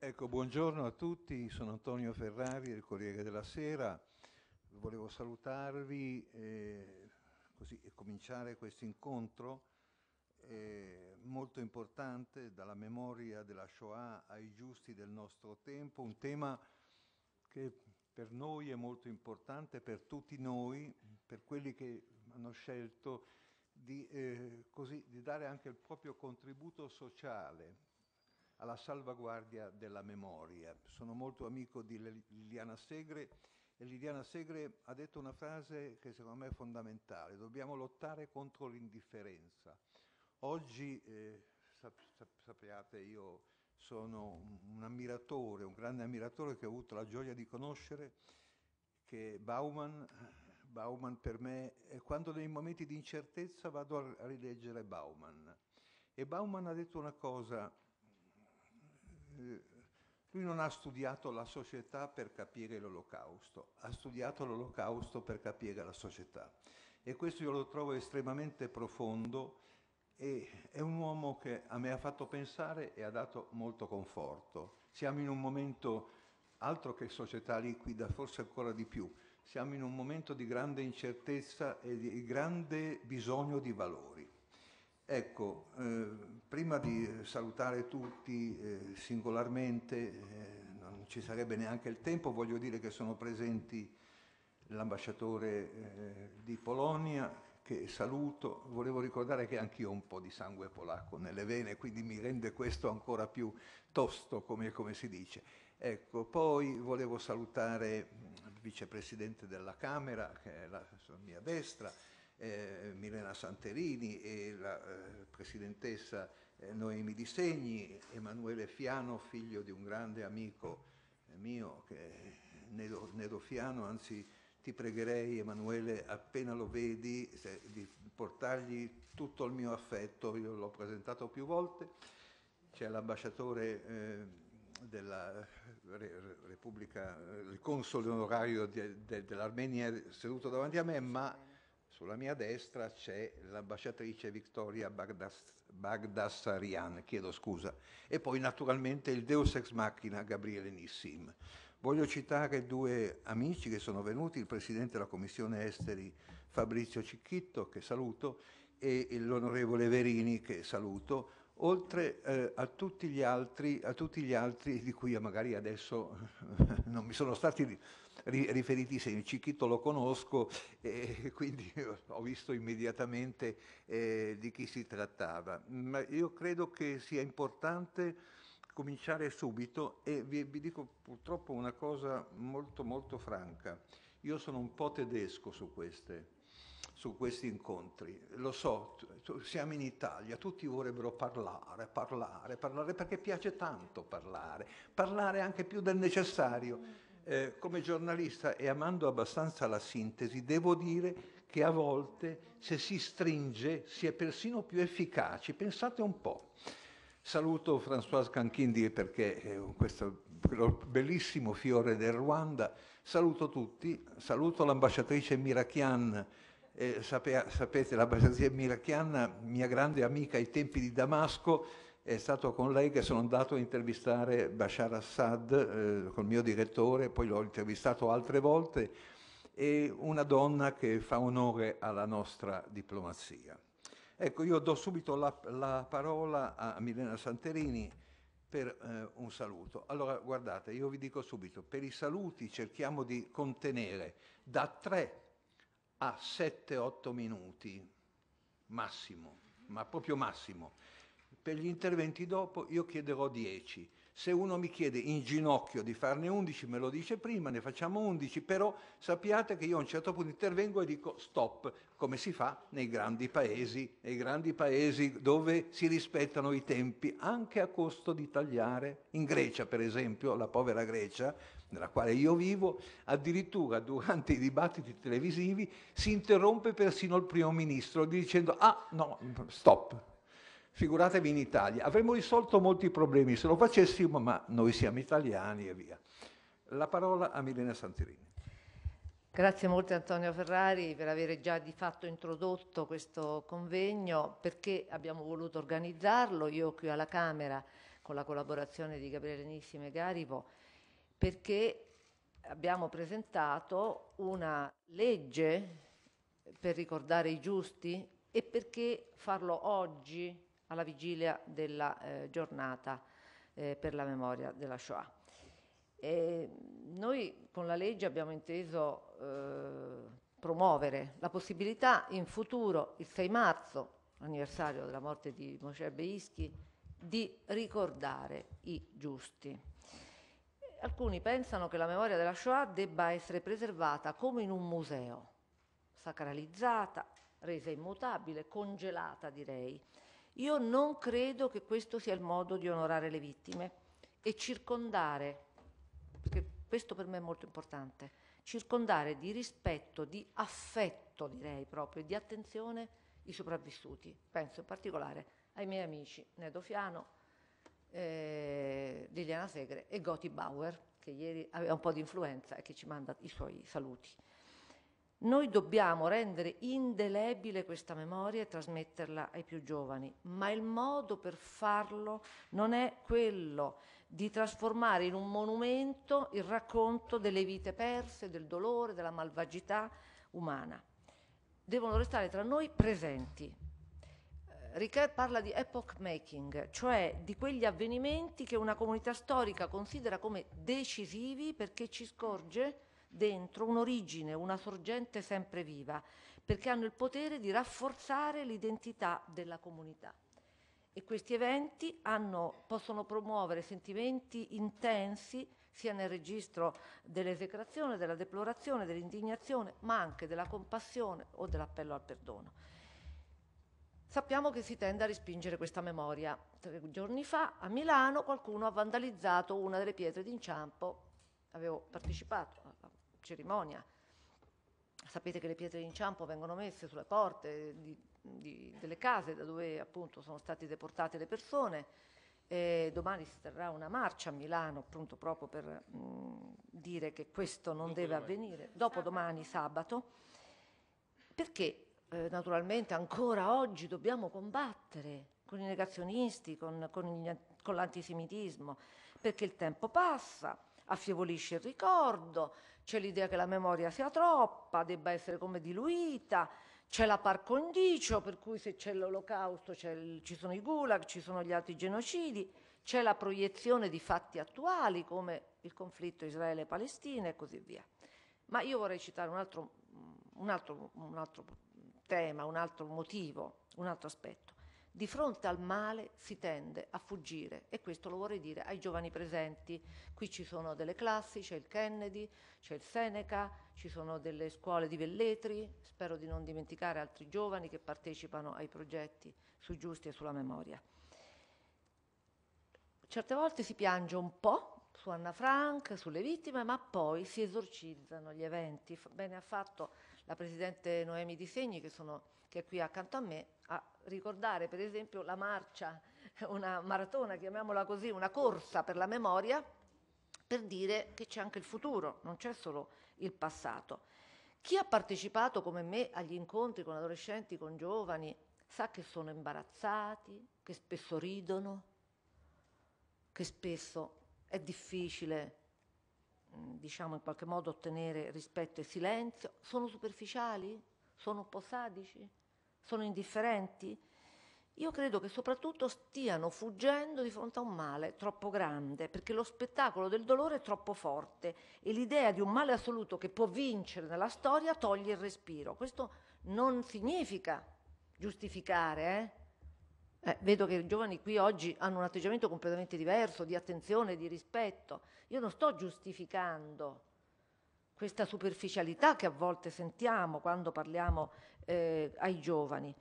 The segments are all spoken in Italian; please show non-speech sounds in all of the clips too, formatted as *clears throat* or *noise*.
Ecco, buongiorno a tutti, sono Antonio Ferrari, il Corriere della Sera. Volevo salutarvi eh, così, e cominciare questo incontro eh, molto importante dalla memoria della Shoah ai giusti del nostro tempo, un tema che per noi è molto importante, per tutti noi, per quelli che hanno scelto di, eh, così, di dare anche il proprio contributo sociale alla salvaguardia della memoria. Sono molto amico di Liliana Segre e Liliana Segre ha detto una frase che secondo me è fondamentale, dobbiamo lottare contro l'indifferenza. Oggi, eh, sap sappiate, io sono un ammiratore, un grande ammiratore che ho avuto la gioia di conoscere, che Bauman, Bauman per me, quando nei momenti di incertezza vado a rileggere Bauman. E Bauman ha detto una cosa lui non ha studiato la società per capire l'olocausto, ha studiato l'olocausto per capire la società. E questo io lo trovo estremamente profondo e è un uomo che a me ha fatto pensare e ha dato molto conforto. Siamo in un momento, altro che società liquida, forse ancora di più, siamo in un momento di grande incertezza e di grande bisogno di valori. Ecco, eh, prima di salutare tutti eh, singolarmente, eh, non ci sarebbe neanche il tempo, voglio dire che sono presenti l'ambasciatore eh, di Polonia, che saluto, volevo ricordare che anch'io ho un po' di sangue polacco nelle vene, quindi mi rende questo ancora più tosto, come, come si dice. Ecco, poi volevo salutare il vicepresidente della Camera, che è la, mia destra, eh, Milena Santerini e la eh, presidentessa eh, Noemi Di Segni, Emanuele Fiano, figlio di un grande amico eh, mio, che Nedo, Nedo Fiano, anzi ti pregherei Emanuele appena lo vedi se, di portargli tutto il mio affetto, io l'ho presentato più volte, c'è l'ambasciatore eh, della Repubblica, il console onorario de, de, dell'Armenia seduto davanti a me, ma sulla mia destra c'è l'ambasciatrice Victoria Bagdassarian, chiedo scusa, e poi naturalmente il Deus Ex Machina Gabriele Nissim. Voglio citare due amici che sono venuti, il Presidente della Commissione Esteri Fabrizio Cicchitto, che saluto, e l'Onorevole Verini, che saluto, oltre eh, a, tutti altri, a, tutti gli altri, di cui magari adesso *laughs* non mi sono stati riferiti segni. Cicchito lo conosco e *laughs* quindi *laughs* ho visto immediatamente eh, di chi si trattava. Ma io credo che sia importante cominciare subito e vi, vi dico purtroppo una cosa molto molto franca. Io sono un po' tedesco su queste su questi incontri. Lo so, siamo in Italia, tutti vorrebbero parlare, parlare, parlare, perché piace tanto parlare, parlare anche più del necessario. Eh, come giornalista e amando abbastanza la sintesi, devo dire che a volte se si stringe si è persino più efficaci. Pensate un po'. Saluto Françoise Canchindi perché è questo bellissimo fiore del Ruanda. Saluto tutti, saluto l'ambasciatrice Mirachian eh, sape, sapete, l'ambasciatrice Mirachian, mia grande amica ai tempi di Damasco, è stato con lei che sono andato a intervistare Bashar Assad eh, col mio direttore, poi l'ho intervistato altre volte, e una donna che fa onore alla nostra diplomazia. Ecco, io do subito la, la parola a Milena Santerini per eh, un saluto. Allora, guardate, io vi dico subito, per i saluti cerchiamo di contenere da tre a 7-8 minuti, massimo, ma proprio massimo. Per gli interventi dopo io chiederò 10. Se uno mi chiede in ginocchio di farne 11, me lo dice prima, ne facciamo 11, però sappiate che io a un certo punto intervengo e dico stop, come si fa nei grandi paesi, nei grandi paesi dove si rispettano i tempi, anche a costo di tagliare. In Grecia, per esempio, la povera Grecia, nella quale io vivo, addirittura durante i dibattiti televisivi si interrompe persino il primo ministro dicendo ah no, stop. Figuratevi in Italia, avremmo risolto molti problemi se lo facessimo, ma noi siamo italiani e via. La parola a Milena Santirini. Grazie molto Antonio Ferrari per aver già di fatto introdotto questo convegno, perché abbiamo voluto organizzarlo. Io qui alla Camera con la collaborazione di Gabriele Nissi e Garivo, perché abbiamo presentato una legge per ricordare i giusti e perché farlo oggi alla vigilia della eh, giornata eh, per la memoria della Shoah. E noi con la legge abbiamo inteso eh, promuovere la possibilità in futuro, il 6 marzo, anniversario della morte di Moshe Beischi, di ricordare i giusti. Alcuni pensano che la memoria della Shoah debba essere preservata come in un museo, sacralizzata, resa immutabile, congelata direi. Io non credo che questo sia il modo di onorare le vittime e circondare, perché questo per me è molto importante, circondare di rispetto, di affetto direi proprio, di attenzione i sopravvissuti. Penso in particolare ai miei amici Nedo Fiano, eh, Liliana Segre e Goti Bauer, che ieri aveva un po' di influenza e che ci manda i suoi saluti. Noi dobbiamo rendere indelebile questa memoria e trasmetterla ai più giovani, ma il modo per farlo non è quello di trasformare in un monumento il racconto delle vite perse, del dolore, della malvagità umana. Devono restare tra noi presenti. Ricard parla di epoch making, cioè di quegli avvenimenti che una comunità storica considera come decisivi perché ci scorge dentro un'origine, una sorgente sempre viva, perché hanno il potere di rafforzare l'identità della comunità. E questi eventi hanno, possono promuovere sentimenti intensi sia nel registro dell'esecrazione, della deplorazione, dell'indignazione, ma anche della compassione o dell'appello al perdono. Sappiamo che si tende a respingere questa memoria. Tre giorni fa a Milano qualcuno ha vandalizzato una delle pietre d'inciampo, avevo partecipato cerimonia. Sapete che le pietre d'inciampo vengono messe sulle porte di, di, delle case da dove appunto sono state deportate le persone. E domani si terrà una marcia a Milano appunto proprio per mh, dire che questo non Dopo deve domani. avvenire. Dopodomani, sabato, perché eh, naturalmente ancora oggi dobbiamo combattere con i negazionisti, con, con, gli, con l'antisemitismo, perché il tempo passa, affievolisce il ricordo, c'è l'idea che la memoria sia troppa, debba essere come diluita, c'è la par condicio, per cui se c'è l'olocausto c'è il, ci sono i gulag, ci sono gli altri genocidi, c'è la proiezione di fatti attuali come il conflitto Israele-Palestina e così via. Ma io vorrei citare un altro, un altro, un altro tema, un altro motivo, un altro aspetto. Di fronte al male si tende a fuggire e questo lo vorrei dire ai giovani presenti. Qui ci sono delle classi, c'è il Kennedy, c'è il Seneca, ci sono delle scuole di Velletri, spero di non dimenticare altri giovani che partecipano ai progetti sui giusti e sulla memoria. Certe volte si piange un po' su Anna Frank, sulle vittime, ma poi si esorcizzano gli eventi. Bene ha fatto la Presidente Noemi Di Segni, che, sono, che è qui accanto a me, a ricordare per esempio la marcia, *laughs* una maratona, chiamiamola così, una corsa per la memoria, per dire che c'è anche il futuro, non c'è solo il passato. Chi ha partecipato come me agli incontri con adolescenti, con giovani, sa che sono imbarazzati, che spesso ridono, che spesso è difficile, diciamo in qualche modo, ottenere rispetto e silenzio. Sono superficiali? Sono un po' sadici? Sono indifferenti? Io credo che soprattutto stiano fuggendo di fronte a un male troppo grande, perché lo spettacolo del dolore è troppo forte e l'idea di un male assoluto che può vincere nella storia toglie il respiro. Questo non significa giustificare, eh? Eh, vedo che i giovani qui oggi hanno un atteggiamento completamente diverso, di attenzione, di rispetto. Io non sto giustificando questa superficialità che a volte sentiamo quando parliamo eh, ai giovani,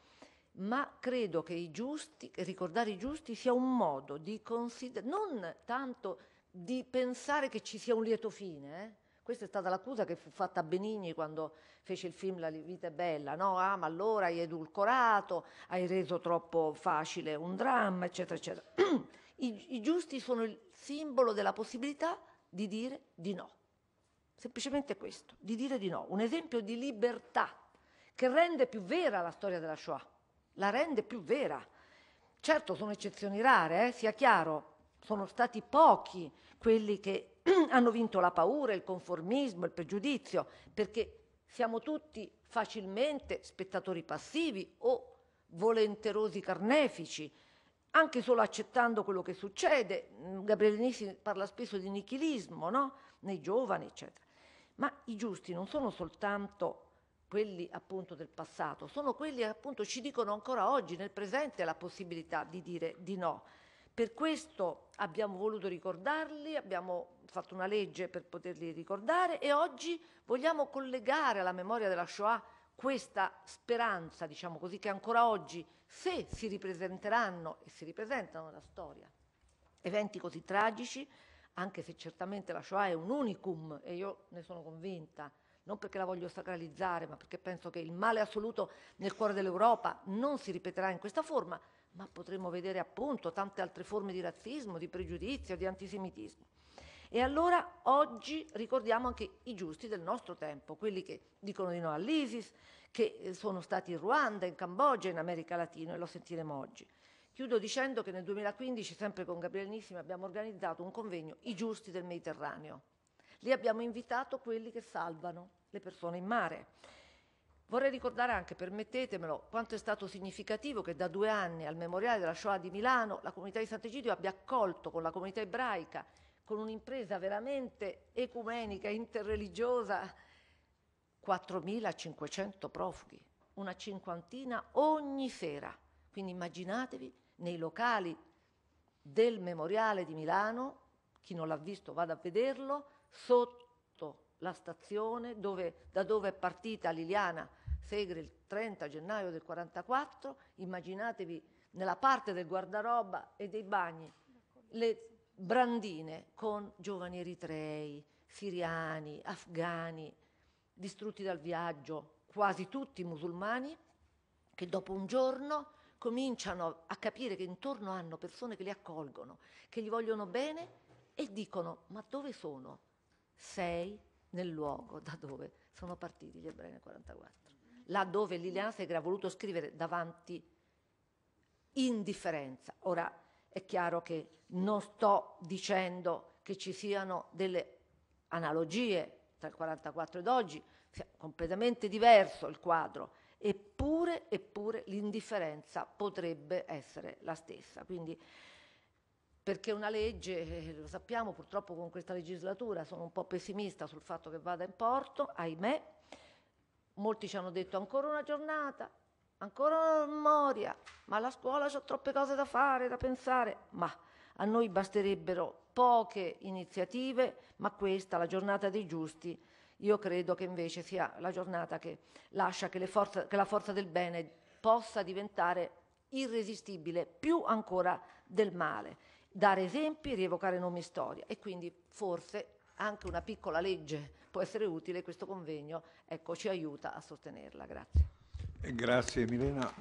ma credo che i giusti, ricordare i giusti sia un modo di considerare, non tanto di pensare che ci sia un lieto fine, eh? Questa è stata l'accusa che fu fatta a Benigni quando fece il film La vita è bella, no? Ah, ma allora hai edulcorato, hai reso troppo facile un dramma, eccetera, eccetera. *clears throat* I, I giusti sono il simbolo della possibilità di dire di no. Semplicemente questo, di dire di no. Un esempio di libertà che rende più vera la storia della Shoah, la rende più vera. Certo sono eccezioni rare, eh? sia chiaro, sono stati pochi quelli che *clears throat* hanno vinto la paura, il conformismo, il pregiudizio, perché siamo tutti facilmente spettatori passivi o volenterosi carnefici, anche solo accettando quello che succede. Mm, Gabriele Nissi parla spesso di nichilismo, no? nei giovani, eccetera. Ma i giusti non sono soltanto quelli appunto del passato, sono quelli che appunto ci dicono ancora oggi, nel presente, la possibilità di dire di no. Per questo abbiamo voluto ricordarli, abbiamo fatto una legge per poterli ricordare e oggi vogliamo collegare alla memoria della Shoah questa speranza, diciamo così, che ancora oggi, se si ripresenteranno e si ripresentano nella storia eventi così tragici, anche se certamente la Shoah è un unicum e io ne sono convinta, non perché la voglio sacralizzare, ma perché penso che il male assoluto nel cuore dell'Europa non si ripeterà in questa forma, ma potremo vedere appunto tante altre forme di razzismo, di pregiudizio, di antisemitismo. E allora oggi ricordiamo anche i giusti del nostro tempo, quelli che dicono di no all'ISIS, che eh, sono stati in Ruanda, in Cambogia, in America Latina e lo sentiremo oggi. Chiudo dicendo che nel 2015, sempre con Gabriele Nissimi, abbiamo organizzato un convegno I giusti del Mediterraneo. Lì abbiamo invitato quelli che salvano le persone in mare. Vorrei ricordare anche, permettetemelo, quanto è stato significativo che da due anni al Memoriale della Shoah di Milano la comunità di Sant'Egidio abbia accolto con la comunità ebraica con un'impresa veramente ecumenica, interreligiosa, 4.500 profughi, una cinquantina ogni sera. Quindi immaginatevi nei locali del Memoriale di Milano, chi non l'ha visto vada a vederlo, sotto la stazione dove, da dove è partita Liliana Segre il 30 gennaio del 44, immaginatevi nella parte del guardaroba e dei bagni le brandine con giovani eritrei, siriani, afghani, distrutti dal viaggio, quasi tutti musulmani, che dopo un giorno cominciano a capire che intorno hanno persone che li accolgono, che gli vogliono bene e dicono ma dove sono? Sei nel luogo da dove sono partiti gli ebrei nel 44. Là dove Liliana Segre ha voluto scrivere davanti indifferenza. Ora, è chiaro che non sto dicendo che ci siano delle analogie tra il 44 ed oggi, completamente diverso il quadro, eppure, eppure l'indifferenza potrebbe essere la stessa. Quindi, perché una legge, eh, lo sappiamo purtroppo con questa legislatura, sono un po' pessimista sul fatto che vada in porto, ahimè, molti ci hanno detto ancora una giornata, ancora memoria, ma la scuola c'ha troppe cose da fare, da pensare, ma a noi basterebbero poche iniziative, ma questa, la giornata dei giusti, io credo che invece sia la giornata che lascia che, forze, che la forza del bene possa diventare irresistibile, più ancora del male, dare esempi, rievocare nomi e storia e quindi forse anche una piccola legge può essere utile, questo convegno ecco, ci aiuta a sostenerla. Grazie. Grazie Milena.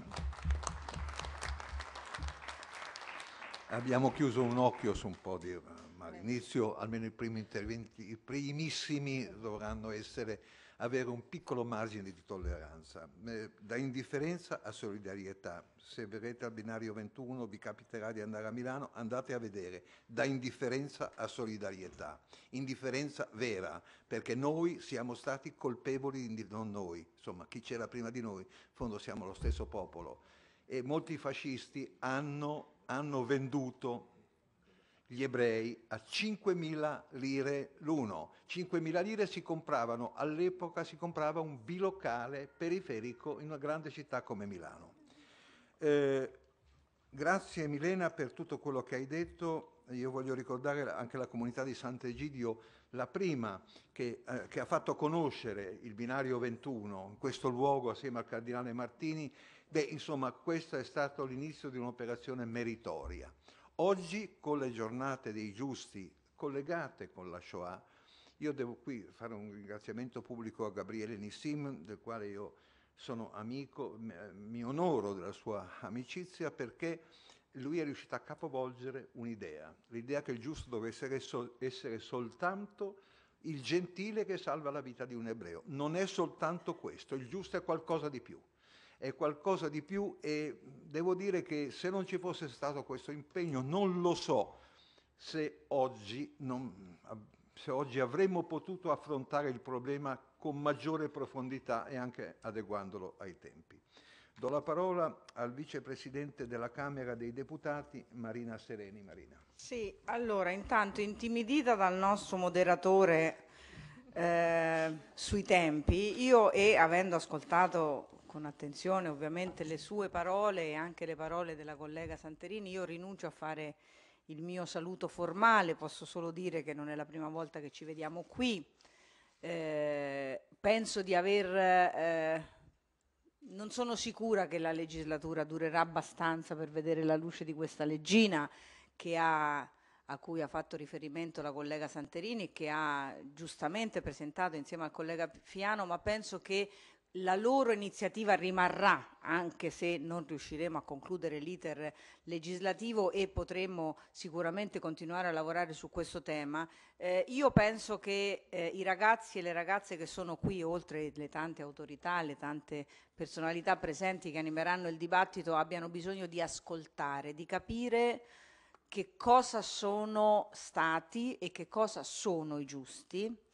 Abbiamo chiuso un occhio su un po' di... ma all'inizio almeno i primi interventi, i primissimi dovranno essere, avere un piccolo margine di tolleranza, eh, da indifferenza a solidarietà. Se verrete al binario 21 vi capiterà di andare a Milano, andate a vedere, da indifferenza a solidarietà, indifferenza vera, perché noi siamo stati colpevoli, non noi, insomma chi c'era prima di noi, in fondo siamo lo stesso popolo. E molti fascisti hanno hanno venduto gli ebrei a 5.000 lire l'uno. 5.000 lire si compravano, all'epoca si comprava un bilocale periferico in una grande città come Milano. Eh, grazie Milena per tutto quello che hai detto. Io voglio ricordare anche la comunità di Sant'Egidio, la prima che, eh, che ha fatto conoscere il binario 21 in questo luogo assieme al cardinale Martini Beh, insomma, questo è stato l'inizio di un'operazione meritoria. Oggi, con le giornate dei giusti collegate con la Shoah, io devo qui fare un ringraziamento pubblico a Gabriele Nissim, del quale io sono amico, mi onoro della sua amicizia perché lui è riuscito a capovolgere un'idea, l'idea che il giusto dovesse essere soltanto il gentile che salva la vita di un ebreo. Non è soltanto questo, il giusto è qualcosa di più è qualcosa di più e devo dire che se non ci fosse stato questo impegno non lo so se oggi, non, se oggi avremmo potuto affrontare il problema con maggiore profondità e anche adeguandolo ai tempi. Do la parola al vicepresidente della Camera dei Deputati, Marina Sereni. Marina. Sì, allora intanto intimidita dal nostro moderatore eh, sui tempi, io e avendo ascoltato con attenzione ovviamente le sue parole e anche le parole della collega Santerini, io rinuncio a fare il mio saluto formale, posso solo dire che non è la prima volta che ci vediamo qui. Eh, penso di aver eh, non sono sicura che la legislatura durerà abbastanza per vedere la luce di questa leggina ha, a cui ha fatto riferimento la collega Santerini, che ha giustamente presentato insieme al collega Fiano, ma penso che la loro iniziativa rimarrà, anche se non riusciremo a concludere l'iter legislativo e potremo sicuramente continuare a lavorare su questo tema. Eh, io penso che eh, i ragazzi e le ragazze che sono qui, oltre le tante autorità, le tante personalità presenti che animeranno il dibattito, abbiano bisogno di ascoltare, di capire che cosa sono stati e che cosa sono i giusti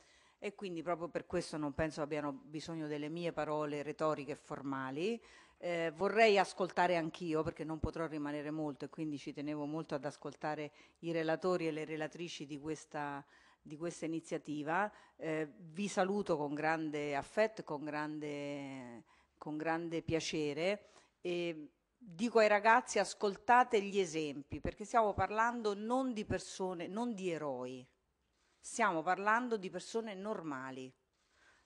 e quindi proprio per questo non penso abbiano bisogno delle mie parole retoriche e formali. Eh, vorrei ascoltare anch'io perché non potrò rimanere molto e quindi ci tenevo molto ad ascoltare i relatori e le relatrici di questa, di questa iniziativa. Eh, vi saluto con grande affetto con grande, con grande piacere. E dico ai ragazzi ascoltate gli esempi perché stiamo parlando non di persone, non di eroi, Stiamo parlando di persone normali,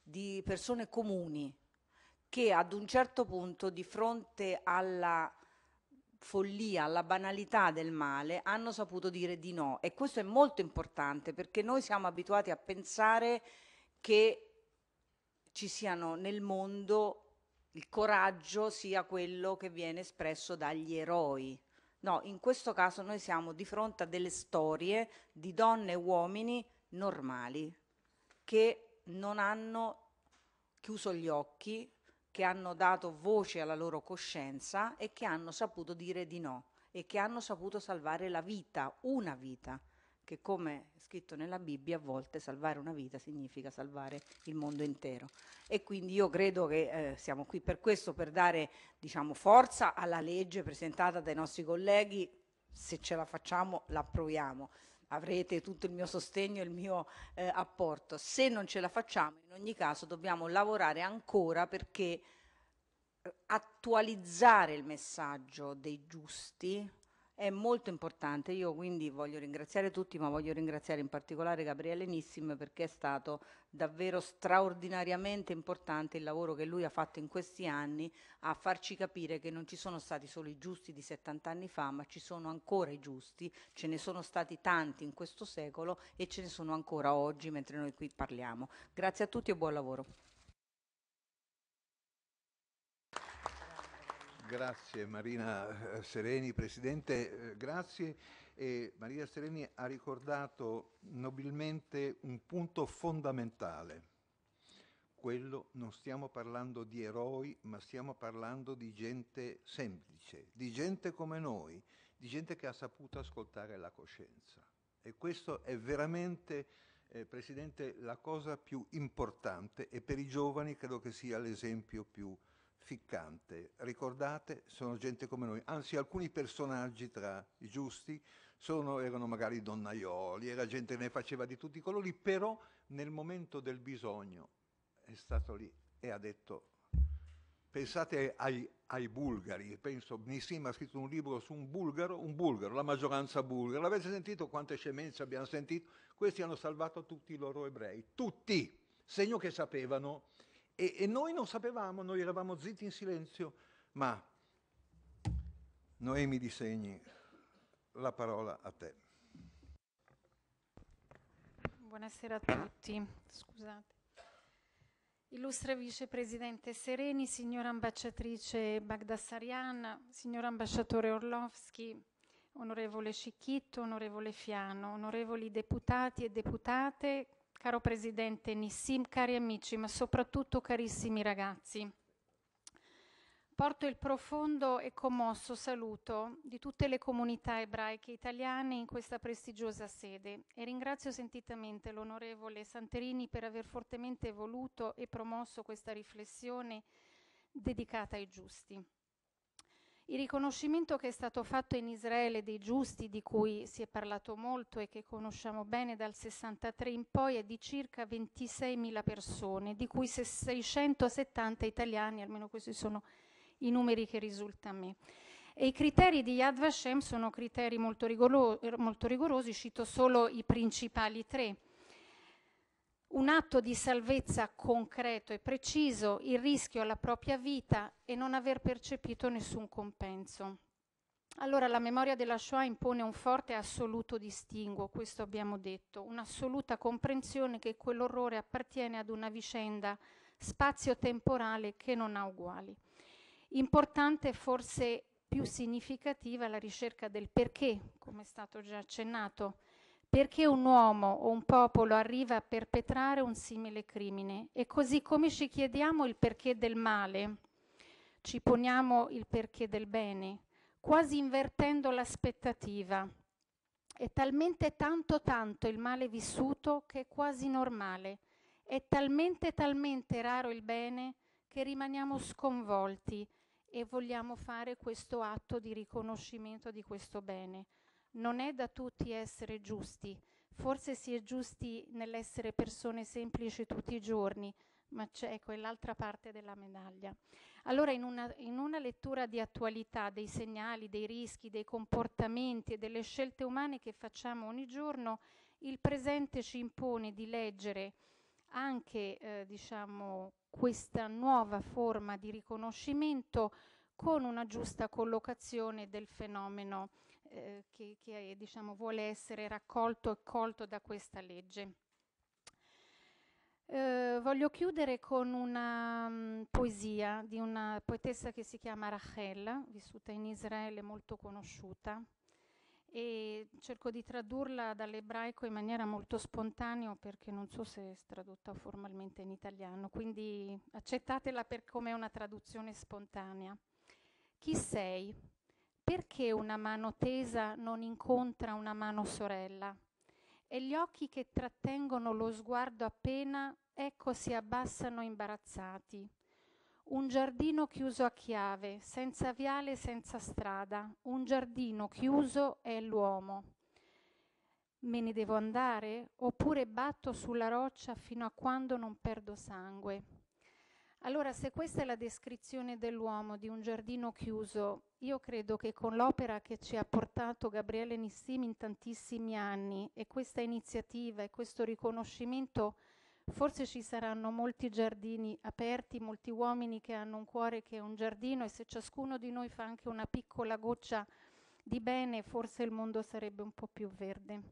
di persone comuni, che ad un certo punto, di fronte alla follia, alla banalità del male, hanno saputo dire di no. E questo è molto importante perché noi siamo abituati a pensare che ci siano nel mondo il coraggio sia quello che viene espresso dagli eroi. No, in questo caso noi siamo di fronte a delle storie di donne e uomini normali che non hanno chiuso gli occhi, che hanno dato voce alla loro coscienza e che hanno saputo dire di no e che hanno saputo salvare la vita, una vita, che come scritto nella Bibbia a volte salvare una vita significa salvare il mondo intero. E quindi io credo che eh, siamo qui per questo, per dare diciamo, forza alla legge presentata dai nostri colleghi, se ce la facciamo l'approviamo avrete tutto il mio sostegno e il mio eh, apporto. Se non ce la facciamo, in ogni caso dobbiamo lavorare ancora perché eh, attualizzare il messaggio dei giusti è molto importante. Io quindi voglio ringraziare tutti, ma voglio ringraziare in particolare Gabriele Nissim perché è stato davvero straordinariamente importante il lavoro che lui ha fatto in questi anni a farci capire che non ci sono stati solo i giusti di 70 anni fa, ma ci sono ancora i giusti, ce ne sono stati tanti in questo secolo e ce ne sono ancora oggi mentre noi qui parliamo. Grazie a tutti e buon lavoro. Grazie Marina eh, Sereni, Presidente, eh, grazie. E Maria Sereni ha ricordato nobilmente un punto fondamentale. Quello non stiamo parlando di eroi, ma stiamo parlando di gente semplice, di gente come noi, di gente che ha saputo ascoltare la coscienza. E questo è veramente, eh, Presidente, la cosa più importante e per i giovani credo che sia l'esempio più importante ficcante. Ricordate, sono gente come noi, anzi alcuni personaggi tra i giusti sono, erano magari donnaioli, era gente che ne faceva di tutti i colori, però nel momento del bisogno è stato lì e ha detto pensate ai, ai, bulgari, penso, Nissim ha scritto un libro su un bulgaro, un bulgaro, la maggioranza bulgara, l'avete sentito quante scemenze abbiamo sentito? Questi hanno salvato tutti i loro ebrei, tutti, segno che sapevano e, e noi non sapevamo, noi eravamo zitti in silenzio, ma Noemi di Segni, la parola a te. Buonasera a tutti. Scusate. Illustre Vicepresidente Sereni, signora Ambasciatrice Bagdassarian, signor Ambasciatore Orlovski, onorevole Cicchitto, onorevole Fiano, onorevoli deputati e deputate, caro Presidente Nissim, cari amici, ma soprattutto carissimi ragazzi. Porto il profondo e commosso saluto di tutte le comunità ebraiche italiane in questa prestigiosa sede e ringrazio sentitamente l'onorevole Santerini per aver fortemente voluto e promosso questa riflessione dedicata ai giusti. Il riconoscimento che è stato fatto in Israele dei giusti, di cui si è parlato molto e che conosciamo bene dal 63 in poi, è di circa 26.000 persone, di cui 670 italiani, almeno questi sono i numeri che risultano a me. E I criteri di Yad Vashem sono criteri molto, rigoro- molto rigorosi, cito solo i principali tre. Un atto di salvezza concreto e preciso, il rischio alla propria vita e non aver percepito nessun compenso. Allora la memoria della Shoah impone un forte e assoluto distinguo, questo abbiamo detto, un'assoluta comprensione che quell'orrore appartiene ad una vicenda spazio-temporale che non ha uguali. Importante, forse più significativa, la ricerca del perché, come è stato già accennato, perché un uomo o un popolo arriva a perpetrare un simile crimine e così come ci chiediamo il perché del male, ci poniamo il perché del bene, quasi invertendo l'aspettativa. È talmente tanto tanto il male vissuto che è quasi normale, è talmente talmente raro il bene che rimaniamo sconvolti e vogliamo fare questo atto di riconoscimento di questo bene. Non è da tutti essere giusti, forse si è giusti nell'essere persone semplici tutti i giorni, ma c'è quell'altra parte della medaglia. Allora in una, in una, lettura di attualità dei segnali, dei rischi, dei comportamenti e delle scelte umane che facciamo ogni giorno, il presente ci impone di leggere anche eh, diciamo, questa nuova forma di riconoscimento con una giusta collocazione del fenomeno eh, che, che diciamo, vuole essere raccolto e colto da questa legge. Eh, voglio chiudere con una um, poesia di una poetessa che si chiama Rachel, vissuta in Israele, molto conosciuta, e cerco di tradurla dall'ebraico in maniera molto spontanea perché non so se è tradotta formalmente in italiano, quindi accettatela per come una traduzione spontanea. Chi sei? Perché una mano tesa non incontra una mano sorella? E gli occhi che trattengono lo sguardo appena, ecco si abbassano imbarazzati un giardino chiuso a chiave, senza viale, senza strada. Un giardino chiuso è l'uomo. Me ne devo andare oppure batto sulla roccia fino a quando non perdo sangue. Allora, se questa è la descrizione dell'uomo di un giardino chiuso, io credo che con l'opera che ci ha portato Gabriele Nissimi in tantissimi anni e questa iniziativa e questo riconoscimento Forse ci saranno molti giardini aperti, molti uomini che hanno un cuore che è un giardino e se ciascuno di noi fa anche una piccola goccia di bene, forse il mondo sarebbe un po' più verde.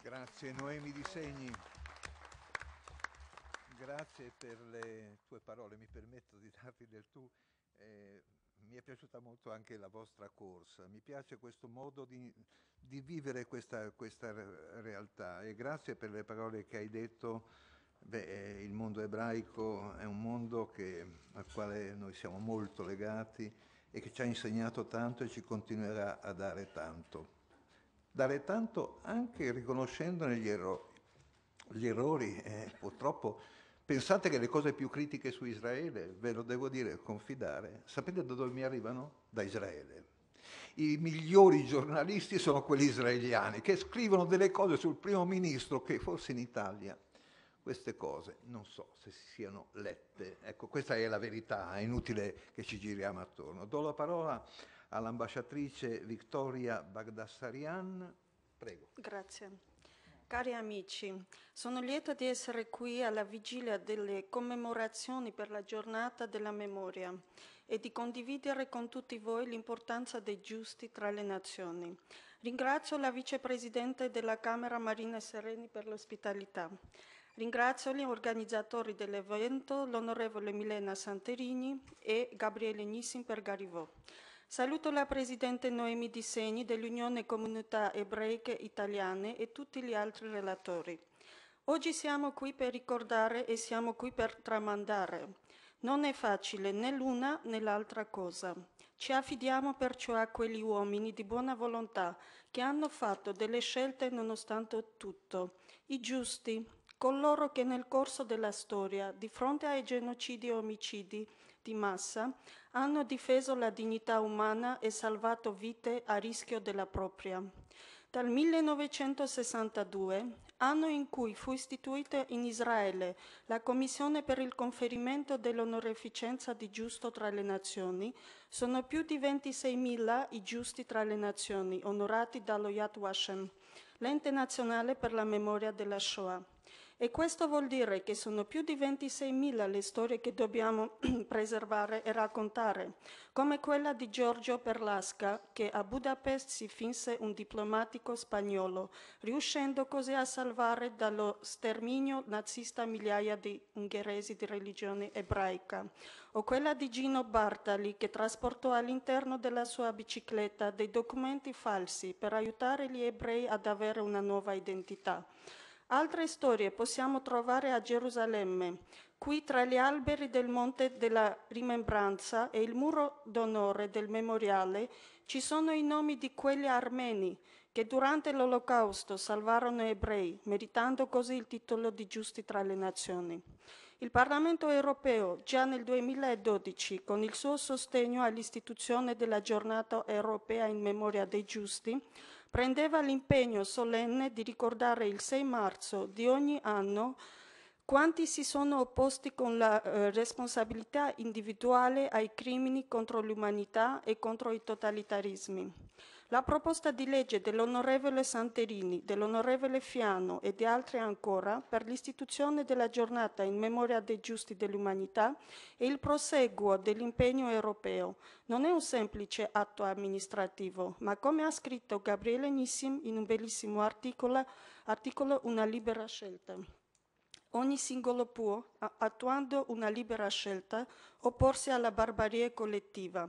Grazie Noemi Di Segni. Grazie per le tue parole, mi permetto di *laughs* darti del tu. Eh, mi è piaciuta molto anche la vostra corsa, mi piace questo modo di, di vivere questa, questa, realtà e grazie per le parole che hai detto. Beh, il mondo ebraico è un mondo che, al quale noi siamo molto legati e che ci ha insegnato tanto e ci continuerà a dare tanto. Dare tanto anche riconoscendone gli errori. Gli errori, eh, purtroppo, Pensate che le cose più critiche su Israele, ve lo devo dire, confidare, sapete da dove mi arrivano? Da Israele. I migliori giornalisti sono quelli israeliani che scrivono delle cose sul primo ministro che forse in Italia queste cose non so se si siano lette. Ecco, questa è la verità, è inutile che ci giriamo attorno. Do la parola all'ambasciatrice Victoria Bagdassarian. Prego. Grazie. Cari amici, sono lieta di essere qui alla vigilia delle commemorazioni per la giornata della memoria e di condividere con tutti voi l'importanza dei giusti tra le nazioni. Ringrazio la vicepresidente della Camera Marina Sereni per l'ospitalità. Ringrazio gli organizzatori dell'evento, l'onorevole Milena Santerini e Gabriele Nissin per Garivò. Saluto la Presidente Noemi Di Segni dell'Unione Comunità Ebraiche Italiane e tutti gli altri relatori. Oggi siamo qui per ricordare e siamo qui per tramandare. Non è facile né l'una né l'altra cosa. Ci affidiamo perciò a quegli uomini di buona volontà che hanno fatto delle scelte nonostante tutto, i giusti, coloro che nel corso della storia, di fronte ai genocidi e omicidi di massa, hanno difeso la dignità umana e salvato vite a rischio della propria. Dal 1962, anno in cui fu istituita in Israele la Commissione per il conferimento dell'onoreficenza di giusto tra le nazioni, sono più di 26.000 i giusti tra le nazioni onorati dallo Yad Vashem, l'ente nazionale per la memoria della Shoah. E questo vuol dire che sono più di 26.000 le storie che dobbiamo *clears throat* preservare e raccontare, come quella di Giorgio Perlasca, che a Budapest si finse un diplomatico spagnolo, riuscendo così a salvare dallo sterminio nazista migliaia di ungheresi di religione ebraica, o quella di Gino Bartali, che trasportò all'interno della sua bicicletta dei documenti falsi per aiutare gli ebrei ad avere una nuova identità. Altre storie possiamo trovare a Gerusalemme. Qui tra gli alberi del Monte della Rimembranza e il muro d'onore del memoriale ci sono i nomi di quegli armeni che durante l'Olocausto salvarono ebrei, meritando così il titolo di giusti tra le nazioni. Il Parlamento europeo, già nel 2012, con il suo sostegno all'istituzione della giornata europea in memoria dei giusti, prendeva l'impegno solenne di ricordare il 6 marzo di ogni anno quanti si sono opposti con la eh, responsabilità individuale ai crimini contro l'umanità e contro i totalitarismi. La proposta di legge dell'onorevole Santerini, dell'onorevole Fiano e di altri ancora per l'istituzione della giornata in memoria dei giusti dell'umanità e il proseguo dell'impegno europeo non è un semplice atto amministrativo, ma come ha scritto Gabriele Nissim in un bellissimo articolo, articolo Una libera scelta. Ogni singolo può, attuando una libera scelta, opporsi alla barbarie collettiva.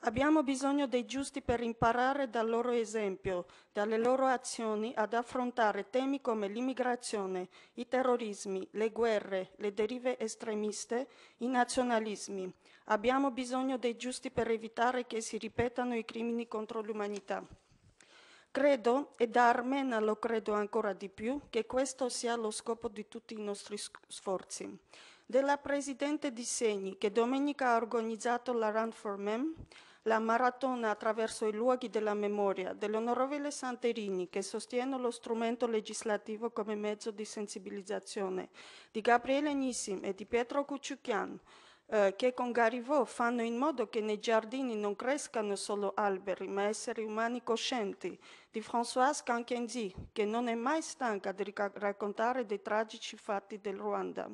Abbiamo bisogno dei giusti per imparare dal loro esempio, dalle loro azioni, ad affrontare temi come l'immigrazione, i terrorismi, le guerre, le derive estremiste, i nazionalismi. Abbiamo bisogno dei giusti per evitare che si ripetano i crimini contro l'umanità. Credo, e da armena lo credo ancora di più, che questo sia lo scopo di tutti i nostri sforzi. Della Presidente di Segni, che domenica ha organizzato la Run for Mem, la maratona attraverso i luoghi della memoria dell'onorevole Santerini che sostiene lo strumento legislativo come mezzo di sensibilizzazione, di Gabriele Nissim e di Pietro Cucciucchian, eh, che con Garivò fanno in modo che nei giardini non crescano solo alberi, ma esseri umani coscienti, di Françoise Canquenzi, che non è mai stanca di raccontare dei tragici fatti del Ruanda.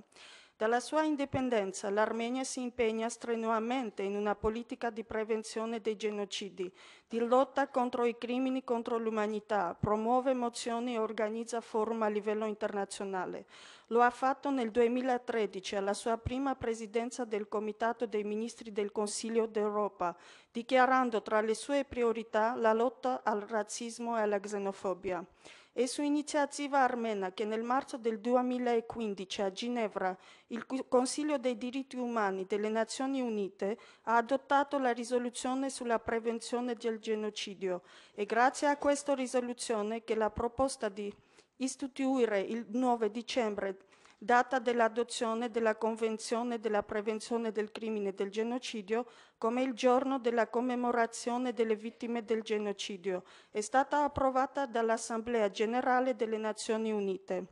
Dalla sua indipendenza l'Armenia si impegna strenuamente in una politica di prevenzione dei genocidi, di lotta contro i crimini contro l'umanità, promuove mozioni e organizza forum a livello internazionale. Lo ha fatto nel 2013 alla sua prima presidenza del Comitato dei Ministri del Consiglio d'Europa, dichiarando tra le sue priorità la lotta al razzismo e alla xenofobia. È su iniziativa armena che nel marzo del 2015 a Ginevra il Consiglio dei diritti umani delle Nazioni Unite ha adottato la risoluzione sulla prevenzione del genocidio e grazie a questa risoluzione che la proposta di istituire il 9 dicembre data dell'adozione della Convenzione della prevenzione del crimine del genocidio come il giorno della commemorazione delle vittime del genocidio. È stata approvata dall'Assemblea generale delle Nazioni Unite.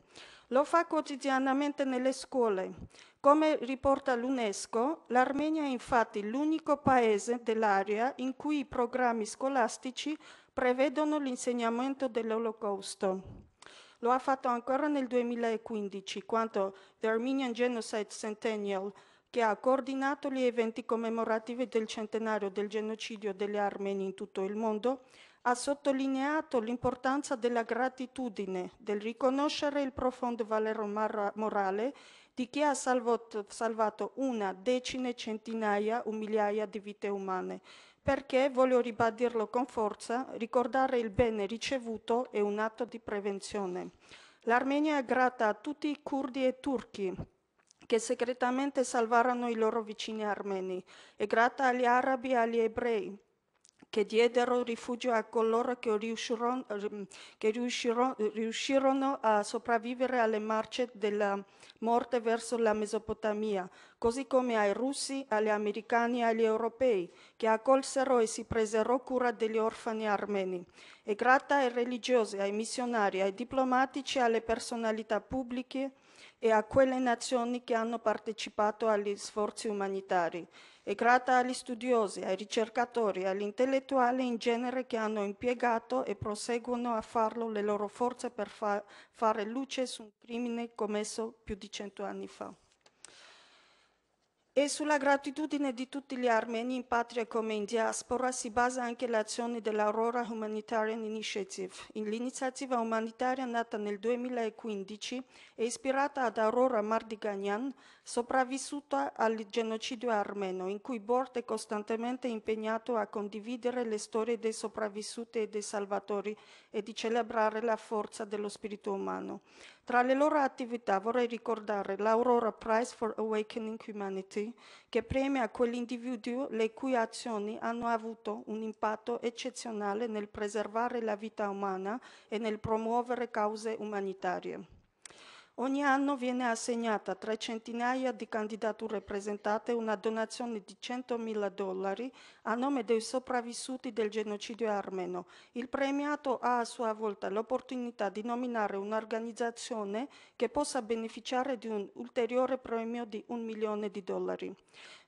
Lo fa quotidianamente nelle scuole. Come riporta l'UNESCO, l'Armenia è infatti l'unico paese dell'area in cui i programmi scolastici prevedono l'insegnamento dell'Olocausto. Lo ha fatto ancora nel 2015, quando The Armenian Genocide Centennial, che ha coordinato gli eventi commemorativi del centenario del genocidio degli armeni in tutto il mondo, ha sottolineato l'importanza della gratitudine, del riconoscere il profondo valore morale di chi ha salvato, salvato una, decine, centinaia o migliaia di vite umane perché, voglio ribadirlo con forza, ricordare il bene ricevuto è un atto di prevenzione. L'Armenia è grata a tutti i curdi e turchi che segretamente salvarono i loro vicini armeni, e grata agli arabi e agli ebrei che diedero rifugio a coloro che, riuscirono, che riuscirono, riuscirono a sopravvivere alle marce della morte verso la Mesopotamia, così come ai russi, agli americani e agli europei, che accolsero e si presero cura degli orfani armeni. E grata ai religiosi, ai missionari, ai diplomatici, alle personalità pubbliche e a quelle nazioni che hanno partecipato agli sforzi umanitari e grata agli studiosi, ai ricercatori, agli intellettuali in genere che hanno impiegato e proseguono a farlo le loro forze per fa- fare luce su un crimine commesso più di cento anni fa. E sulla gratitudine di tutti gli armeni in patria come in diaspora si basa anche l'azione dell'Aurora Humanitarian Initiative. L'iniziativa umanitaria nata nel 2015 è ispirata ad Aurora Mardiganian, sopravvissuta al genocidio armeno, in cui Bort è costantemente impegnato a condividere le storie dei sopravvissuti e dei salvatori e di celebrare la forza dello spirito umano. Tra le loro attività vorrei ricordare l'Aurora Prize for Awakening Humanity, che premia quegli individui le cui azioni hanno avuto un impatto eccezionale nel preservare la vita umana e nel promuovere cause umanitarie. Ogni anno viene assegnata tra centinaia di candidature presentate una donazione di 100.000 dollari a nome dei sopravvissuti del genocidio armeno. Il premiato ha a sua volta l'opportunità di nominare un'organizzazione che possa beneficiare di un ulteriore premio di un milione di dollari.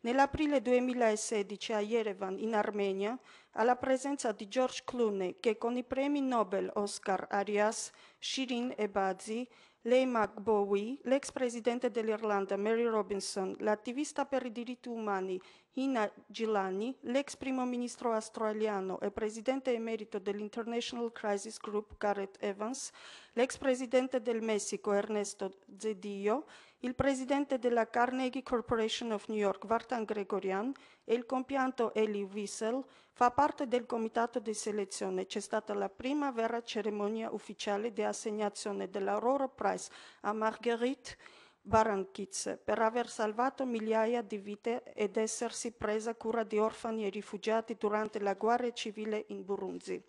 Nell'aprile 2016 a Yerevan, in Armenia, alla presenza di George Clooney, che con i premi Nobel Oscar Arias, Shirin Ebadi lei McBowie, l'ex presidente dell'Irlanda Mary Robinson, l'attivista per i diritti umani Hina Gilani, l'ex primo ministro australiano e presidente emerito dell'International Crisis Group Gareth Evans, l'ex presidente del Messico Ernesto Zedillo, il presidente della Carnegie Corporation of New York Vartan Gregorian e il compianto Elie Wiesel, Fa parte del comitato di selezione. C'è stata la prima vera cerimonia ufficiale di assegnazione dell'Aurora Prize a Marguerite Barankitz per aver salvato migliaia di vite ed essersi presa cura di orfani e rifugiati durante la guerra civile in Burundi.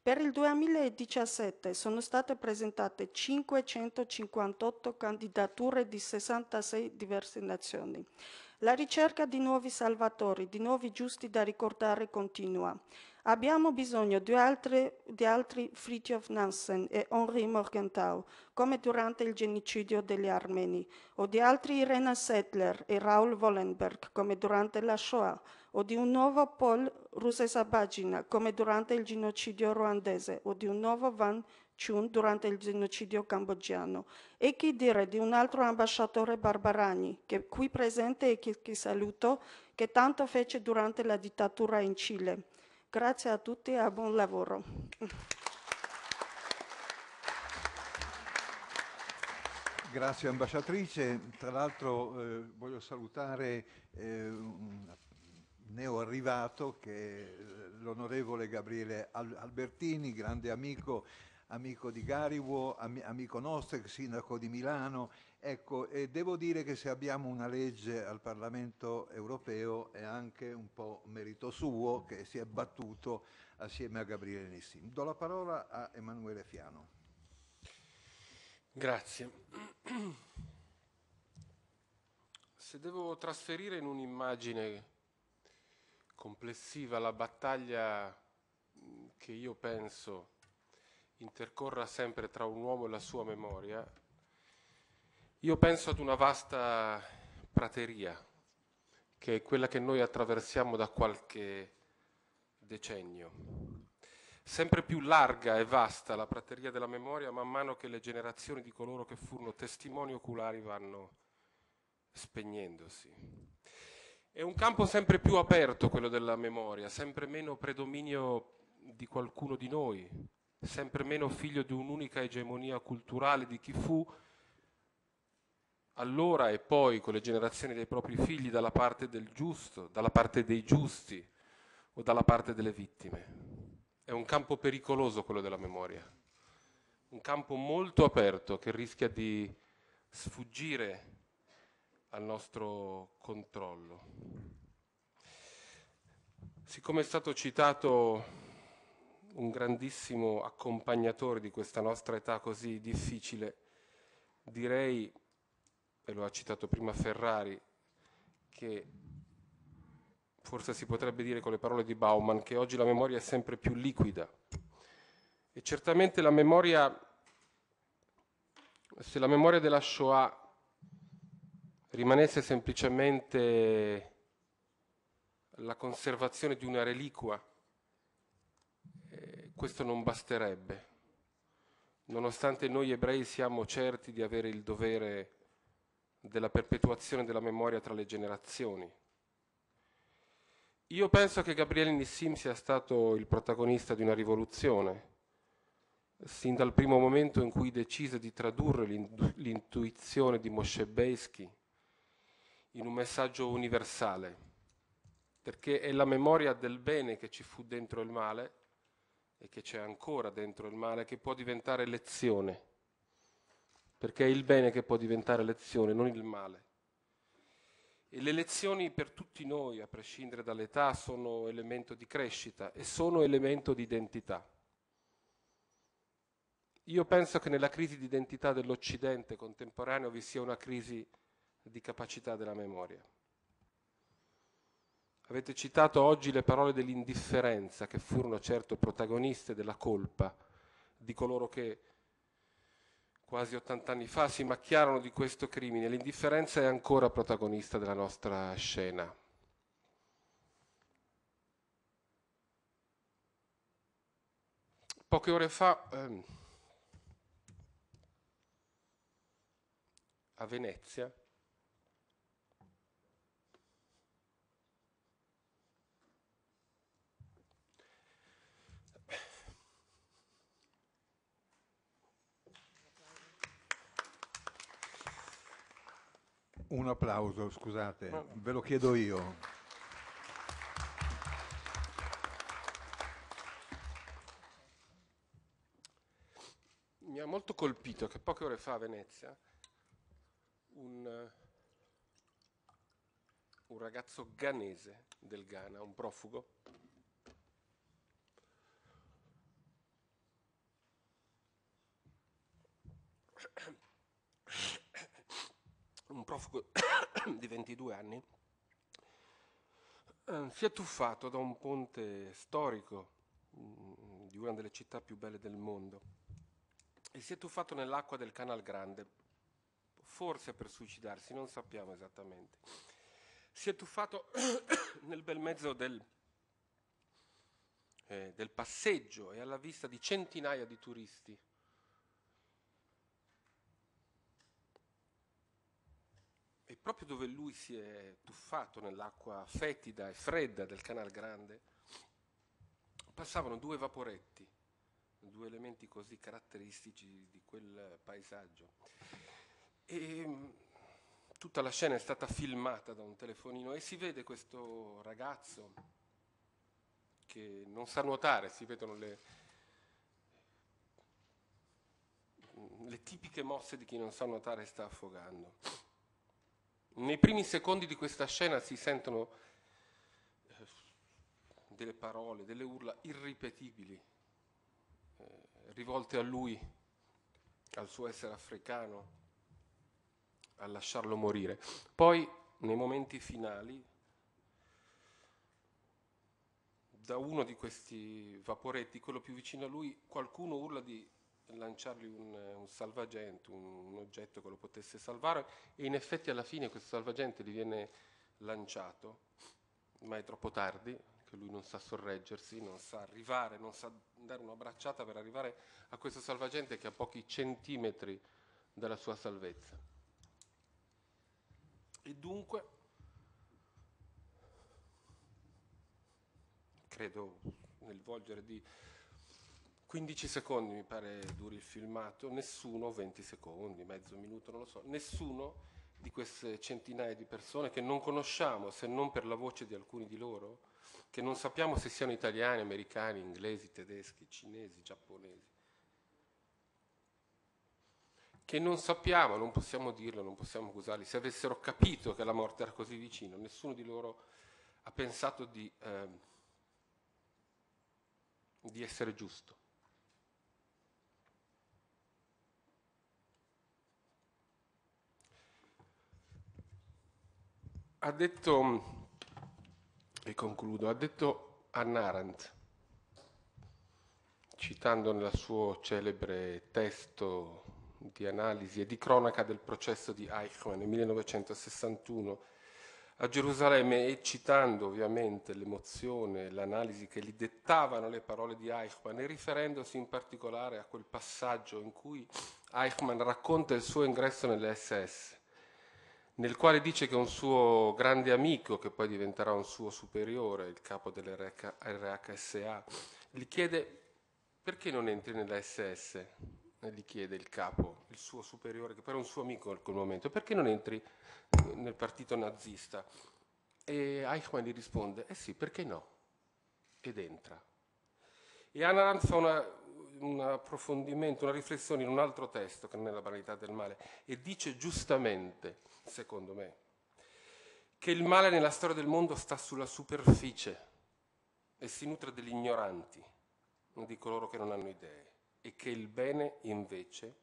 Per il 2017 sono state presentate 558 candidature di 66 diverse nazioni. La ricerca di nuovi salvatori, di nuovi giusti da ricordare continua. Abbiamo bisogno di altri, di altri Fridtjof Nansen e Henri Morgenthau, come durante il genocidio degli armeni, o di altri Irena Settler e Raoul Wallenberg, come durante la Shoah, o di un nuovo Paul Rusesabagina, come durante il genocidio ruandese, o di un nuovo Van Chun durante il genocidio cambogiano. E che dire di un altro ambasciatore Barbarani, che qui presente e che, che saluto, che tanto fece durante la dittatura in Cile. Grazie a tutti e buon lavoro. Grazie ambasciatrice, tra l'altro eh, voglio salutare eh, un neo arrivato che è l'onorevole Gabriele Albertini, grande amico amico di Gariwo, am amico nostro, sindaco di Milano. Ecco, e devo dire che se abbiamo una legge al Parlamento europeo è anche un po' merito suo che si è battuto assieme a Gabriele Nissim. Do la parola a Emanuele Fiano. Grazie. Se devo trasferire in un'immagine complessiva la battaglia che io penso intercorra sempre tra un uomo e la sua memoria, io penso ad una vasta prateria, che è quella che noi attraversiamo da qualche decennio. Sempre più larga e vasta la prateria della memoria man mano che le generazioni di coloro che furono testimoni oculari vanno spegnendosi. È un campo sempre più aperto quello della memoria, sempre meno predominio di qualcuno di noi, sempre meno figlio di un'unica egemonia culturale di chi fu allora e poi con le generazioni dei propri figli dalla parte del giusto, dalla parte dei giusti o dalla parte delle vittime. È un campo pericoloso quello della memoria, un campo molto aperto che rischia di sfuggire al nostro controllo. Siccome è stato citato un grandissimo accompagnatore di questa nostra età così difficile, direi, e lo ha citato prima Ferrari, che forse si potrebbe dire con le parole di Bauman, che oggi la memoria è sempre più liquida. E certamente la memoria, se la memoria della Shoah rimanesse semplicemente la conservazione di una reliquia, eh, questo non basterebbe, nonostante noi ebrei siamo certi di avere il dovere della perpetuazione della memoria tra le generazioni. Io penso che Gabriele Nissim sia stato il protagonista di una rivoluzione, sin dal primo momento in cui decise di tradurre l'intuizione di Moshe Beisky in un messaggio universale, perché è la memoria del bene che ci fu dentro il male e che c'è ancora dentro il male che può diventare lezione, perché è il bene che può diventare lezione, non il male. E le lezioni per tutti noi, a prescindere dall'età, sono elemento di crescita e sono elemento di identità. Io penso che nella crisi di identità dell'Occidente contemporaneo vi sia una crisi di capacità della memoria. Avete citato oggi le parole dell'indifferenza che furono certo protagoniste della colpa di coloro che quasi 80 anni fa si macchiarono di questo crimine. L'indifferenza è ancora protagonista della nostra scena. Poche ore fa ehm, a Venezia Un applauso, scusate, ve lo chiedo io. Mi ha molto colpito che poche ore fa a Venezia un, un ragazzo ghanese del Ghana, un profugo, un profugo *coughs* di 22 anni, eh, si è tuffato da un ponte storico mm, di una delle città più belle del mondo e si è tuffato nell'acqua del Canal Grande, forse per suicidarsi, non sappiamo esattamente. Si è tuffato *coughs* nel bel mezzo del, eh, del passeggio e alla vista di centinaia di turisti proprio dove lui si è tuffato nell'acqua fetida e fredda del Canal Grande, passavano due vaporetti, due elementi così caratteristici di quel paesaggio. E mm, tutta la scena è stata filmata da un telefonino e si vede questo ragazzo che non sa nuotare, si vedono le, le tipiche mosse di chi non sa nuotare e sta affogando. Nei primi secondi di questa scena si sentono eh, delle parole, delle urla irripetibili, eh, rivolte a lui, al suo essere africano, a lasciarlo morire. Poi, nei momenti finali, da uno di questi vaporetti, quello più vicino a lui, qualcuno urla di lanciargli un, un salvagente, un, un, oggetto che lo potesse salvare e in effetti alla fine questo salvagente gli viene lanciato, ma è troppo tardi, che lui non sa sorreggersi, non sa arrivare, non sa dare una bracciata per arrivare a questo salvagente che è a pochi centimetri dalla sua salvezza. E dunque, credo nel volgere di 15 secondi mi pare duri il filmato, nessuno, 20 secondi, mezzo minuto, non lo so, nessuno di queste centinaia di persone che non conosciamo se non per la voce di alcuni di loro, che non sappiamo se siano italiani, americani, inglesi, tedeschi, cinesi, giapponesi, che non sappiamo, non possiamo dirlo, non possiamo accusarli. Se avessero capito che la morte era così vicino, nessuno di loro ha pensato di, eh, di essere giusto. Ha detto, e concludo, ha detto Anna Arendt, citando nel suo celebre testo di analisi e di cronaca del processo di Eichmann nel 1961 a Gerusalemme e citando ovviamente l'emozione, l'analisi che gli dettavano le parole di Eichmann e riferendosi in particolare a quel passaggio in cui Eichmann racconta il suo ingresso nell'SS, nel quale dice che un suo grande amico, che poi diventerà un suo superiore, il capo dell'RHSA, gli chiede perché non entri nella SS? gli chiede il capo, il suo superiore, che poi era un suo amico in quel momento, perché non entri nel partito nazista? E Eichmann gli risponde, eh sì, perché no? Ed entra. E Anna Rand fa una, un approfondimento, una riflessione in un altro testo, che non è la banalità del male, e dice giustamente, secondo me, che il male nella storia del mondo sta sulla superficie e si nutre degli ignoranti di coloro che non hanno idee e che il bene invece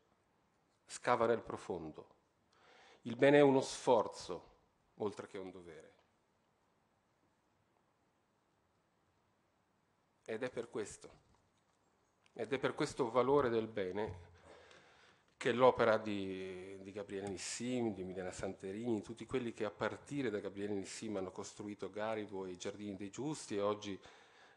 scava nel profondo. Il bene è uno sforzo oltre che un dovere. Ed è per questo, ed è per questo valore del bene che l'opera di, di Gabriele Nissim, di Milena Santerini, tutti quelli che a partire da Gabriele Nissim hanno costruito Garibo e i Giardini dei Giusti e oggi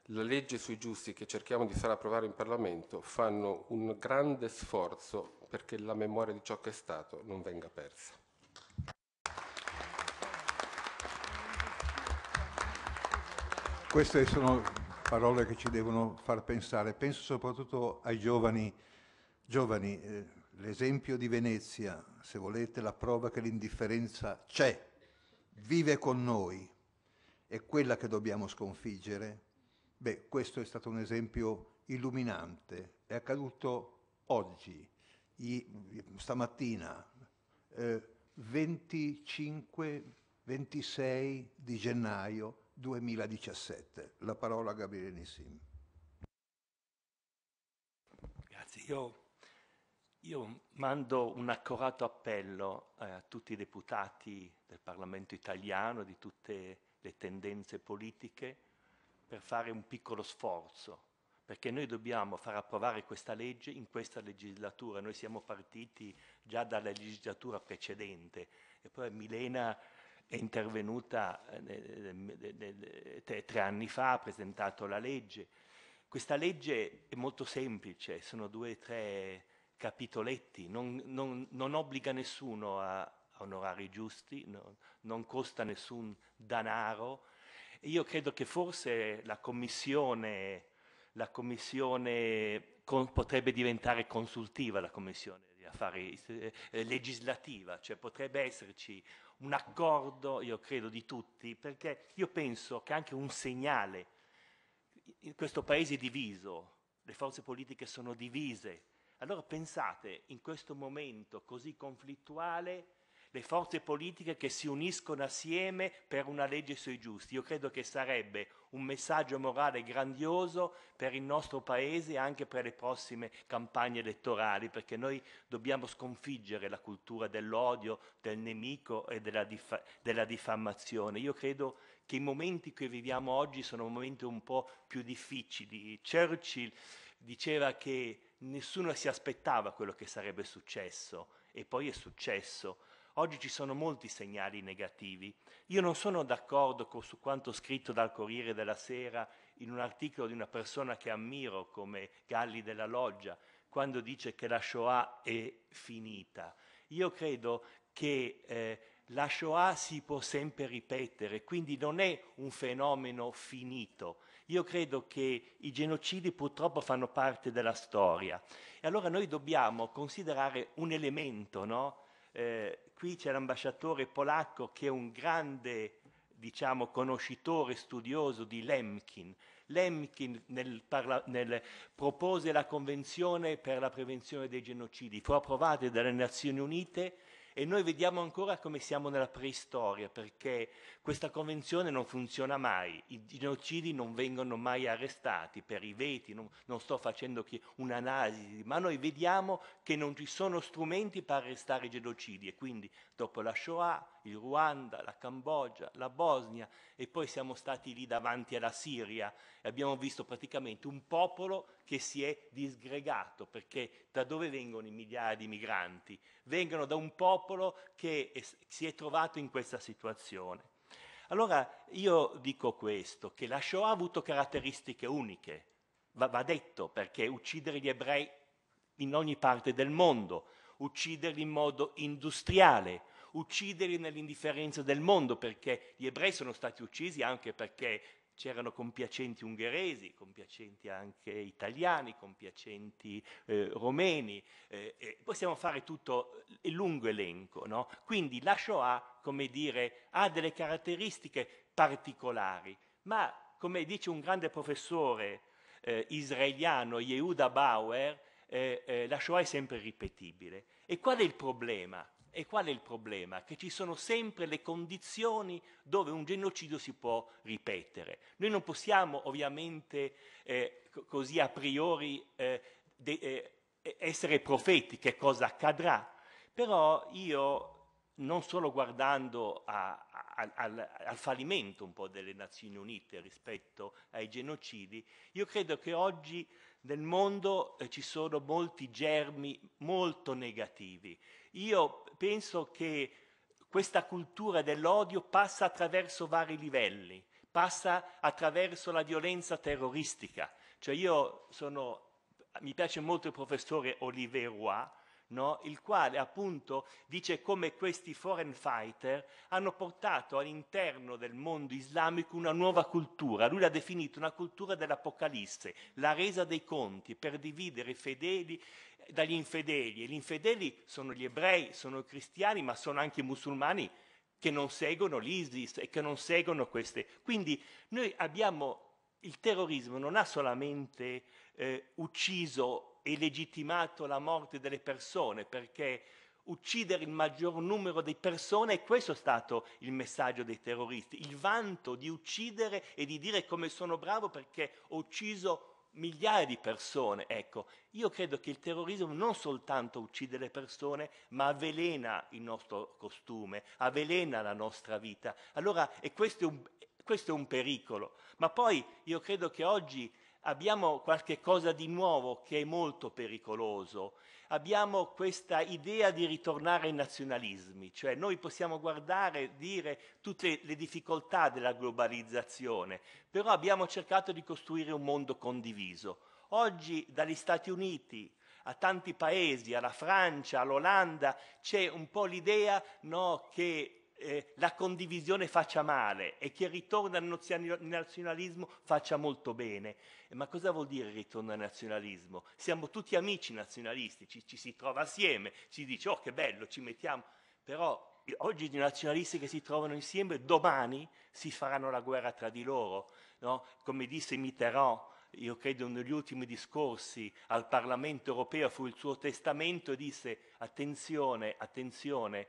la legge sui giusti che cerchiamo di far approvare in Parlamento fanno un grande sforzo perché la memoria di ciò che è stato non venga persa. Queste sono parole che ci devono far pensare. Penso soprattutto ai giovani. giovani eh, l'esempio di Venezia, se volete, la prova che l'indifferenza c'è, vive con noi, è quella che dobbiamo sconfiggere Beh, questo è stato un esempio illuminante, è accaduto oggi, stamattina, eh, 25-26 di gennaio 2017. La parola a Gabriele Nissim. Grazie. Io, io, mando un accorato appello eh, a tutti i deputati del Parlamento italiano, di tutte le tendenze politiche, per fare un piccolo sforzo, perché noi dobbiamo far approvare questa legge in questa legislatura. Noi siamo partiti già dalla legislatura precedente e poi Milena è intervenuta eh, tre anni fa, ha presentato la legge. Questa legge è molto semplice, sono due o tre capitoletti, non, non, non, obbliga nessuno a, onorare i giusti, no, non costa nessun denaro, io credo che forse la commissione, la commissione con, potrebbe diventare consultiva, la commissione di affari eh, legislativa, cioè potrebbe esserci un accordo, io credo, di tutti, perché io penso che anche un segnale, questo paese diviso, le forze politiche sono divise, allora pensate, in questo momento così conflittuale, le forze politiche che si uniscono assieme per una legge sui giusti. Io credo che sarebbe un messaggio morale grandioso per il nostro Paese e anche per le prossime campagne elettorali, perché noi dobbiamo sconfiggere la cultura dell'odio, del nemico e della, dif- della diffamazione. Io credo che i momenti che viviamo oggi sono momenti un po' più difficili. Churchill diceva che nessuno si aspettava quello che sarebbe successo e poi è successo. Oggi ci sono molti segnali negativi. Io non sono d'accordo con, su quanto scritto dal Corriere della Sera in un articolo di una persona che ammiro come Galli della Loggia, quando dice che la Shoah è finita. Io credo che eh, la Shoah si può sempre ripetere, quindi non è un fenomeno finito. Io credo che i genocidi purtroppo fanno parte della storia e allora noi dobbiamo considerare un elemento, no? eh, qui c'è l'ambasciatore polacco che è un grande diciamo, conoscitore, studioso di Lemkin. Lemkin nel parla- nel, propose la Convenzione per la prevenzione dei genocidi, fu approvata dalle Nazioni Unite e noi vediamo ancora come siamo nella preistoria, perché questa convenzione non funziona mai, i genocidi non vengono mai arrestati per i veti, non, non sto facendo un'analisi, ma noi vediamo che non ci sono strumenti per arrestare i genocidi. E quindi dopo la Shoah, il Ruanda, la Cambogia, la Bosnia e poi siamo stati lì davanti alla Siria e abbiamo visto praticamente un popolo che si è disgregato, perché da dove vengono i migliaia di migranti? Vengono da un popolo che è, si è trovato in questa situazione. Allora io dico questo, che la Shoah ha avuto caratteristiche uniche, va, va detto, perché uccidere gli ebrei in ogni parte del mondo, ucciderli in modo industriale, ucciderli nell'indifferenza del mondo, perché gli ebrei sono stati uccisi anche perché c'erano compiacenti ungheresi, compiacenti anche italiani, compiacenti eh, romeni, eh, possiamo fare tutto il lungo elenco. No? Quindi la Shoah, come dire, ha delle caratteristiche particolari, ma come dice un grande professore eh, israeliano, Yehuda Bauer, eh, eh, la Shoah è sempre ripetibile. E qual è il problema? E qual è il problema? Che ci sono sempre le condizioni dove un genocidio si può ripetere. Noi non possiamo ovviamente eh, così a priori eh, de, eh, essere profeti che cosa accadrà, però io non solo guardando a, a, al, al, fallimento un po' delle Nazioni Unite rispetto ai genocidi, io credo che oggi nel mondo eh, ci sono molti germi molto negativi. Io penso che questa cultura dell'odio passa attraverso vari livelli, passa attraverso la violenza terroristica. Cioè io sono, mi piace molto il professore Olivier Roy, No? il quale appunto dice come questi foreign fighter hanno portato all'interno del mondo islamico una nuova cultura. Lui l'ha definito una cultura dell'Apocalisse, la resa dei conti per dividere i fedeli dagli infedeli e gli infedeli sono gli ebrei, sono i cristiani, ma sono anche i musulmani che non seguono l'ISIS e che non seguono queste. Quindi noi abbiamo il terrorismo non ha solamente eh, ucciso e legittimato la morte delle persone, perché uccidere il maggior numero di persone, e questo è stato il messaggio dei terroristi, il vanto di uccidere e di dire come sono bravo perché ho ucciso migliaia di persone. Ecco, io credo che il terrorismo non soltanto uccide le persone, ma avvelena il nostro costume, avvelena la nostra vita. Allora, e questo è un, questo è un pericolo. Ma poi io credo che oggi abbiamo qualche cosa di nuovo che è molto pericoloso. Abbiamo questa idea di ritornare ai nazionalismi, cioè noi possiamo guardare dire tutte le difficoltà della globalizzazione, però abbiamo cercato di costruire un mondo condiviso. Oggi dagli Stati Uniti a tanti paesi, alla Francia, all'Olanda, c'è un po' l'idea no, che eh, la condivisione faccia male e che il ritorno al nazionalismo faccia molto bene. Eh, ma cosa vuol dire ritorno al nazionalismo? Siamo tutti amici nazionalisti, ci, ci si trova assieme, si dice oh che bello, ci mettiamo, però oggi i nazionalisti che si trovano insieme, domani si faranno la guerra tra di loro, no? come disse Mitterrand, io credo negli ultimi discorsi al Parlamento europeo fu il suo testamento disse attenzione, attenzione,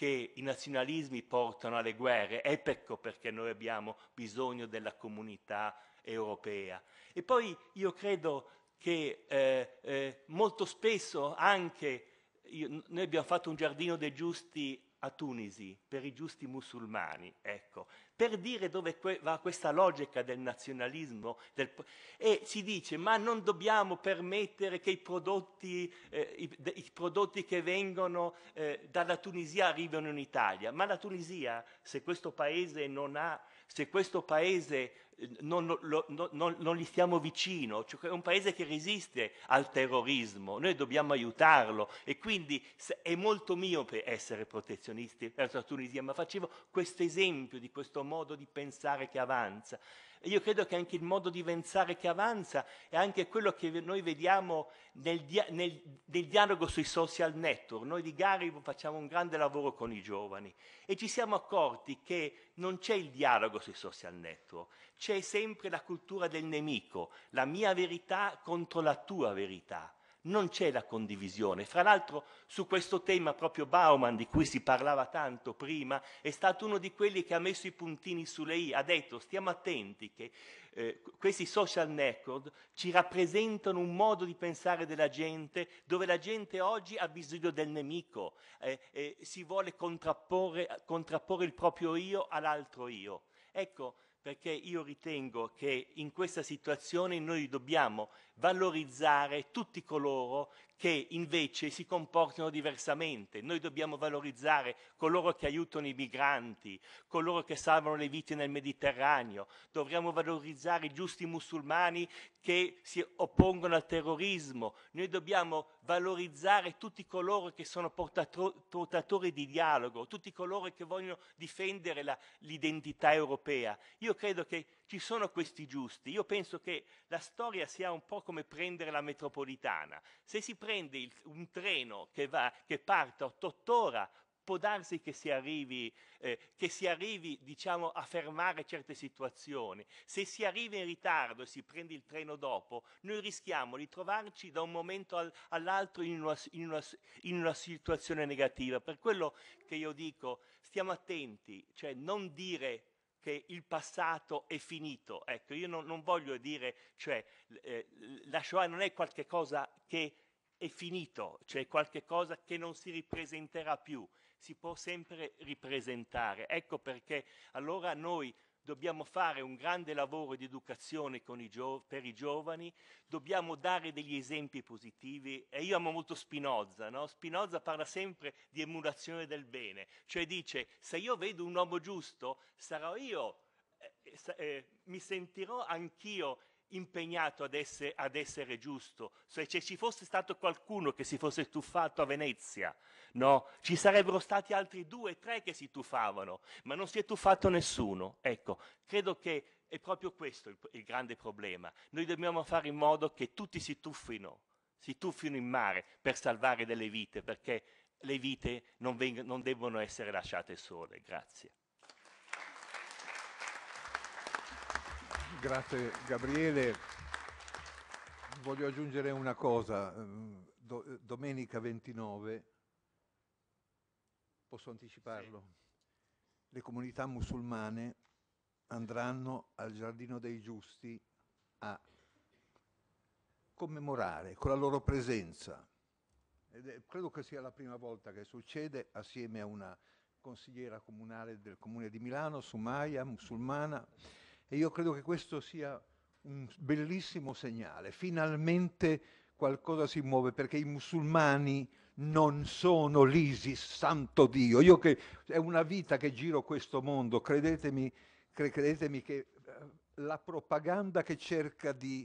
che i nazionalismi portano alle guerre, ecco perché noi abbiamo bisogno della comunità europea. E poi io credo che eh, eh, molto spesso anche io, noi abbiamo fatto un giardino dei giusti a Tunisi per i giusti musulmani, ecco, per dire dove va questa logica del nazionalismo del, e si dice ma non dobbiamo permettere che i prodotti, eh, i, i prodotti che vengono eh, dalla Tunisia arrivino in Italia, ma la Tunisia se questo paese non ha, se questo paese non, lo, non, non, gli stiamo vicino, cioè è un paese che resiste al terrorismo, noi dobbiamo aiutarlo e quindi è molto miope essere protezionisti verso la Tunisia, ma facevo questo esempio di questo modo di pensare che avanza. E io credo che anche il modo di pensare che avanza è anche quello che noi vediamo nel, dia- nel, nel dialogo sui social network. Noi di Gari facciamo un grande lavoro con i giovani e ci siamo accorti che non c'è il dialogo sui social network, c'è sempre la cultura del nemico, la mia verità contro la tua verità non c'è la condivisione. Fra l'altro su questo tema proprio Bauman, di cui si parlava tanto prima, è stato uno di quelli che ha messo i puntini sulle i, ha detto stiamo attenti che eh, questi social network ci rappresentano un modo di pensare della gente dove la gente oggi ha bisogno del nemico, eh, eh, si vuole contrapporre, contrapporre il proprio io all'altro io. Ecco, perché io ritengo che in questa situazione noi dobbiamo valorizzare tutti coloro che invece si comportano diversamente. Noi dobbiamo valorizzare coloro che aiutano i migranti, coloro che salvano le vite nel Mediterraneo, dovremmo valorizzare i giusti musulmani che si oppongono al terrorismo, noi dobbiamo valorizzare tutti coloro che sono portatori di dialogo, tutti coloro che vogliono difendere la, l'identità europea. Io credo che ci sono questi giusti. Io penso che la storia sia un po' come prendere la metropolitana. Se si prende il, un treno che, va, che parte a 8 ore, può darsi che si arrivi, eh, che si arrivi diciamo, a fermare certe situazioni. Se si arriva in ritardo e si prende il treno dopo, noi rischiamo di trovarci da un momento al, all'altro in una, in, una, in una, situazione negativa. Per quello che io dico, stiamo attenti, cioè non dire che il passato è finito. Ecco, io non, non voglio dire, cioè, eh, la Shoah non è qualcosa che è finito, cioè qualcosa che non si ripresenterà più, si può sempre ripresentare. Ecco perché allora noi dobbiamo fare un grande lavoro di educazione i per i giovani, dobbiamo dare degli esempi positivi e io amo molto Spinoza, no? Spinoza parla sempre di emulazione del bene, cioè dice se io vedo un uomo giusto sarò io, eh, eh, mi sentirò anch'io impegnato ad essere, ad essere giusto. Se ci fosse stato qualcuno che si fosse tuffato a Venezia, no? Ci sarebbero stati altri due, tre che si tuffavano, ma non si è tuffato nessuno. Ecco, credo che è proprio questo il, il grande problema. Noi dobbiamo fare in modo che tutti si tuffino, si tuffino in mare per salvare delle vite, perché le vite non, veng- non devono essere lasciate sole. Grazie. Grazie Gabriele. Voglio aggiungere una cosa. Ehm, do- domenica 29, posso anticiparlo? Sì. Le comunità musulmane andranno al Giardino dei Giusti a commemorare con la loro presenza. Ed credo che sia la prima volta che succede assieme a una consigliera comunale del comune di Milano, Sumaya, musulmana e io credo che questo sia un bellissimo segnale. Finalmente qualcosa si muove perché i musulmani non sono l'ISIS, santo Dio. Io che è una vita che giro questo mondo, credetemi, credetemi che eh, la propaganda che cerca di,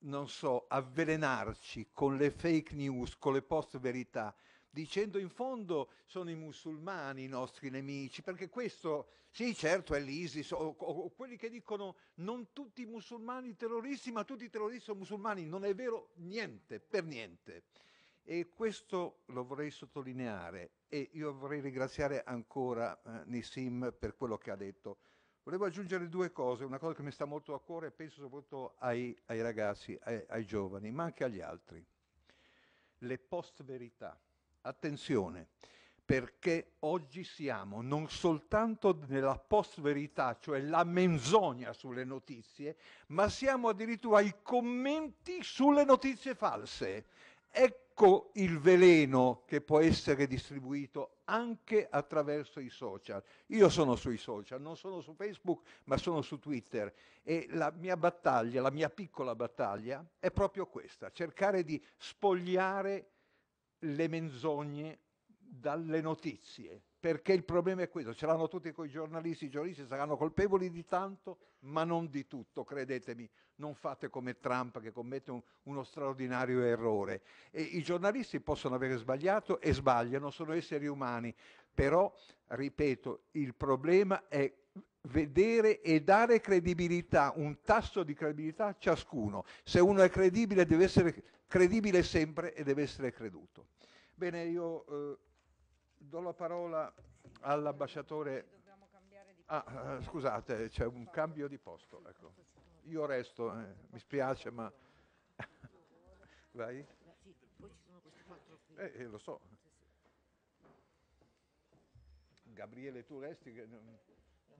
non so, avvelenarci con le fake news, con le post verità, dicendo in fondo sono i musulmani i nostri nemici, perché questo, sì certo è l'ISIS, o, o, quelli che dicono non tutti i musulmani terroristi, ma tutti i terroristi sono musulmani, non è vero niente, per niente. E questo lo vorrei sottolineare e io vorrei ringraziare ancora eh, Nissim per quello che ha detto. Volevo aggiungere due cose, una cosa che mi sta molto a cuore penso soprattutto ai, ai ragazzi, ai, ai giovani, ma anche agli altri. Le post-verità Attenzione, perché oggi siamo non soltanto nella post-verità, cioè la menzogna sulle notizie, ma siamo addirittura ai commenti sulle notizie false. Ecco il veleno che può essere distribuito anche attraverso i social. Io sono sui social, non sono su Facebook, ma sono su Twitter e la mia battaglia, la mia piccola battaglia è proprio questa, cercare di spogliare le menzogne dalle notizie, perché il problema è questo, ce l'hanno tutti con i giornalisti, i giornalisti saranno colpevoli di tanto, ma non di tutto, credetemi, non fate come Trump che commette un, uno straordinario errore. E I giornalisti possono avere sbagliato e sbagliano, sono esseri umani, però, ripeto, il problema è vedere e dare credibilità, un tasso di credibilità a ciascuno. Se uno è credibile deve essere credibile sempre e deve essere creduto. Bene, io eh, do la parola all'ambasciatore. Ah, eh, scusate, c'è un cambio di posto. Ecco. Io resto, eh, mi spiace, ma... *laughs* Vai? Eh, eh, lo so. Gabriele, tu resti,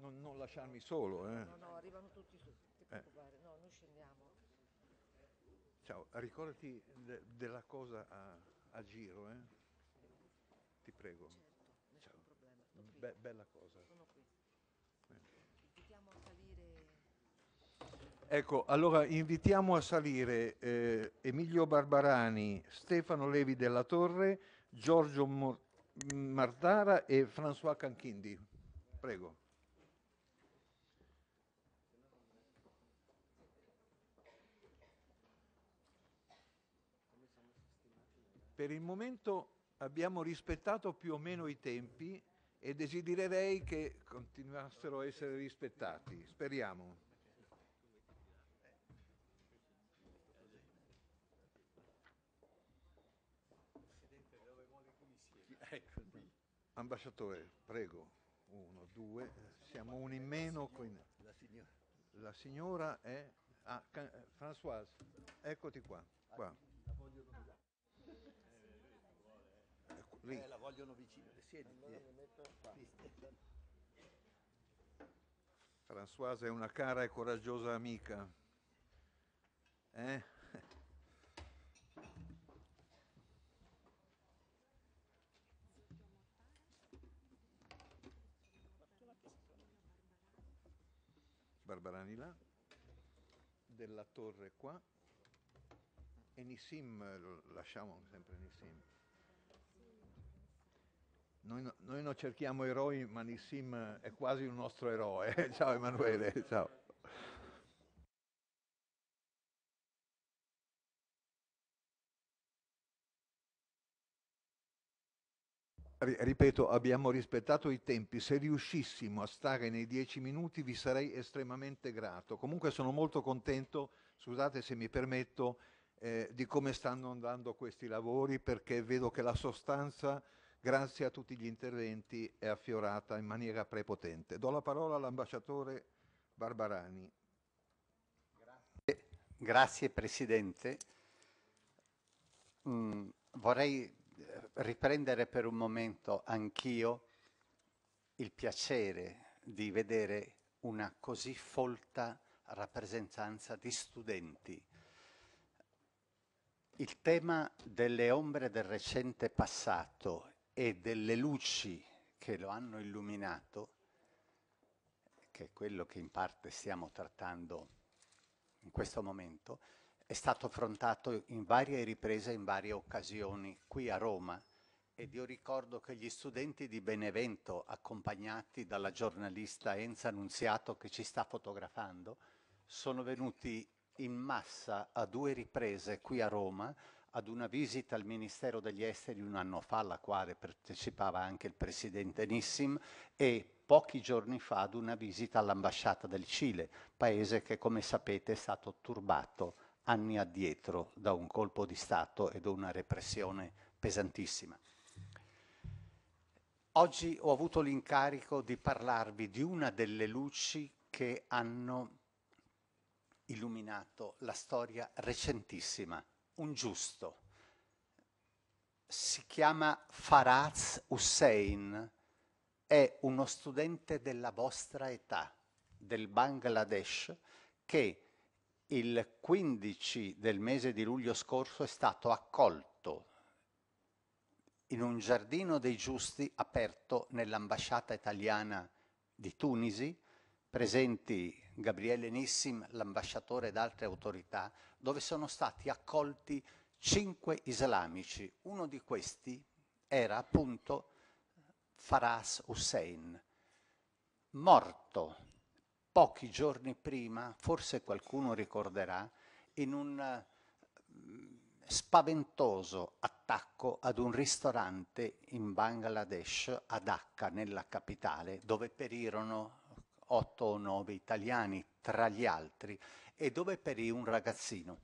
non, non, lasciarmi solo. Eh. No, no, arrivano tutti su, ti preoccupare. No, noi scendiamo. Ciao, ricordati de- della cosa a, a giro, eh? Ti prego. Certo, nessun problema. sto qui. Be- bella cosa. Sono qui. Invitiamo a salire. Ecco, allora invitiamo a salire eh, Emilio Barbarani, Stefano Levi della Torre, Giorgio Mo- Mardara e François Canchindi. Prego. Per il momento abbiamo rispettato più o meno i tempi e desidererei che continuassero a essere rispettati. Speriamo. Ambasciatore, prego. Uno, due, siamo uno in meno. qui. La signora è... Ah, Françoise, eccoti qua. qua. Lì. la vogliono vicino. Siedi. Françoise è una cara e coraggiosa amica. Eh? Barbarani là, della Torre qua e Nissim lo lasciamo sempre Nissim. Noi, no- noi non cerchiamo eroi, ma Nissim è quasi un nostro eroe. *laughs* ciao Emanuele, ciao. Ri- Ripeto, abbiamo rispettato i tempi. Se riuscissimo a stare nei dieci minuti vi sarei estremamente grato. Comunque sono molto contento, scusate se mi permetto, eh, di come stanno andando questi lavori perché vedo che la sostanza, grazie a tutti gli interventi, è affiorata in maniera prepotente. Do la parola all'ambasciatore Barbarani. Grazie Presidente. Mm, vorrei eh, riprendere per un momento anch'io il piacere di vedere una così folta rappresentanza di studenti. Il tema delle ombre del recente passato e delle luci che lo hanno illuminato, che è quello che in parte stiamo trattando in questo momento, è stato affrontato in varie riprese, in varie occasioni qui a Roma. Ed io ricordo che gli studenti di Benevento, accompagnati dalla giornalista Enza Annunziato che ci sta fotografando, sono venuti in massa a due riprese qui a Roma ad una visita al Ministero degli Esteri un anno fa, alla quale partecipava anche il Presidente Nissim, e pochi giorni fa ad una visita all'ambasciata del Cile, paese che come sapete è stato turbato anni addietro da un colpo di Stato e da una repressione pesantissima. Oggi ho avuto l'incarico di parlarvi di una delle luci che hanno illuminato la storia recentissima, un giusto. Si chiama Faraz Hussein, è uno studente della vostra età, del Bangladesh, che il 15 del mese di luglio scorso è stato accolto in un giardino dei giusti aperto nell'ambasciata italiana di Tunisi, presenti Gabriele Nissim, l'ambasciatore ed altre autorità, dove sono stati accolti cinque islamici. Uno di questi era appunto Faraz Hussein, morto pochi giorni prima, forse qualcuno ricorderà, in un eh, spaventoso attacco ad un ristorante in Bangladesh, a Dhaka, nella capitale, dove perirono otto o nove italiani tra gli altri e dove perì un ragazzino.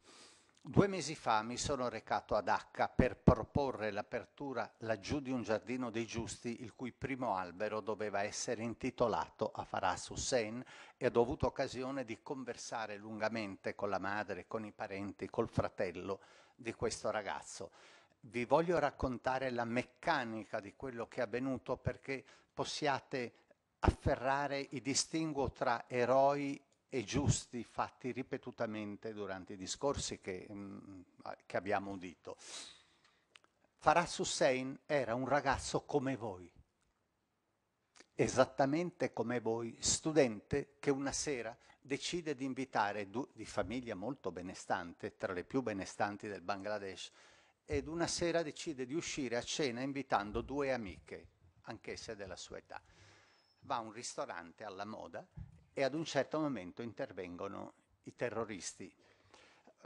Due mesi fa mi sono recato ad Acca per proporre l'apertura laggiù di un giardino dei giusti il cui primo albero doveva essere intitolato a Faras Hussein e ho avuto occasione di conversare lungamente con la madre, con i parenti, col fratello di questo ragazzo. Vi voglio raccontare la meccanica di quello che è avvenuto perché possiate afferrare i distinguo tra eroi e giusti fatti ripetutamente durante i discorsi che, mh, mm, che abbiamo udito. Faras Hussein era un ragazzo come voi, esattamente come voi, studente che una sera decide di invitare, di famiglia molto benestante, tra le più benestanti del Bangladesh, ed una sera decide di uscire a cena invitando due amiche, anch'esse della sua età. Va a un ristorante alla moda e ad un certo momento intervengono i terroristi.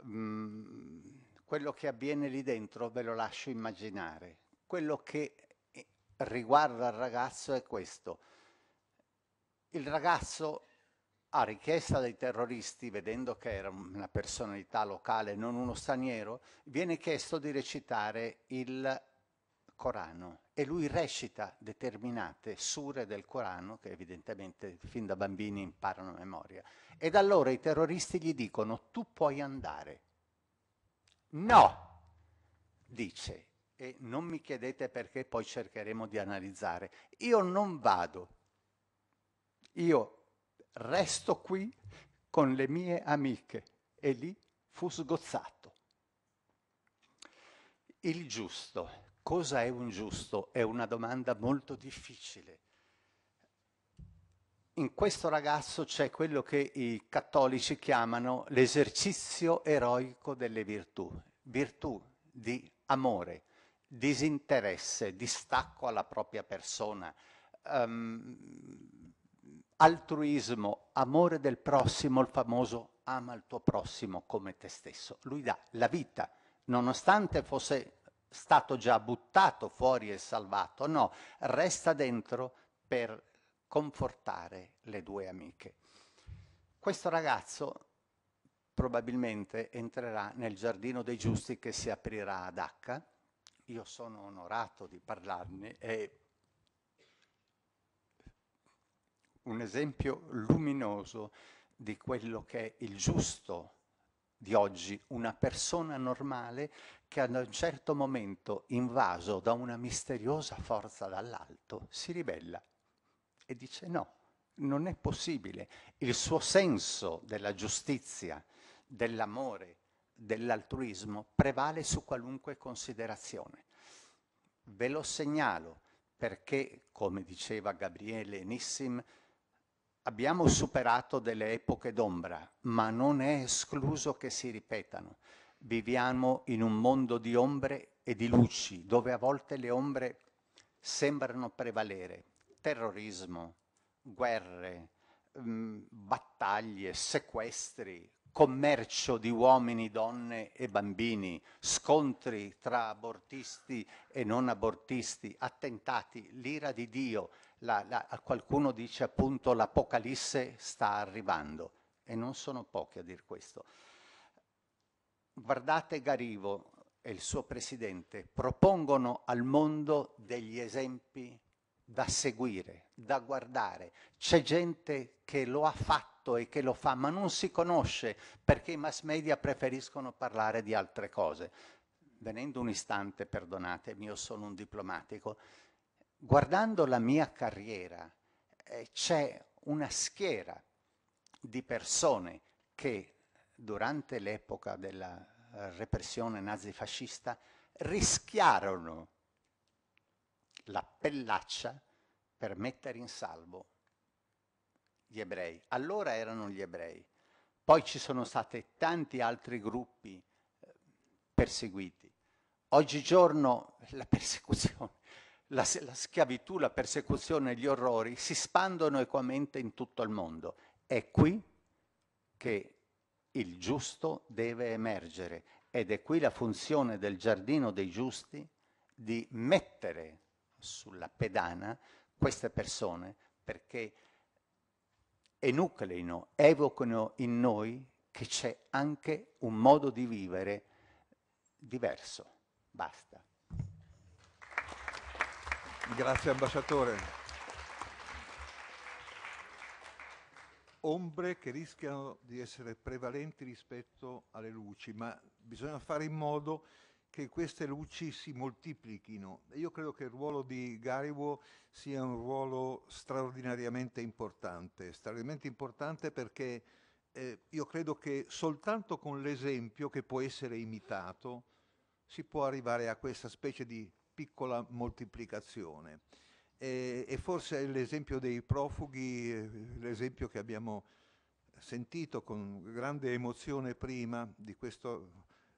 Mm, quello che avviene lì dentro ve lo lascio immaginare. Quello che eh, riguarda il ragazzo è questo. Il ragazzo, a richiesta dei terroristi, vedendo che era una personalità locale, non uno straniero, viene chiesto di recitare il Corano e lui recita determinate sure del Corano che evidentemente fin da bambini imparano a memoria. E allora i terroristi gli dicono tu puoi andare. No, dice, e non mi chiedete perché poi cercheremo di analizzare. Io non vado, io resto qui con le mie amiche e lì fu sgozzato. Il giusto Cosa è un giusto? È una domanda molto difficile. In questo ragazzo c'è quello che i cattolici chiamano l'esercizio eroico delle virtù, virtù di amore, disinteresse, distacco alla propria persona, um, altruismo, amore del prossimo, il famoso ama il tuo prossimo come te stesso. Lui dà la vita, nonostante fosse stato già buttato fuori e salvato, no, resta dentro per confortare le due amiche. Questo ragazzo probabilmente entrerà nel giardino dei giusti che si aprirà ad Acca. Io sono onorato di parlarne, è un esempio luminoso di quello che il giusto di oggi, una persona normale che ad un certo momento, invaso da una misteriosa forza dall'alto, si ribella e dice no, non è possibile. Il suo senso della giustizia, dell'amore, dell'altruismo prevale su qualunque considerazione. Ve lo segnalo perché, come diceva Gabriele Nissim, abbiamo superato delle epoche d'ombra, ma non è escluso che si ripetano. Viviamo in un mondo di ombre e di luci, dove a volte le ombre sembrano prevalere. Terrorismo, guerre, mh, mm, battaglie, sequestri, commercio di uomini, donne e bambini, scontri tra abortisti e non abortisti, attentati, l'ira di Dio, la, la, qualcuno dice appunto l'Apocalisse sta arrivando e non sono pochi a dir questo. Guardate Garivo e il suo presidente propongono al mondo degli esempi da seguire, da guardare. C'è gente che lo ha fatto e che lo fa, ma non si conosce perché i mass media preferiscono parlare di altre cose. Venendo un istante, perdonatemi, io sono un diplomatico, guardando la mia carriera eh, c'è una schiera di persone che durante l'epoca della eh, repressione nazifascista rischiarono la pellaccia per mettere in salvo gli ebrei. Allora erano gli ebrei. Poi ci sono stati tanti altri gruppi eh, perseguiti. Oggigiorno la *laughs* persecuzione la, la schiavitù, la persecuzione gli orrori si spandono equamente in tutto il mondo. È qui che il giusto deve emergere ed è qui la funzione del giardino dei giusti di mettere sulla pedana queste persone perché enucleino, evochino in noi che c'è anche un modo di vivere diverso. Basta. Grazie ambasciatore. Ombre che rischiano di essere prevalenti rispetto alle luci, ma bisogna fare in modo che queste luci si moltiplichino. Io credo che il ruolo di Gariwo sia un ruolo straordinariamente importante, straordinariamente importante perché eh, io credo che soltanto con l'esempio che può essere imitato si può arrivare a questa specie di piccola moltiplicazione. E, e forse l'esempio dei profughi, eh, l'esempio che abbiamo sentito con grande emozione prima di questo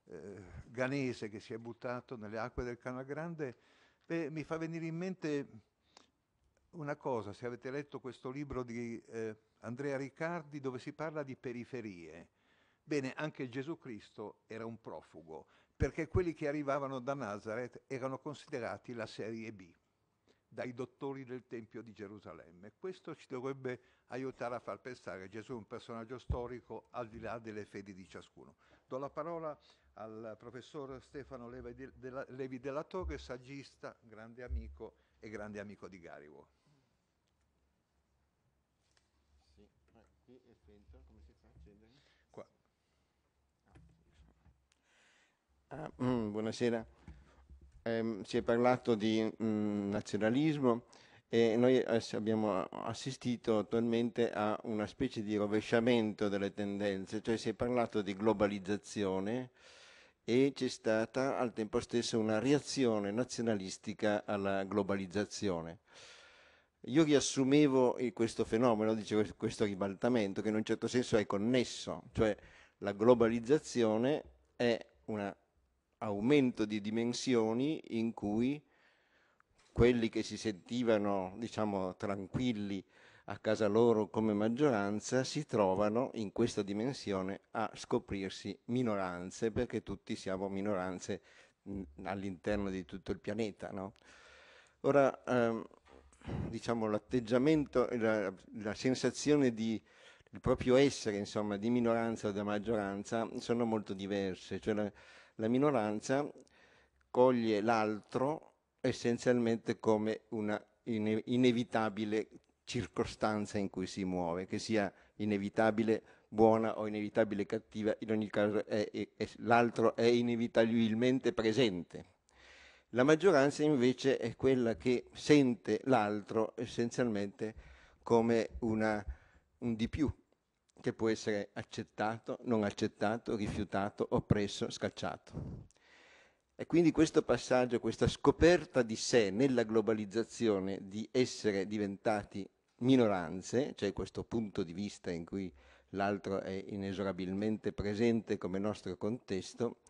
eh, ganese che si è buttato nelle acque del Canal Grande, beh, mi fa venire in mente una cosa, se avete letto questo libro di eh, Andrea Riccardi dove si parla di periferie. Bene, anche Gesù Cristo era un profugo, perché quelli che arrivavano da Nazareth erano considerati la serie B dai dottori del Tempio di Gerusalemme. Questo ci dovrebbe aiutare a far pensare Gesù è un personaggio storico al di là delle fedi di ciascuno. Do la parola al professor Stefano Levi della, Levi della Torre, saggista, grande amico e grande amico di Gariwo. Sì, qui è spento, come si fa a accendere? Qua. Ah, mm, buonasera, eh, si è parlato di mm, nazionalismo e noi abbiamo assistito attualmente a una specie di rovesciamento delle tendenze, cioè si è parlato di globalizzazione, e c'è stata al tempo stesso una reazione nazionalistica alla globalizzazione. Io riassumevo questo fenomeno, dicevo, questo ribaltamento, che in un certo senso è connesso, cioè la globalizzazione è un aumento di dimensioni in cui quelli che si sentivano, diciamo, tranquilli a casa loro come maggioranza si trovano in questa dimensione a scoprirsi minoranze, perché tutti siamo minoranze all'interno di tutto il pianeta. No? Ora, ehm, diciamo, l'atteggiamento, la, la sensazione di il proprio essere, insomma, di minoranza o di maggioranza sono molto diverse. Cioè la, la minoranza coglie l'altro essenzialmente come una inevitabile circostanza in cui si muove, che sia inevitabile buona o inevitabile cattiva, in ogni caso l'altro è inevitabilmente presente. La maggioranza invece è quella che sente l'altro essenzialmente come una, un di più, che può essere accettato, non accettato, rifiutato, oppresso, scacciato. E quindi questo passaggio, questa scoperta di sé nella globalizzazione, di essere diventati minoranze, cioè questo punto di vista in cui l'altro è inesorabilmente presente come nostro contesto,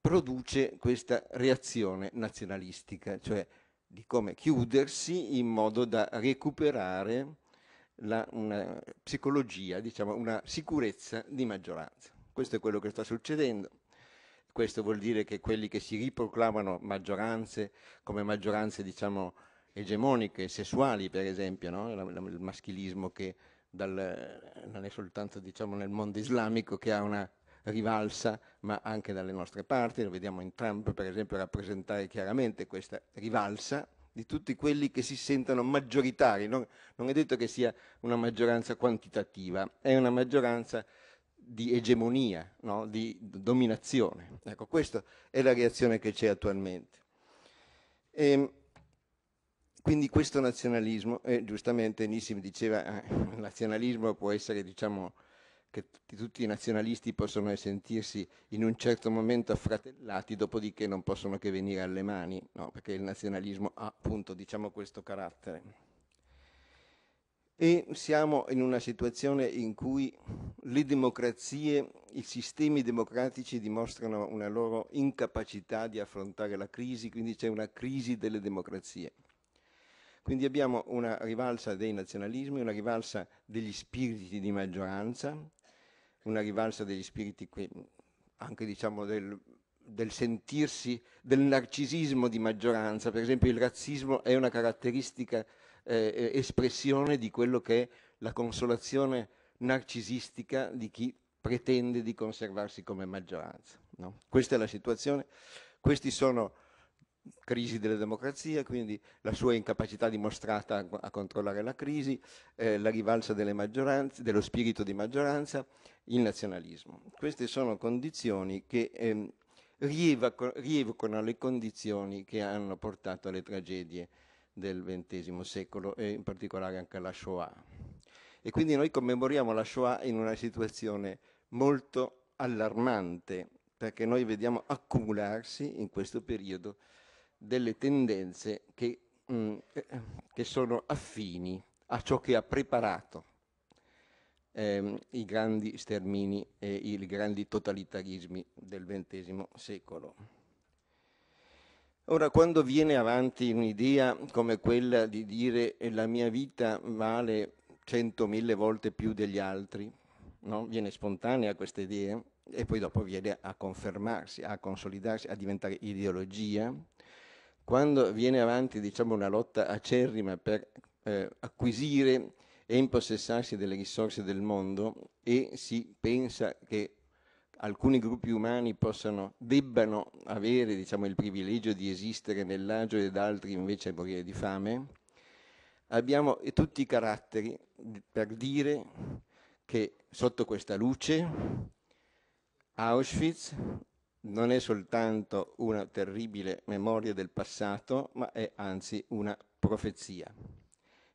produce questa reazione nazionalistica, cioè di come chiudersi in modo da recuperare la, una psicologia, diciamo una sicurezza di maggioranza. Questo è quello che sta succedendo. Questo vuol dire che quelli che si riproclamano maggioranze come maggioranze, diciamo, egemoniche, sessuali per esempio, no? il maschilismo che dal, non è soltanto diciamo, nel mondo islamico che ha una rivalsa, ma anche dalle nostre parti, lo vediamo in Trump per esempio rappresentare chiaramente questa rivalsa di tutti quelli che si sentono maggioritari, non, non è detto che sia una maggioranza quantitativa, è una maggioranza di egemonia, no? di dominazione. Ecco, questa è la reazione che c'è attualmente. E, ehm, quindi questo nazionalismo, e giustamente Nissim diceva, eh, il nazionalismo può essere, diciamo, che tutti i nazionalisti possono sentirsi in un certo momento affratellati, dopodiché non possono che venire alle mani, no? perché il nazionalismo ha appunto diciamo, questo carattere. E siamo in una situazione in cui le democrazie, i sistemi democratici dimostrano una loro incapacità di affrontare la crisi, quindi c'è una crisi delle democrazie. Quindi abbiamo una rivalsa dei nazionalismi, una rivalsa degli spiriti di maggioranza, una rivalsa degli spiriti anche diciamo del, del sentirsi, del narcisismo di maggioranza. Per esempio il razzismo è una caratteristica eh, espressione di quello che è la consolazione narcisistica di chi pretende di conservarsi come maggioranza. No? Questa è la situazione, questi sono crisi della democrazia, quindi la sua incapacità dimostrata a, controllare la crisi, eh, la rivalsa delle maggioranze, dello spirito di maggioranza, il nazionalismo. Queste sono condizioni che eh, rievocano le condizioni che hanno portato alle tragedie del XX secolo e in particolare anche alla Shoah. E quindi noi commemoriamo la Shoah in una situazione molto allarmante, perché noi vediamo accumularsi in questo periodo delle tendenze che, mh, mm, che sono affini a ciò che ha preparato ehm, i grandi stermini e i grandi totalitarismi del XX secolo. Ora, quando viene avanti un'idea come quella di dire la mia vita vale centomille volte più degli altri, no? viene spontanea questa idea e poi dopo viene a confermarsi, a consolidarsi, a diventare ideologia, quando viene avanti diciamo, una lotta acerrima per eh, acquisire e impossessarsi delle risorse del mondo e si pensa che alcuni gruppi umani possano, debbano avere diciamo, il privilegio di esistere nell'agio ed altri invece morire di fame, abbiamo tutti i caratteri per dire che sotto questa luce Auschwitz non è soltanto una terribile memoria del passato, ma è anzi una profezia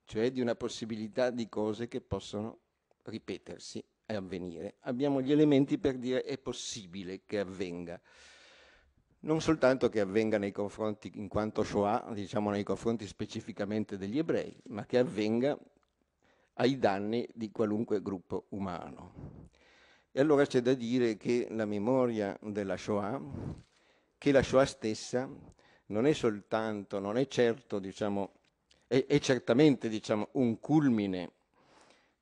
cioè di una possibilità di cose che possono ripetersi e avvenire. Abbiamo gli elementi per dire è possibile che avvenga. Non soltanto che avvenga nei confronti, in quanto Shoah, diciamo nei confronti specificamente degli ebrei, ma che avvenga ai danni di qualunque gruppo umano. E allora c'è da dire che la memoria della Shoah, che la Shoah stessa non è soltanto, non è certo, diciamo, è, è certamente diciamo, un culmine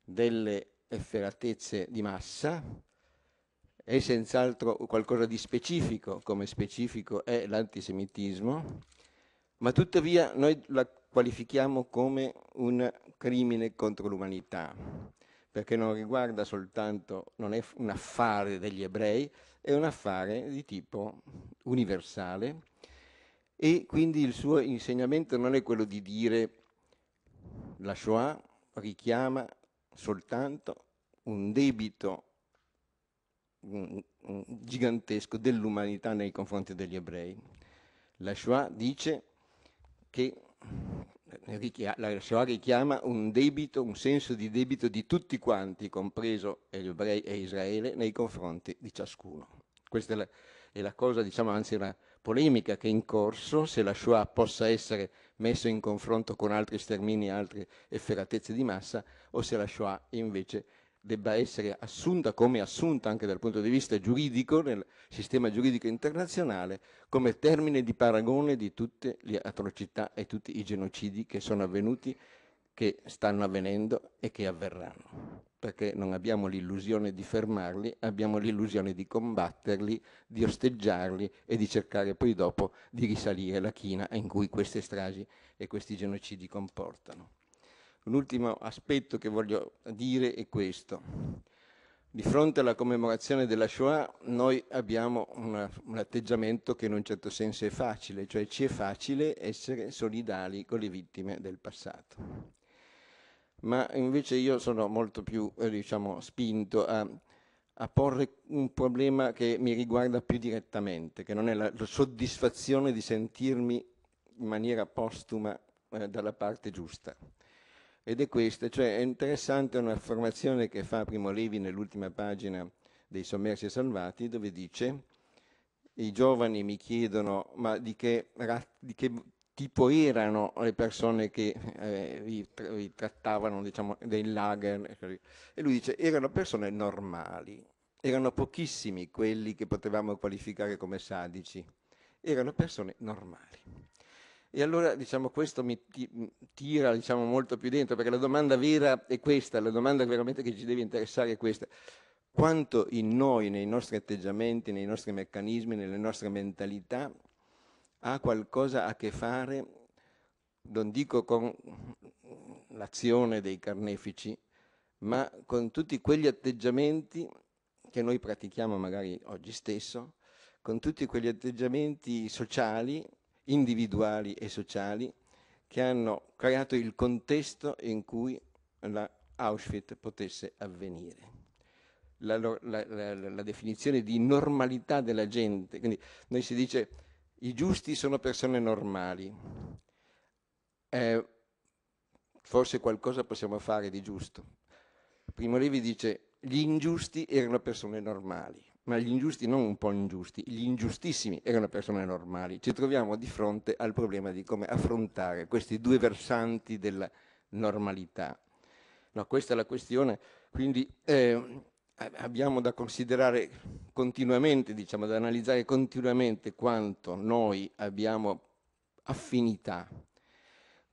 delle efferatezze di massa, è senz'altro qualcosa di specifico, come specifico è l'antisemitismo, ma tuttavia noi la qualifichiamo come un crimine contro l'umanità, perché non riguarda soltanto, non è un affare degli ebrei, è un affare di tipo universale e quindi il suo insegnamento non è quello di dire la Shoah richiama soltanto un debito gigantesco dell'umanità nei confronti degli ebrei. La Shoah dice che la Shoah richiama un debito, un senso di debito di tutti quanti, compreso gli ebrei e Israele, nei confronti di ciascuno. Questa è la, è la cosa, diciamo, anzi una polemica che è in corso, se la Shoah possa essere messo in confronto con altri stermini altre efferatezze di massa, o se la Shoah invece debba essere assunta come assunta anche dal punto di vista giuridico, nel sistema giuridico internazionale, come termine di paragone di tutte le atrocità e tutti i genocidi che sono avvenuti, che stanno avvenendo e che avverranno perché non abbiamo l'illusione di fermarli, abbiamo l'illusione di combatterli, di osteggiarli e di cercare poi dopo di risalire la china in cui queste stragi e questi genocidi comportano. Un ultimo aspetto che voglio dire è questo. Di fronte alla commemorazione della Shoah noi abbiamo una, un atteggiamento che in un certo senso è facile, cioè ci è facile essere solidali con le vittime del passato ma invece io sono molto più eh, diciamo, spinto a, a, porre un problema che mi riguarda più direttamente, che non è la, la soddisfazione di sentirmi in maniera postuma eh, dalla parte giusta. Ed è questa, cioè è interessante un'affermazione che fa Primo Levi nell'ultima pagina dei Sommersi e Salvati, dove dice i giovani mi chiedono ma di che, di che tipo erano le persone che eh, vi, vi, trattavano diciamo, dei lager. E lui dice, erano persone normali, erano pochissimi quelli che potevamo qualificare come sadici, erano persone normali. E allora diciamo, questo mi tira diciamo, molto più dentro, perché la domanda vera è questa, la domanda veramente che ci deve interessare è questa. Quanto in noi, nei nostri atteggiamenti, nei nostri meccanismi, nelle nostre mentalità, ha qualcosa a che fare non dico con l'azione dei carnefici, ma con tutti quegli atteggiamenti che noi pratichiamo magari oggi stesso, con tutti quegli atteggiamenti sociali, individuali e sociali, che hanno creato il contesto in cui la Auschwitz potesse avvenire. La, la, la, la, definizione di normalità della gente, quindi noi si dice i giusti sono persone normali, eh, forse qualcosa possiamo fare di giusto. Primo Levi dice gli ingiusti erano persone normali, ma gli ingiusti non un po' ingiusti, gli ingiustissimi erano persone normali. Ci troviamo di fronte al problema di come affrontare questi due versanti della normalità. No, questa è la questione, quindi eh, abbiamo da considerare continuamente, diciamo, da analizzare continuamente quanto noi abbiamo affinità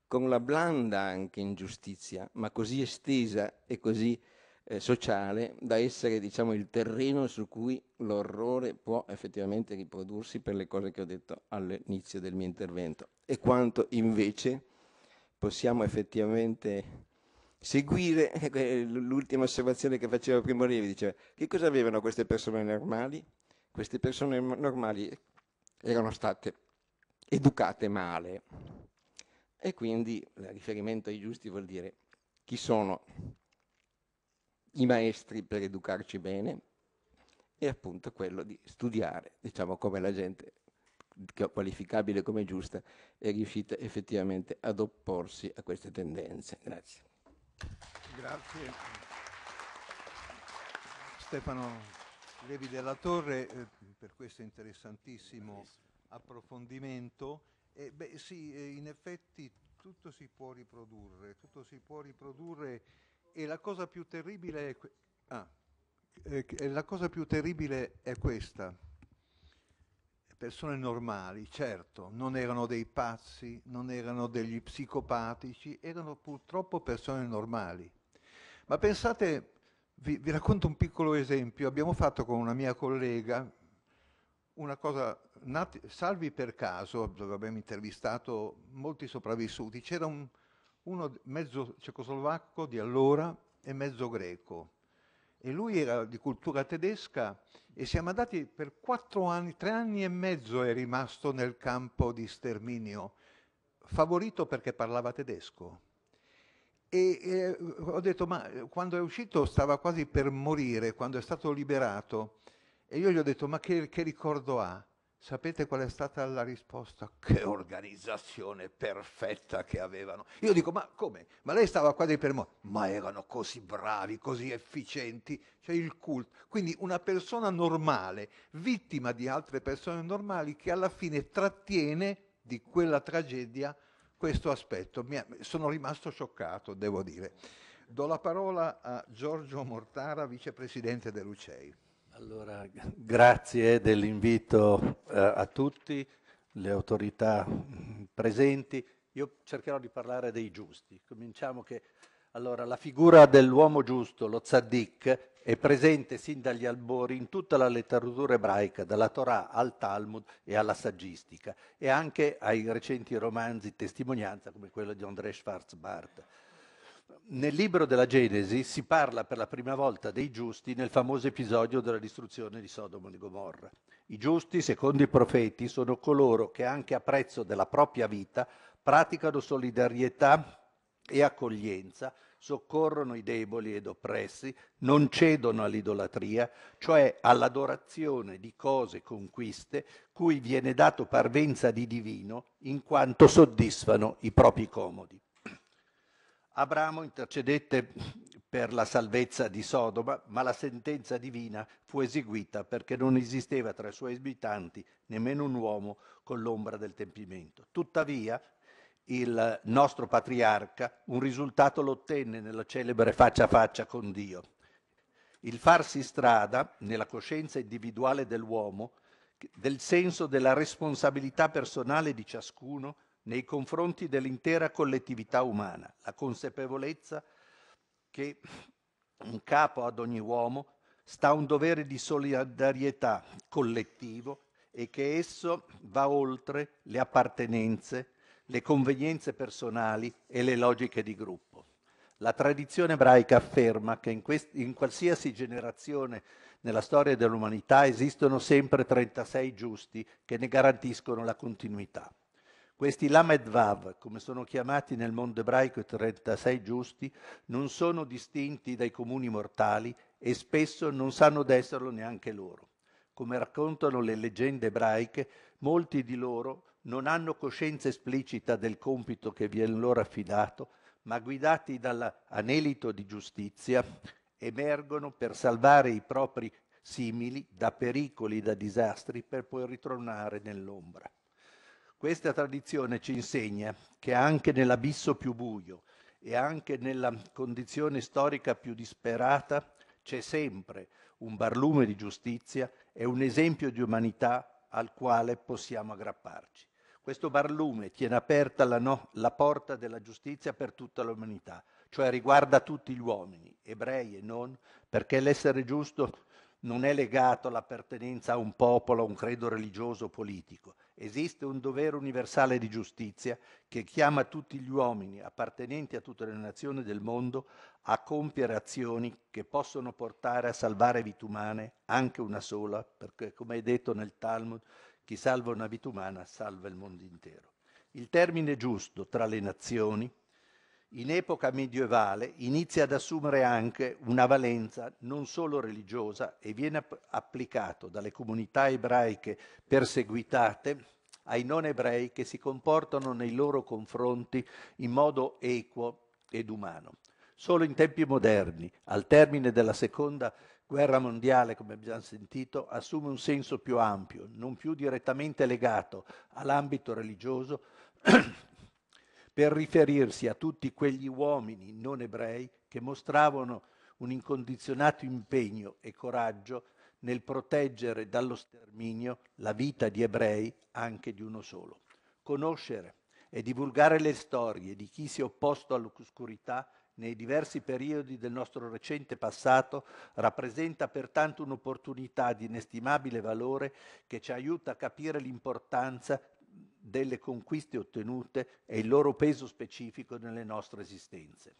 con la blanda anche ingiustizia, ma così estesa e così eh, sociale da essere diciamo, il terreno su cui l'orrore può effettivamente riprodursi per le cose che ho detto all'inizio del mio intervento e quanto invece possiamo effettivamente seguire *laughs* eh, l'ultima osservazione che faceva Primo Levi, diceva che cosa avevano queste persone normali? Queste persone normali erano state educate male e quindi il riferimento ai giusti vuol dire chi sono i maestri per educarci bene e appunto quello di studiare, diciamo come la gente qualificabile come giusta è riuscita effettivamente ad opporsi a queste tendenze. Grazie. Grazie. Stefano Levi della Torre eh, per questo interessantissimo approfondimento. Eh, beh, sì, eh, in effetti tutto si può riprodurre, tutto si può riprodurre e la cosa più terribile è, ah, eh, la cosa più terribile è questa. Persone normali, certo, non erano dei pazzi, non erano degli psicopatici, erano purtroppo persone normali. Ma pensate, vi, vi racconto un piccolo esempio, abbiamo fatto con una mia collega una cosa, nati, salvi per caso, dove abbiamo intervistato molti sopravvissuti, c'era un, uno mezzo cecoslovacco di allora e mezzo greco. E lui era di cultura tedesca e siamo andati per quattro anni, tre anni e mezzo è rimasto nel campo di sterminio, favorito perché parlava tedesco. E, e ho detto, ma quando è uscito stava quasi per morire, quando è stato liberato. E io gli ho detto, ma che, che ricordo ha? Sapete qual è stata la risposta? *laughs* Che organizzazione perfetta che avevano. Io dico, ma come? Ma lei stava quasi per morire. Ma erano così bravi, così efficienti. C'è il culto. Quindi una persona normale, vittima di altre persone normali, che alla fine trattiene di quella tragedia questo aspetto. sono rimasto scioccato, devo dire. Do la parola a Giorgio Mortara, vicepresidente dell'UCEI. Allora, grazie dell'invito eh, a tutti, le autorità mm, presenti. Io cercherò di parlare dei giusti. Cominciamo che allora, la figura dell'uomo giusto, lo tzaddik, è presente sin dagli albori in tutta la letteratura ebraica, dalla Torah al Talmud e alla saggistica, e anche ai recenti romanzi testimonianza come quello di André Schwarzbart nel libro della Genesi si parla per la prima volta dei giusti nel famoso episodio della distruzione di Sodoma e Gomorra. I giusti, secondo i profeti, sono coloro che anche a prezzo della propria vita praticano solidarietà e accoglienza, soccorrono i deboli ed oppressi, non cedono all'idolatria, cioè all'adorazione di cose conquiste cui viene dato parvenza di divino in quanto soddisfano i propri comodi. Abramo intercedette per la salvezza di Sodoma, ma la sentenza divina fu eseguita perché non esisteva tra i suoi abitanti nemmeno un uomo con l'ombra del tempimento. Tuttavia, il nostro patriarca un risultato lo ottenne nella celebre faccia a faccia con Dio. Il farsi strada nella coscienza individuale dell'uomo, del senso della responsabilità personale di ciascuno nei confronti dell'intera collettività umana, la consapevolezza che in capo ad ogni uomo sta un dovere di solidarietà collettivo e che esso va oltre le appartenenze le convenienze personali e le logiche di gruppo. La tradizione ebraica afferma che in, in qualsiasi generazione nella storia dell'umanità esistono sempre 36 giusti che ne garantiscono la continuità. Questi Lamed Vav, come sono chiamati nel mondo ebraico i 36 giusti, non sono distinti dai comuni mortali e spesso non sanno d'esserlo neanche loro. Come raccontano le leggende ebraiche, molti di loro non hanno coscienza esplicita del compito che viene loro affidato, ma guidati dall'anelito di giustizia emergono per salvare i propri simili da pericoli, da disastri, per poi ritornare nell'ombra. Questa tradizione ci insegna che anche nell'abisso più buio e anche nella condizione storica più disperata c'è sempre un barlume di giustizia e un esempio di umanità al quale possiamo aggrapparci. Questo barlume tiene aperta la, no, la porta della giustizia per tutta l'umanità, cioè riguarda tutti gli uomini, ebrei e non, perché l'essere giusto non è legato all'appartenenza a un popolo, a un credo religioso o politico. Esiste un dovere universale di giustizia che chiama tutti gli uomini appartenenti a tutte le nazioni del mondo a compiere azioni che possono portare a salvare vite umane, anche una sola, perché come è detto nel Talmud, chi salva una vita umana salva il mondo intero. Il termine giusto tra le nazioni, in epoca medievale, inizia ad assumere anche una valenza non solo religiosa e viene applicato dalle comunità ebraiche perseguitate ai non ebrei che si comportano nei loro confronti in modo equo ed umano. Solo in tempi moderni, al termine della seconda guerra mondiale, come abbiamo sentito, assume un senso più ampio, non più direttamente legato all'ambito religioso, *clears throat* per riferirsi a tutti quegli uomini non ebrei che mostravano un incondizionato impegno e coraggio nel proteggere dallo sterminio la vita di ebrei, anche di uno solo. Conoscere e divulgare le storie di chi si è opposto all'oscurità nei diversi periodi del nostro recente passato rappresenta pertanto un'opportunità di inestimabile valore che ci aiuta a capire l'importanza delle conquiste ottenute e il loro peso specifico nelle nostre esistenze.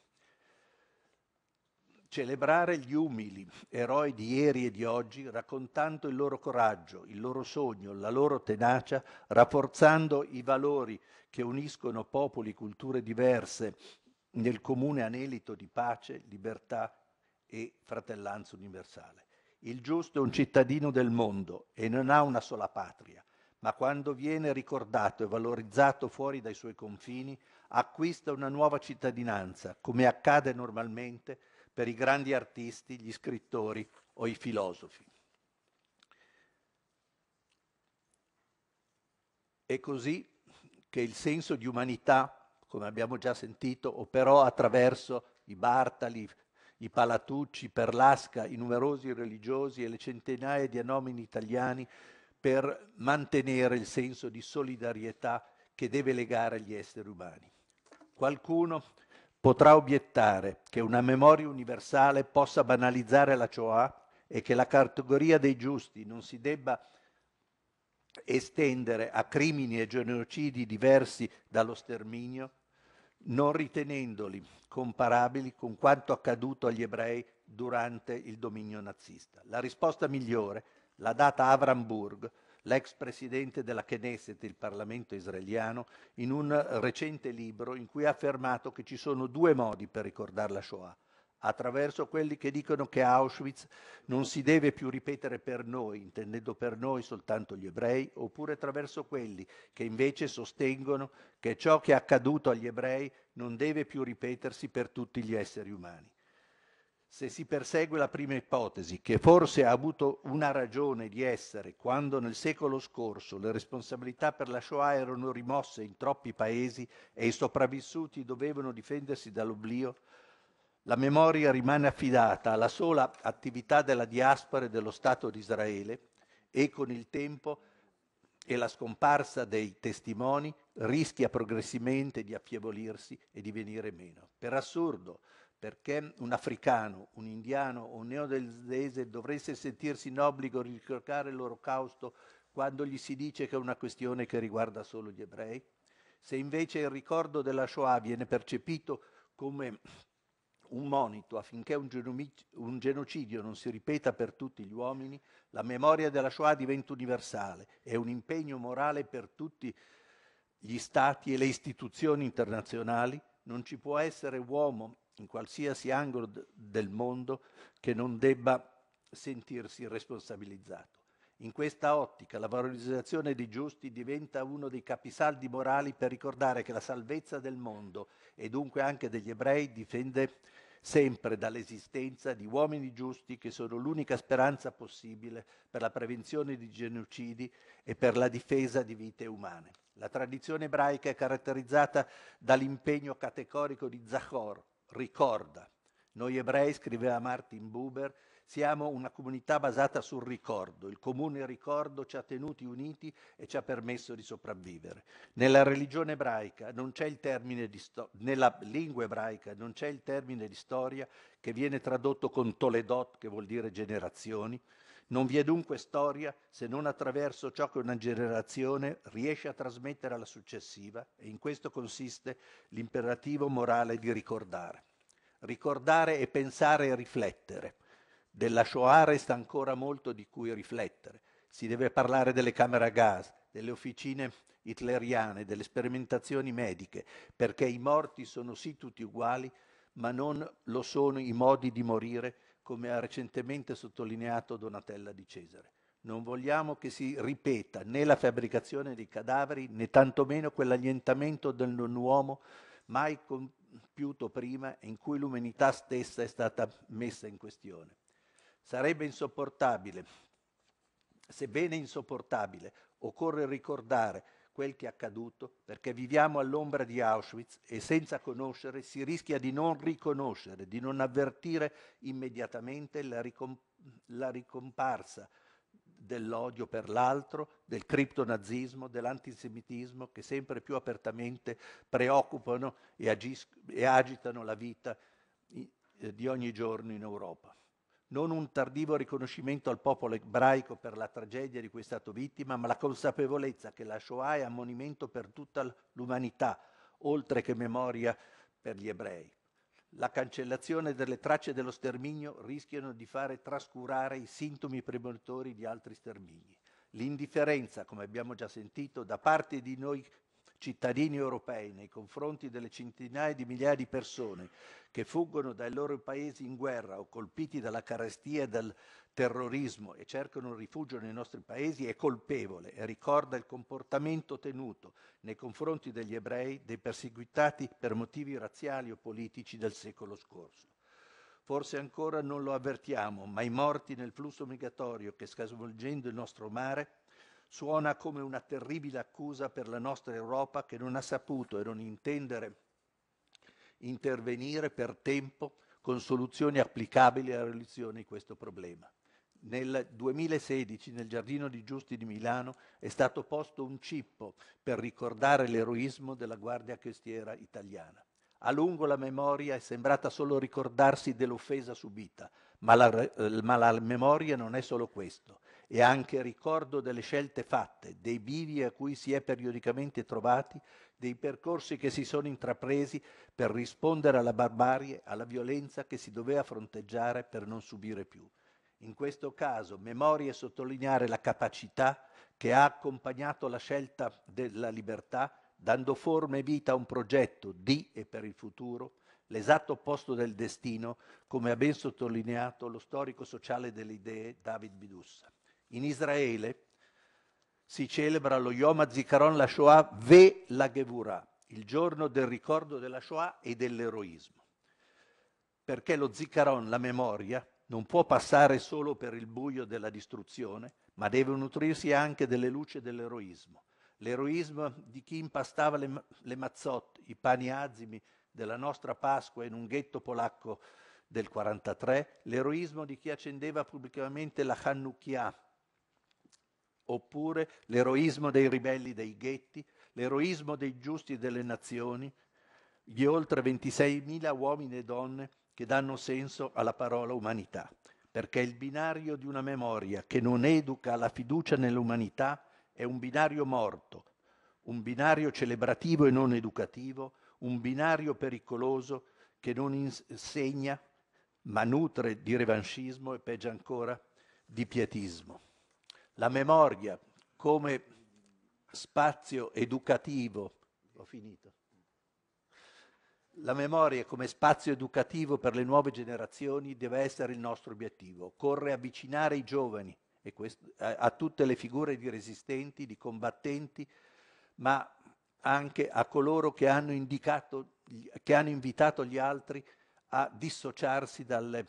Celebrare gli umili eroi di ieri e di oggi, raccontando il loro coraggio, il loro sogno, la loro tenacia, rafforzando i valori che uniscono popoli, culture diverse nel comune anelito di pace, libertà e fratellanza universale. Il giusto è un cittadino del mondo e non ha una sola patria, ma quando viene ricordato e valorizzato fuori dai suoi confini, acquista una nuova cittadinanza, come accade normalmente per i grandi artisti, gli scrittori o i filosofi. È così che il senso di umanità come abbiamo già sentito, operò attraverso i Bartali, i Palatucci, Perlasca, i numerosi religiosi e le centinaia di anomini italiani per mantenere il senso di solidarietà che deve legare gli esseri umani. Qualcuno potrà obiettare che una memoria universale possa banalizzare la Shoah e che la categoria dei giusti non si debba estendere a crimini e genocidi diversi dallo sterminio non ritenendoli comparabili con quanto accaduto agli ebrei durante il dominio nazista. La risposta migliore l'ha data Avram Burg, l'ex presidente della Knesset, il Parlamento israeliano, in un recente libro in cui ha affermato che ci sono due modi per ricordare la Shoah attraverso quelli che dicono che Auschwitz non si deve più ripetere per noi, intendendo per noi soltanto gli ebrei, oppure attraverso quelli che invece sostengono che ciò che è accaduto agli ebrei non deve più ripetersi per tutti gli esseri umani. Se si persegue la prima ipotesi, che forse ha avuto una ragione di essere quando nel secolo scorso le responsabilità per la Shoah erano rimosse in troppi paesi e i sopravvissuti dovevano difendersi dall'oblio, la memoria rimane affidata alla sola attività della diaspora e dello Stato di Israele e con il tempo e la scomparsa dei testimoni rischia progressivamente di affievolirsi e di venire meno. Per assurdo, perché un africano, un indiano o un neozelandese dovesse sentirsi in obbligo di ricordare l'olocausto quando gli si dice che è una questione che riguarda solo gli ebrei? Se invece il ricordo della Shoah viene percepito come un monito affinché un, genocidio non si ripeta per tutti gli uomini, la memoria della Shoah diventa universale, è un impegno morale per tutti gli stati e le istituzioni internazionali, non ci può essere uomo in qualsiasi angolo del mondo che non debba sentirsi responsabilizzato. In questa ottica la valorizzazione dei giusti diventa uno dei capisaldi morali per ricordare che la salvezza del mondo e dunque anche degli ebrei dipende sempre dall'esistenza di uomini giusti che sono l'unica speranza possibile per la prevenzione di genocidi e per la difesa di vite umane. La tradizione ebraica è caratterizzata dall'impegno categorico di Zachor, ricorda. Noi ebrei, scriveva Martin Buber, siamo una comunità basata sul ricordo. Il comune ricordo ci ha tenuti uniti e ci ha permesso di sopravvivere. Nella religione ebraica non c'è il termine di sto- nella lingua ebraica non c'è il termine di storia che viene tradotto con Toledot, che vuol dire generazioni. Non vi è dunque storia se non attraverso ciò che una generazione riesce a trasmettere alla successiva e in questo consiste l'imperativo morale di ricordare. Ricordare e pensare e riflettere della Shoah resta ancora molto di cui riflettere. Si deve parlare delle camere a gas, delle officine hitleriane, delle sperimentazioni mediche, perché i morti sono sì tutti uguali, ma non lo sono i modi di morire, come ha recentemente sottolineato Donatella di Cesare. Non vogliamo che si ripeta né la fabbricazione dei cadaveri, né tantomeno quell'annientamento del non uomo mai compiuto prima in cui l'umanità stessa è stata messa in questione. Sarebbe insopportabile, sebbene insopportabile, occorre ricordare quel che è accaduto perché viviamo all'ombra di Auschwitz e senza conoscere si rischia di non riconoscere, di non avvertire immediatamente la, ricom- la ricomparsa dell'odio per l'altro, del criptonazismo, dell'antisemitismo che sempre più apertamente preoccupano e, agis- e agitano la vita di ogni giorno in Europa non un tardivo riconoscimento al popolo ebraico per la tragedia di cui è stato vittima, ma la consapevolezza che la Shoah è ammonimento per tutta l'umanità, oltre che memoria per gli ebrei. La cancellazione delle tracce dello sterminio rischiano di fare trascurare i sintomi premonitori di altri stermini. L'indifferenza, come abbiamo già sentito, da parte di noi cittadini europei nei confronti delle centinaia di migliaia di persone che fuggono dai loro paesi in guerra o colpiti dalla carestia e dal terrorismo e cercano rifugio nei nostri paesi è colpevole e ricorda il comportamento tenuto nei confronti degli ebrei, dei perseguitati per motivi razziali o politici del secolo scorso. Forse ancora non lo avvertiamo, ma i morti nel flusso migratorio che sta svolgendo il nostro mare suona come una terribile accusa per la nostra Europa che non ha saputo e non intendere intervenire per tempo con soluzioni applicabili alla risoluzione di questo problema. Nel 2016 nel Giardino di Giusti di Milano è stato posto un cippo per ricordare l'eroismo della Guardia Costiera italiana. A lungo la memoria è sembrata solo ricordarsi dell'offesa subita, ma la, ma la memoria non è solo questo, è anche ricordo delle scelte fatte, dei bivi a cui si è periodicamente trovati, dei percorsi che si sono intrapresi per rispondere alla barbarie, alla violenza che si doveva fronteggiare per non subire più. In questo caso, memoria è sottolineare la capacità che ha accompagnato la scelta della libertà, dando forma e vita a un progetto di e per il futuro, l'esatto opposto del destino, come ha ben sottolineato lo storico sociale delle idee David Bidussa. In Israele si celebra lo Yom HaZikaron la Shoah Ve la Gevurah, il giorno del ricordo della Shoah e dell'eroismo. Perché lo Zikaron, la memoria, non può passare solo per il buio della distruzione, ma deve nutrirsi anche delle luci dell'eroismo. L'eroismo di chi impastava le, le mazzot, i pani azimi della nostra Pasqua in un ghetto polacco del 43, l'eroismo di chi accendeva pubblicamente la Hanukkiah, oppure l'eroismo dei ribelli dei ghetti, l'eroismo dei giusti delle nazioni, gli oltre 26.000 uomini e donne che danno senso alla parola umanità, perché il binario di una memoria che non educa alla fiducia nell'umanità è un binario morto, un binario celebrativo e non educativo, un binario pericoloso che non insegna ma nutre di revanchismo e peggio ancora di pietismo. La memoria come spazio educativo, ho finito, la memoria come spazio educativo per le nuove generazioni deve essere il nostro obiettivo. Occorre avvicinare i giovani questo, a, a, tutte le figure di resistenti, di combattenti, ma anche a coloro che hanno, indicato, che hanno invitato gli altri a dissociarsi dalle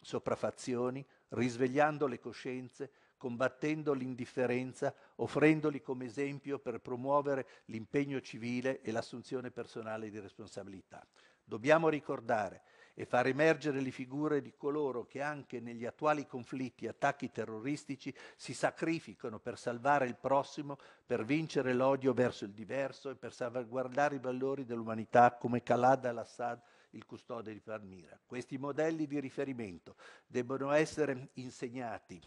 sopraffazioni, risvegliando le coscienze, combattendo l'indifferenza, offrendoli come esempio per promuovere l'impegno civile e l'assunzione personale di responsabilità. Dobbiamo ricordare e far emergere le figure di coloro che anche negli attuali conflitti e attacchi terroristici si sacrificano per salvare il prossimo, per vincere l'odio verso il diverso e per salvaguardare i valori dell'umanità come Khalad al-Assad il custode di Palmira. Questi modelli di riferimento debbono essere insegnati,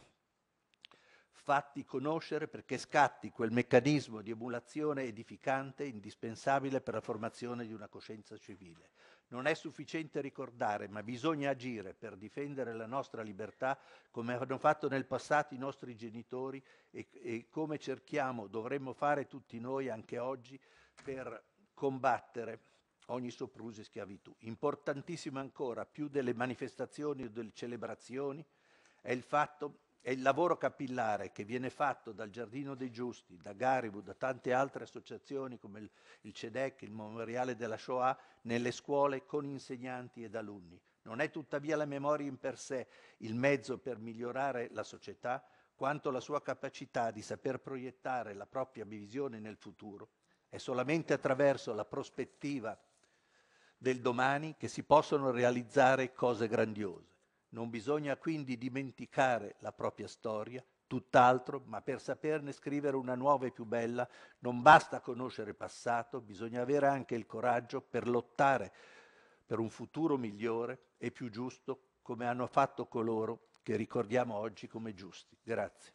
fatti conoscere perché scatti quel meccanismo di emulazione edificante indispensabile per la formazione di una coscienza civile. Non è sufficiente ricordare, ma bisogna agire per difendere la nostra libertà come hanno fatto nel passato i nostri genitori e, e come cerchiamo, dovremmo fare tutti noi anche oggi per combattere ogni sopruso e schiavitù. Importantissimo ancora, più delle manifestazioni o delle celebrazioni, è il fatto è il lavoro capillare che viene fatto dal Giardino dei Giusti, da Garibu, da tante altre associazioni come il, il CEDEC, il Memoriale della Shoah, nelle scuole con insegnanti ed alunni. Non è tuttavia la memoria in per sé il mezzo per migliorare la società, quanto la sua capacità di saper proiettare la propria visione nel futuro. È solamente attraverso la prospettiva del domani che si possono realizzare cose grandiose. Non bisogna quindi dimenticare la propria storia, tutt'altro, ma per saperne scrivere una nuova e più bella non basta conoscere il passato, bisogna avere anche il coraggio per lottare per un futuro migliore e più giusto come hanno fatto coloro che ricordiamo oggi come giusti. Grazie.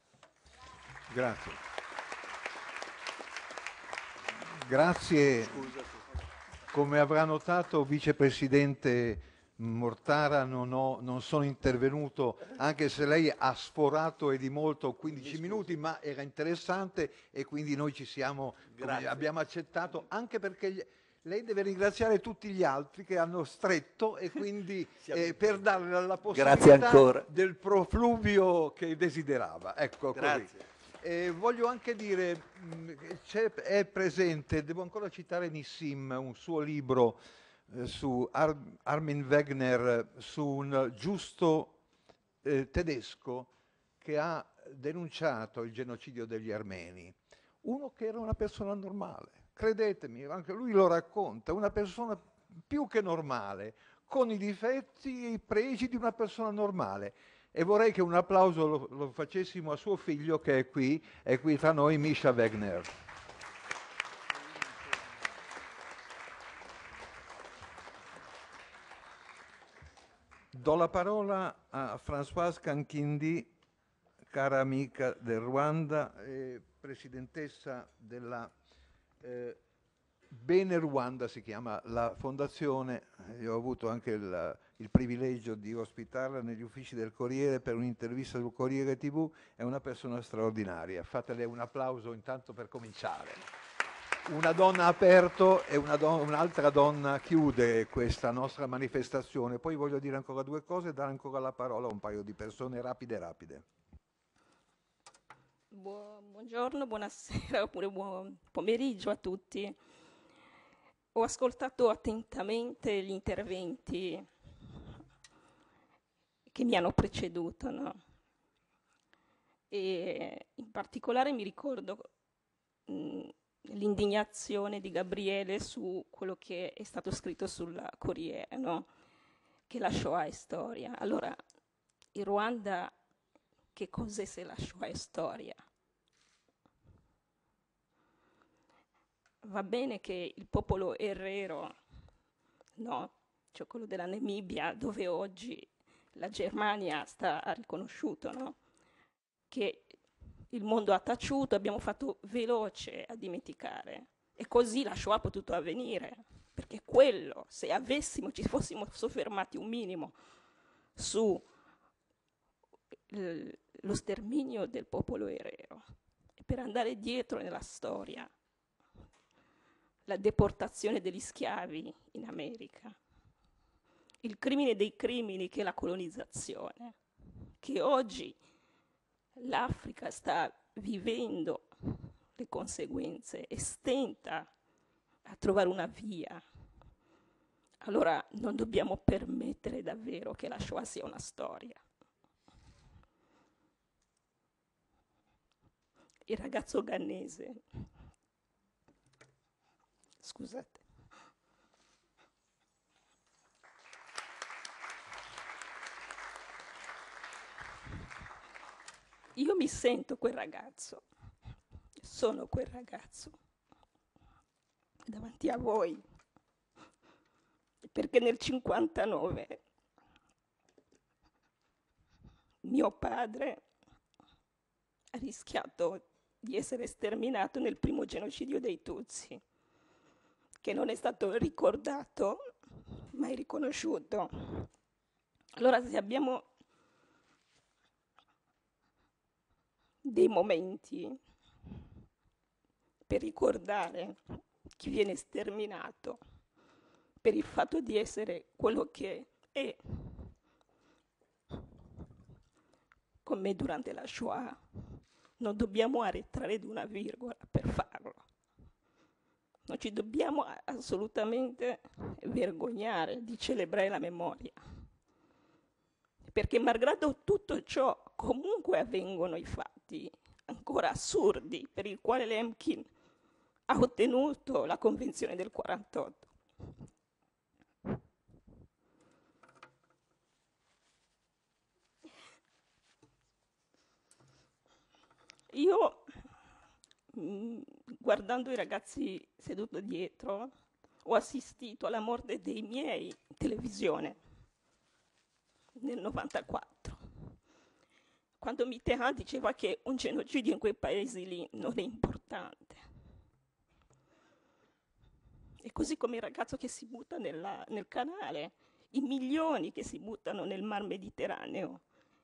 Grazie. Grazie. Come avrà notato, vicepresidente Mortara, non, ho, non, sono intervenuto, anche se lei ha sforato e di molto 15 minuti, ma era interessante e quindi noi ci siamo, abbiamo accettato, anche perché gli, lei deve ringraziare tutti gli altri che hanno stretto e *laughs* quindi eh, per dare la possibilità del profluvio che desiderava. Ecco, Grazie. Eh, voglio anche dire, mh, mm, è presente, devo ancora citare Nissim, un suo libro su Ar Armin Wegner, su un giusto eh, tedesco che ha denunciato il genocidio degli armeni. Uno che era una persona normale, credetemi, anche lui lo racconta, una persona più che normale, con i difetti e i pregi di una persona normale e vorrei che un applauso lo, lo facessimo a suo figlio che è qui, è qui tra noi, Misha Wegner. Do la parola a Françoise Canchindi, cara amica del Ruanda, e presidentessa della eh, Bene Ruanda si chiama la fondazione, io ho avuto anche il, il, privilegio di ospitarla negli uffici del Corriere per un'intervista sul Corriere TV, è una persona straordinaria. Fatele un applauso intanto per cominciare. Una donna ha aperto e un'altra donna chiude questa nostra manifestazione. Poi voglio dire ancora due cose e dare ancora la parola a un paio di persone rapide rapide. buongiorno, buonasera *laughs* oppure buon pomeriggio a tutti. Ho ascoltato attentamente gli interventi che mi hanno preceduto, no? e in particolare mi ricordo mh, l'indignazione di Gabriele su quello che è stato scritto sul Corriere, no? che la Shoah è storia. Allora, il Ruanda, che cos'è se la Shoah è storia? va bene che il popolo errero, no, cioè quello della Namibia, dove oggi la Germania sta, ha riconosciuto no, che il mondo ha taciuto, abbiamo fatto veloce a dimenticare. E così la Shoah ha potuto avvenire, perché quello, se avessimo, ci fossimo soffermati un minimo su lo sterminio del popolo ereo, per andare dietro nella storia, la deportazione degli schiavi in America, il crimine dei crimini che è la colonizzazione, che oggi l'Africa sta vivendo le conseguenze e stenta a trovare una via. Allora non dobbiamo permettere davvero che la Shoah sia una storia. Il ragazzo gannese, scusate, io mi sento quel ragazzo, sono quel ragazzo. Davanti a voi, perché nel 59 mio padre ha rischiato di essere sterminato nel primo genocidio dei Tutsi, che non è stato ricordato, ma è riconosciuto. Allora se abbiamo dei momenti per ricordare chi viene sterminato per il fatto di essere quello che è, come durante la Shoah, non dobbiamo arretrare di una virgola per farlo. Non ci dobbiamo assolutamente vergognare di celebrare la memoria. Perché malgrado tutto ciò, comunque avvengono i fatti ancora assurdi per i quali Lemkin ha ottenuto la Convenzione del 48. Io, mm, guardando i ragazzi seduti dietro, ho assistito alla morte dei miei in televisione nel 94, quando Mitterrand diceva che un genocidio in quei paesi lì non è importante. E così come il ragazzo che si butta nella, nel canale, i milioni che si buttano nel mar Mediterraneo,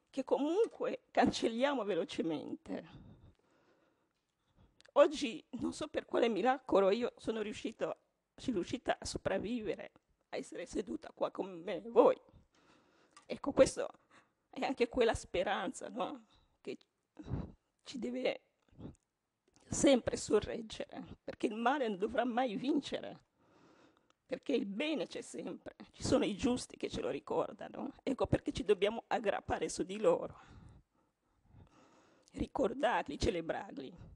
che comunque cancelliamo velocemente. Oggi, non so per quale miracolo, io sono, riuscito, sono riuscita a sopravvivere, a essere seduta qua con me, voi. Ecco, questo è anche quella speranza no? che ci deve sempre sorreggere, perché il male non dovrà mai vincere, perché il bene c'è sempre, ci sono i giusti che ce lo ricordano, ecco perché ci dobbiamo aggrappare su di loro, ricordarli, celebrarli.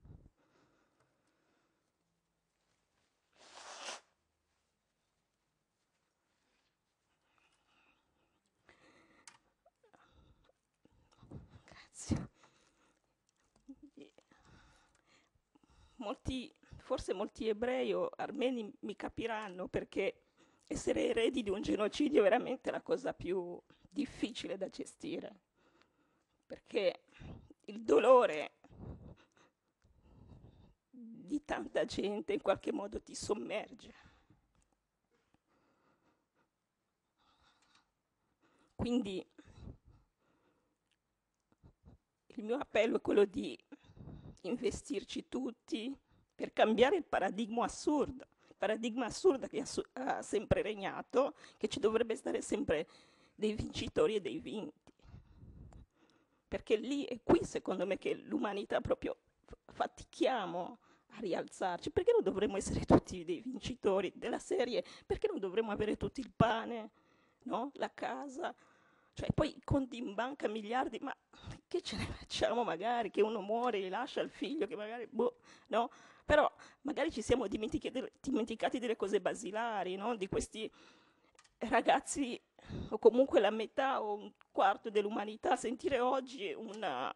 Molti, forse molti ebrei o armeni mi capiranno perché essere eredi di un genocidio è veramente la cosa più difficile da gestire, perché il dolore di tanta gente in qualche modo ti sommerge. Quindi il mio appello è quello di investirci tutti per cambiare il paradigma assurdo, il paradigma assurdo che ha sempre regnato, che ci dovrebbe stare sempre dei vincitori e dei vinti. Perché lì è qui, secondo me, che l'umanità proprio fatichiamo a rialzarci. Perché non dovremmo essere tutti dei vincitori della serie? Perché non dovremmo avere tutti il pane, no? la casa, cioè, poi conti in banca, miliardi, ma che ce ne facciamo magari? Che uno muore e lascia il figlio, che magari, boh, no? Però magari ci siamo dimenticati delle cose basilari, no? Di questi ragazzi, o comunque la metà o un quarto dell'umanità, sentire oggi una,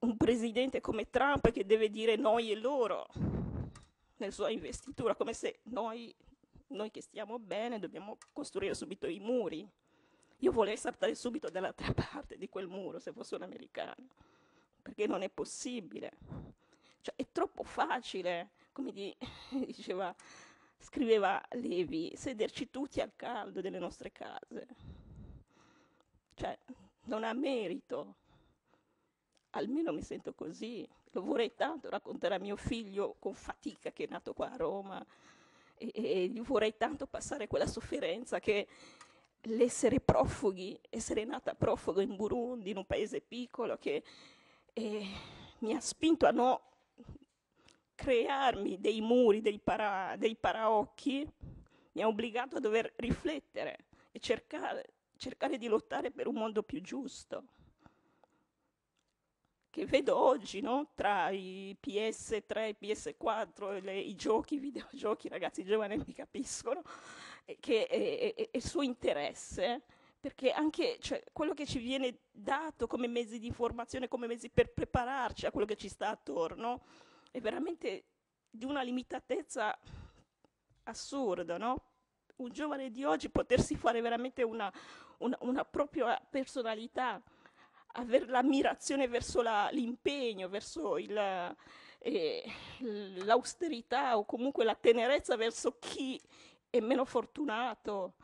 un presidente come Trump che deve dire noi e loro nella sua investitura, come se noi, noi che stiamo bene dobbiamo costruire subito i muri. Io vorrei saltare subito dall'altra *laughs* parte di quel muro se fossi un americano, perché non è possibile. Cioè, è troppo facile, come di, *laughs* diceva, scriveva Levi, sederci tutti al caldo delle nostre case. Cioè, non ha merito. Almeno mi sento così. Lo vorrei tanto raccontare a mio figlio con fatica che è nato qua a Roma e, e gli vorrei tanto passare quella sofferenza che l'essere profughi, essere nata profugo in Burundi, in un paese piccolo, che eh, mi ha spinto a non crearmi dei muri, dei, para, dei paraocchi, mi ha obbligato a dover riflettere e cercare, cercare di lottare per un mondo più giusto che vedo oggi no? tra i PS3, i PS4, le, i giochi, i videogiochi, ragazzi i giovani mi capiscono, che è, è, è il suo interesse, perché anche cioè, quello che ci viene dato come mezzi di formazione, come mezzi per prepararci a quello che ci sta attorno, è veramente di una limitatezza assurda, no? Un giovane di oggi potersi fare veramente una, una, una propria personalità, avere l'ammirazione verso la, l'impegno, verso il, eh, l'austerità o comunque la tenerezza verso chi è meno fortunato.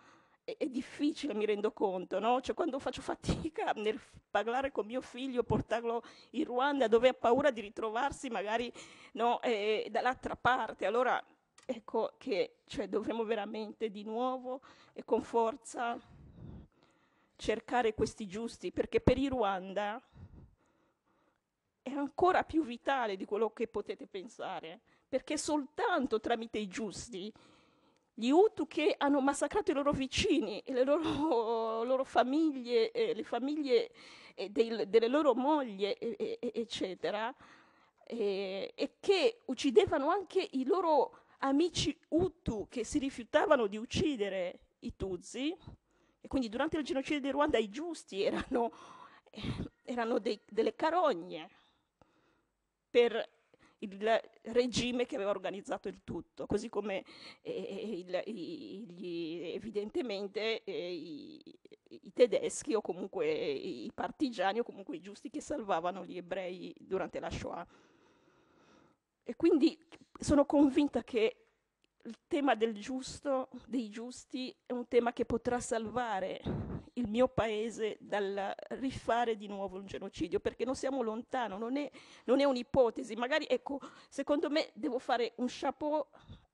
È, è difficile, mi rendo conto, no? Cioè, quando faccio fatica nel parlare con mio figlio, portarlo in Ruanda dove ha paura di ritrovarsi magari no, eh, dall'altra parte, allora ecco che cioè, dovremmo veramente di nuovo e con forza cercare questi giusti, perché per il Ruanda è ancora più vitale di quello che potete pensare, perché soltanto tramite i giusti gli Hutu che hanno massacrato i loro vicini, le loro, *laughs* loro famiglie, eh, le famiglie eh, dei, delle loro mogli, eh, eccetera, e che uccidevano anche i loro amici Hutu che si rifiutavano di uccidere i Tutsi, e quindi durante il genocidio di Ruanda i giusti erano, erano dei, delle carogne per il regime che aveva organizzato il tutto, così come eh, il, gli, evidentemente eh, i, i, tedeschi o comunque i partigiani o comunque i giusti che salvavano gli ebrei durante la Shoah. E quindi sono convinta che il tema del giusto, dei giusti, è un tema che potrà salvare il mio paese dal rifare di nuovo un genocidio, perché non siamo lontano, non è, non è un'ipotesi. Magari, ecco, secondo me devo fare un chapeau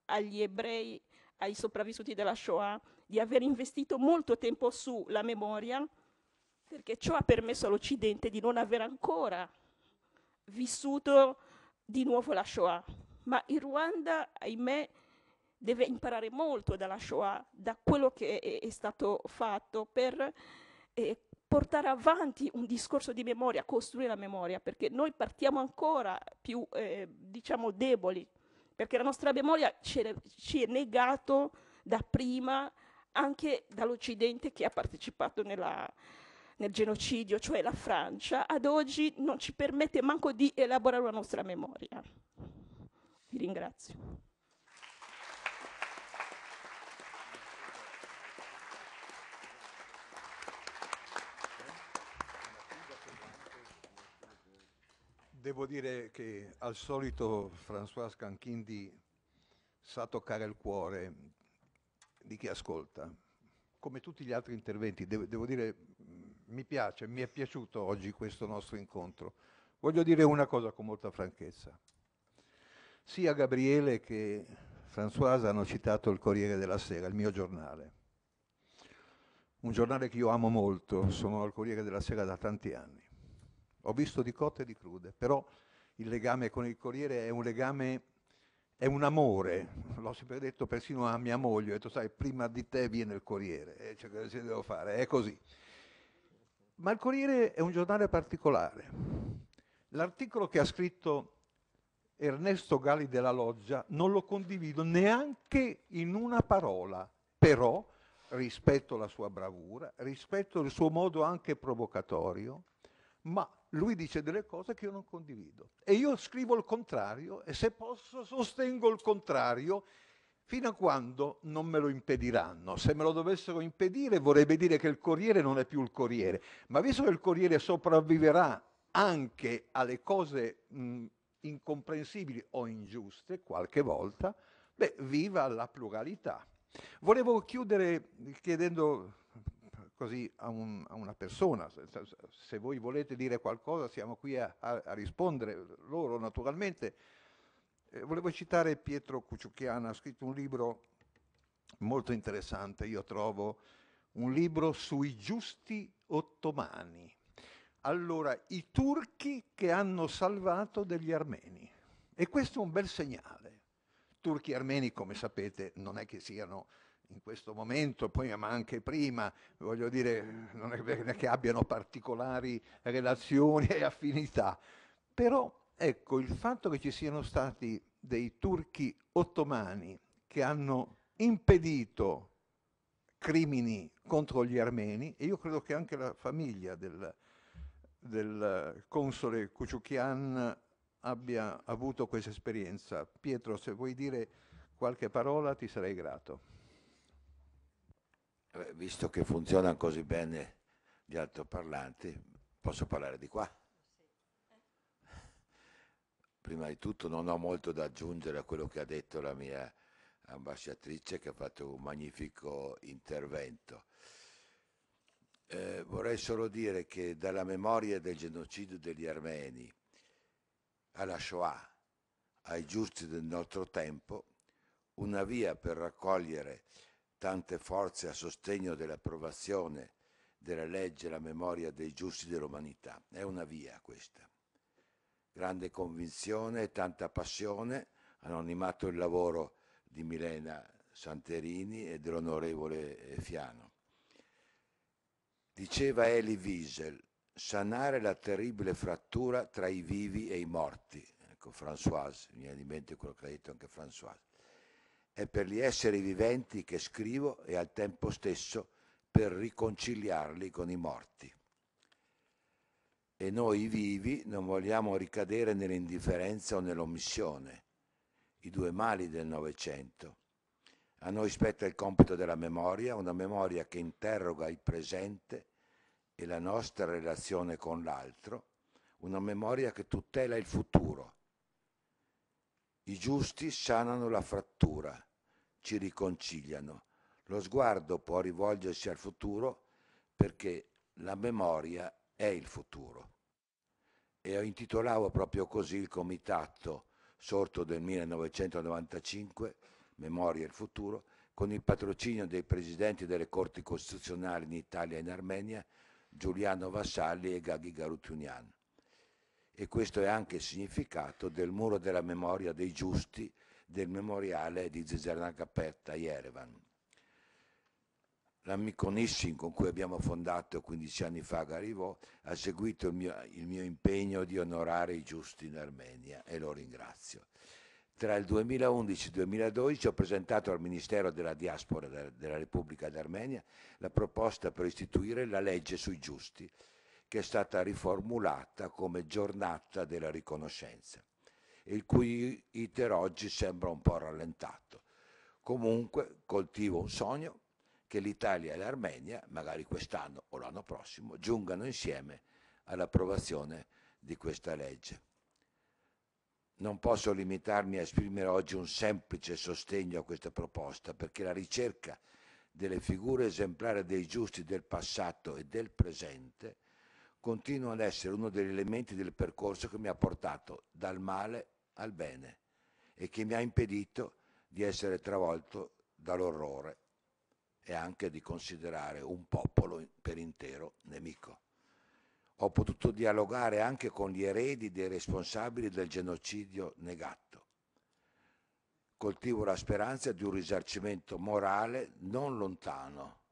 agli ebrei, ai sopravvissuti della Shoah, di aver investito molto tempo sulla memoria, perché ciò ha permesso all'Occidente di non aver ancora vissuto di nuovo la Shoah. Ma il Ruanda, ahimè, deve imparare molto dalla Shoah, da quello che è, è stato fatto per eh, portare avanti un discorso di memoria, costruire la memoria, perché noi partiamo ancora più, eh, diciamo, deboli, perché la nostra memoria ci è, ci è negato da prima anche dall'Occidente che ha partecipato nella, nel genocidio, cioè la Francia, ad oggi non ci permette manco di elaborare la nostra memoria. Vi ringrazio. Devo dire che al solito François Canchindi sa toccare il cuore di chi ascolta, come tutti gli altri interventi. Devo, devo dire, mi piace, mi è piaciuto oggi questo nostro incontro. Voglio dire una cosa con molta franchezza. Sia Gabriele che Françoise hanno citato il Corriere della Sera, il mio giornale. Un giornale che io amo molto, sono al Corriere della Sera da tanti anni. Ho visto di cotte e di crude, però il legame con il Corriere è un legame, è un amore. L'ho sempre detto persino a mia moglie, ho detto, sai, prima di te viene il Corriere, eh, cioè, cosa devo fare? È così. Ma il Corriere è un giornale particolare. L'articolo che ha scritto Ernesto Gali della Loggia non lo condivido neanche in una parola, però rispetto la sua bravura, rispetto il suo modo anche provocatorio, ma lui dice delle cose che io non condivido. E io scrivo il contrario e se posso sostengo il contrario fino a quando non me lo impediranno. Se me lo dovessero impedire vorrebbe dire che il Corriere non è più il Corriere, ma visto che il Corriere sopravviverà anche alle cose mh, incomprensibili o ingiuste qualche volta, beh, viva la pluralità. Volevo chiudere chiedendo così a, un, a una persona, se, voi volete dire qualcosa siamo qui a, a, a rispondere, loro naturalmente. Eh, volevo citare Pietro Cucciucchiana, ha scritto un libro molto interessante, io trovo, un libro sui giusti ottomani. Allora, i turchi che hanno salvato degli armeni. E questo è un bel segnale. Turchi e armeni, come sapete, non è che siano in questo momento, poi, ma anche prima, voglio dire, non è che abbiano particolari relazioni *laughs* e affinità. Però, ecco, il fatto che ci siano stati dei turchi ottomani che hanno impedito crimini contro gli armeni, e io credo che anche la famiglia del, del console Kuchukian abbia avuto questa esperienza. Pietro, se vuoi dire qualche parola ti sarei grato. Eh, visto che funzionano così bene gli altoparlanti, posso parlare di qua? *laughs* Prima di tutto non ho molto da aggiungere a quello che ha detto la mia ambasciatrice che ha fatto un magnifico intervento. Eh, vorrei solo dire che dalla memoria del genocidio degli armeni alla Shoah, ai giusti del nostro tempo, una via per raccogliere tante forze a sostegno dell'approvazione della legge la memoria dei giusti dell'umanità. È una via questa. Grande convinzione e tanta passione hanno animato il lavoro di Milena Santerini e dell'onorevole Fiano. Diceva Elie Wiesel, sanare la terribile frattura tra i vivi e i morti. Ecco, Françoise, mi viene in mente quello che ha detto anche Françoise è per gli esseri viventi che scrivo e al tempo stesso per riconciliarli con i morti. E noi vivi non vogliamo ricadere nell'indifferenza o nell'omissione, i due mali del Novecento. A noi spetta il compito della memoria, una memoria che interroga il presente e la nostra relazione con l'altro, una memoria che tutela il futuro. I giusti sanano la frattura, ci riconciliano. Lo sguardo può rivolgersi al futuro perché la memoria è il futuro. E ho intitolato proprio così il comitato sorto del 1995, Memoria e il futuro, con il patrocinio dei presidenti delle corti costituzionali in Italia e in Armenia, Giuliano Vassalli e Gaghi Garutunian. E questo è anche il significato del muro della memoria dei giusti del memoriale di Zizernaka aperta a Yerevan. L'amico Nissin con cui abbiamo fondato 15 anni fa Garivò ha seguito il mio, il mio impegno di onorare i giusti in Armenia e lo ringrazio. Tra il 2011 e il 2012 ho presentato al Ministero della Diaspora della Repubblica d'Armenia la proposta per istituire la legge sui giusti, che è stata riformulata come giornata della riconoscenza il cui iter oggi sembra un po' rallentato. Comunque coltivo un sogno che l'Italia e l'Armenia, magari quest'anno o l'anno prossimo, giungano insieme all'approvazione di questa legge. Non posso limitarmi a esprimere oggi un semplice sostegno a questa proposta, perché la ricerca delle figure esemplari dei giusti del passato e del presente continua ad essere uno degli elementi del percorso che mi ha portato dal male al bene e che mi ha impedito di essere travolto dall'orrore e anche di considerare un popolo per intero nemico. Ho potuto dialogare anche con gli eredi dei responsabili del genocidio negato. Coltivo la speranza di un risarcimento morale non lontano.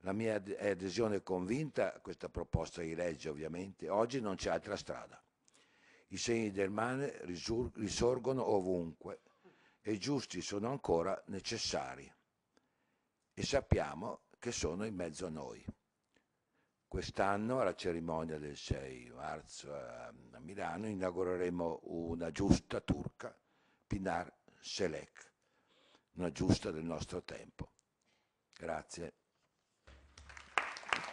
La mia adesione convinta a questa proposta di legge, ovviamente, oggi non c'è altra strada. I segni del male risorgono ovunque e giusti sono ancora necessari e sappiamo che sono in mezzo a noi. Quest'anno alla cerimonia del 6 marzo a Milano inaugureremo una giusta turca, Pinar Selek, una giusta del nostro tempo. Grazie.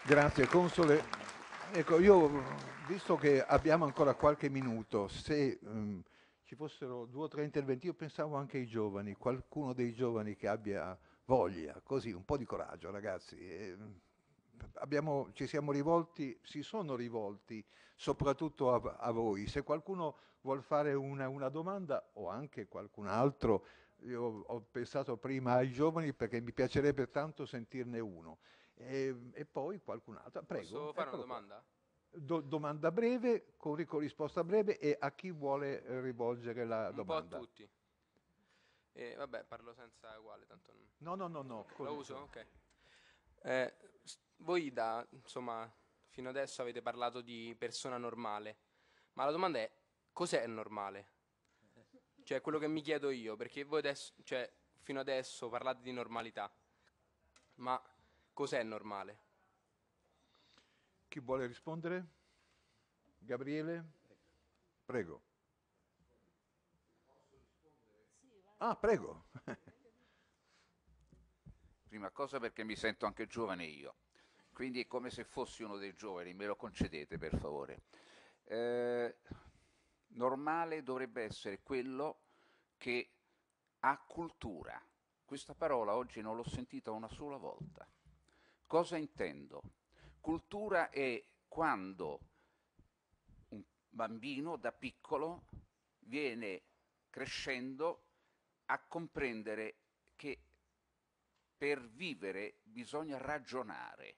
Grazie Console. Ecco, io, visto che abbiamo ancora qualche minuto, se um, ci fossero due o tre interventi, io pensavo anche ai giovani, qualcuno dei giovani che abbia voglia, così, un po' di coraggio ragazzi. E, abbiamo, ci siamo rivolti, si sono rivolti soprattutto a, a voi. Se qualcuno vuol fare una, una, domanda o anche qualcun altro, io ho pensato prima ai giovani perché mi piacerebbe tanto sentirne uno. E, e poi qualcun altro. Prego. Posso fare una domanda? Do, domanda breve, con, con, risposta breve e a chi vuole eh, rivolgere la Un domanda. Un po' a tutti. Eh, vabbè, parlo senza uguale, tanto non... No, no, no, no. Lo uso? Ok. Eh, voi da, insomma, fino adesso avete parlato di persona normale, ma la domanda è cos'è normale? Cioè, quello che mi chiedo io, perché voi adesso, cioè, fino adesso parlate di normalità, ma cos'è normale? Chi vuole rispondere? Gabriele? Prego. Ah, prego. *laughs* Prima cosa perché mi sento anche giovane io, quindi è come se fossi uno dei giovani, me lo concedete per favore. Eh, normale dovrebbe essere quello che ha cultura. Questa parola oggi non l'ho sentita una sola volta. Cosa intendo? Cultura è quando un bambino da piccolo viene crescendo a comprendere che per vivere bisogna ragionare.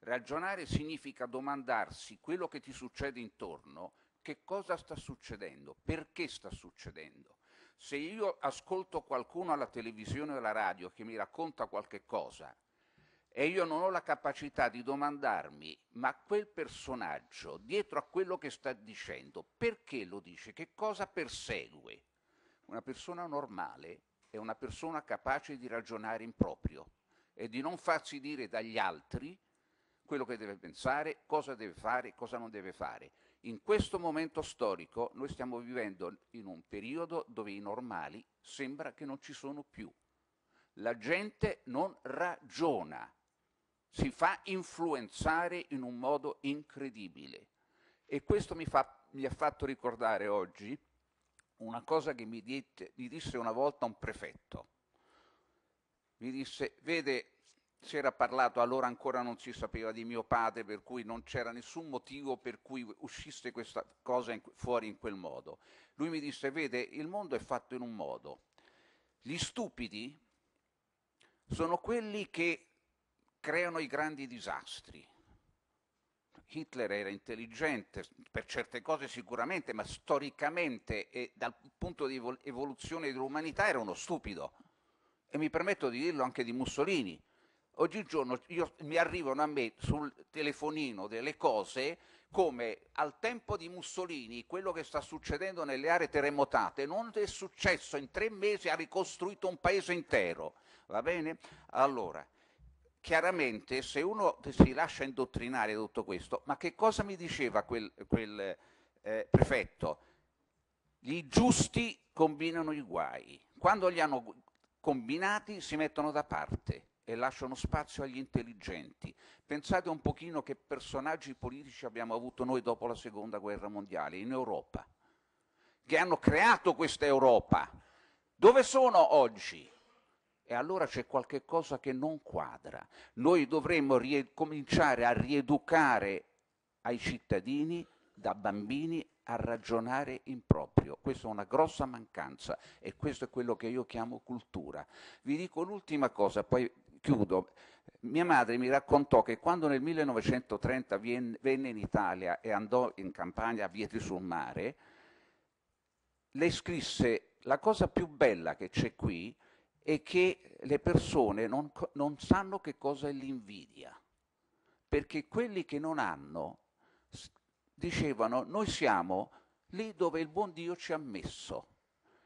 Ragionare significa domandarsi quello che ti succede intorno, che cosa sta succedendo, perché sta succedendo. Se io ascolto qualcuno alla televisione o alla radio che mi racconta qualche cosa e io non ho la capacità di domandarmi, ma quel personaggio, dietro a quello che sta dicendo, perché lo dice, che cosa persegue? Una persona normale è una persona capace di ragionare in proprio e di non farsi dire dagli altri quello che deve pensare, cosa deve fare, cosa non deve fare. In questo momento storico noi stiamo vivendo in un periodo dove i normali sembra che non ci sono più. La gente non ragiona, si fa influenzare in un modo incredibile. E questo mi, fa, mi ha fatto ricordare oggi una cosa che mi, dite, mi disse una volta un prefetto. Mi disse, vede, si era parlato, allora ancora non si sapeva di mio padre, per cui non c'era nessun motivo per cui uscisse questa cosa in, fuori in quel modo. Lui mi disse, vede, il mondo è fatto in un modo. Gli stupidi sono quelli che creano i grandi disastri. Hitler era intelligente, per certe cose sicuramente, ma storicamente e dal punto di evoluzione dell'umanità era uno stupido. E mi permetto di dirlo anche di Mussolini. Oggigiorno io, mi arrivano a me sul telefonino delle cose come al tempo di Mussolini quello che sta succedendo nelle aree terremotate non è successo in tre mesi, ha ricostruito un paese intero. Va bene? Allora, chiaramente se uno si lascia indottrinare tutto questo, ma che cosa mi diceva quel, quel eh, prefetto? Gli giusti combinano i guai, quando li hanno combinati si mettono da parte e lasciano spazio agli intelligenti. Pensate un pochino che personaggi politici abbiamo avuto noi dopo la seconda guerra mondiale in Europa, che hanno creato questa Europa. Dove sono oggi? E allora c'è qualche cosa che non quadra. Noi dovremmo cominciare a rieducare ai cittadini da bambini a ragionare in proprio. Questa è una grossa mancanza e questo è quello che io chiamo cultura. Vi dico l'ultima cosa, poi chiudo. Mia madre mi raccontò che quando nel 1930 venne in Italia e andò in campagna a Vietri sul mare, le scrisse la cosa più bella che c'è qui è che le persone non, non sanno che cosa è l'invidia, perché quelli che non hanno dicevano noi siamo lì dove il buon Dio ci ha messo.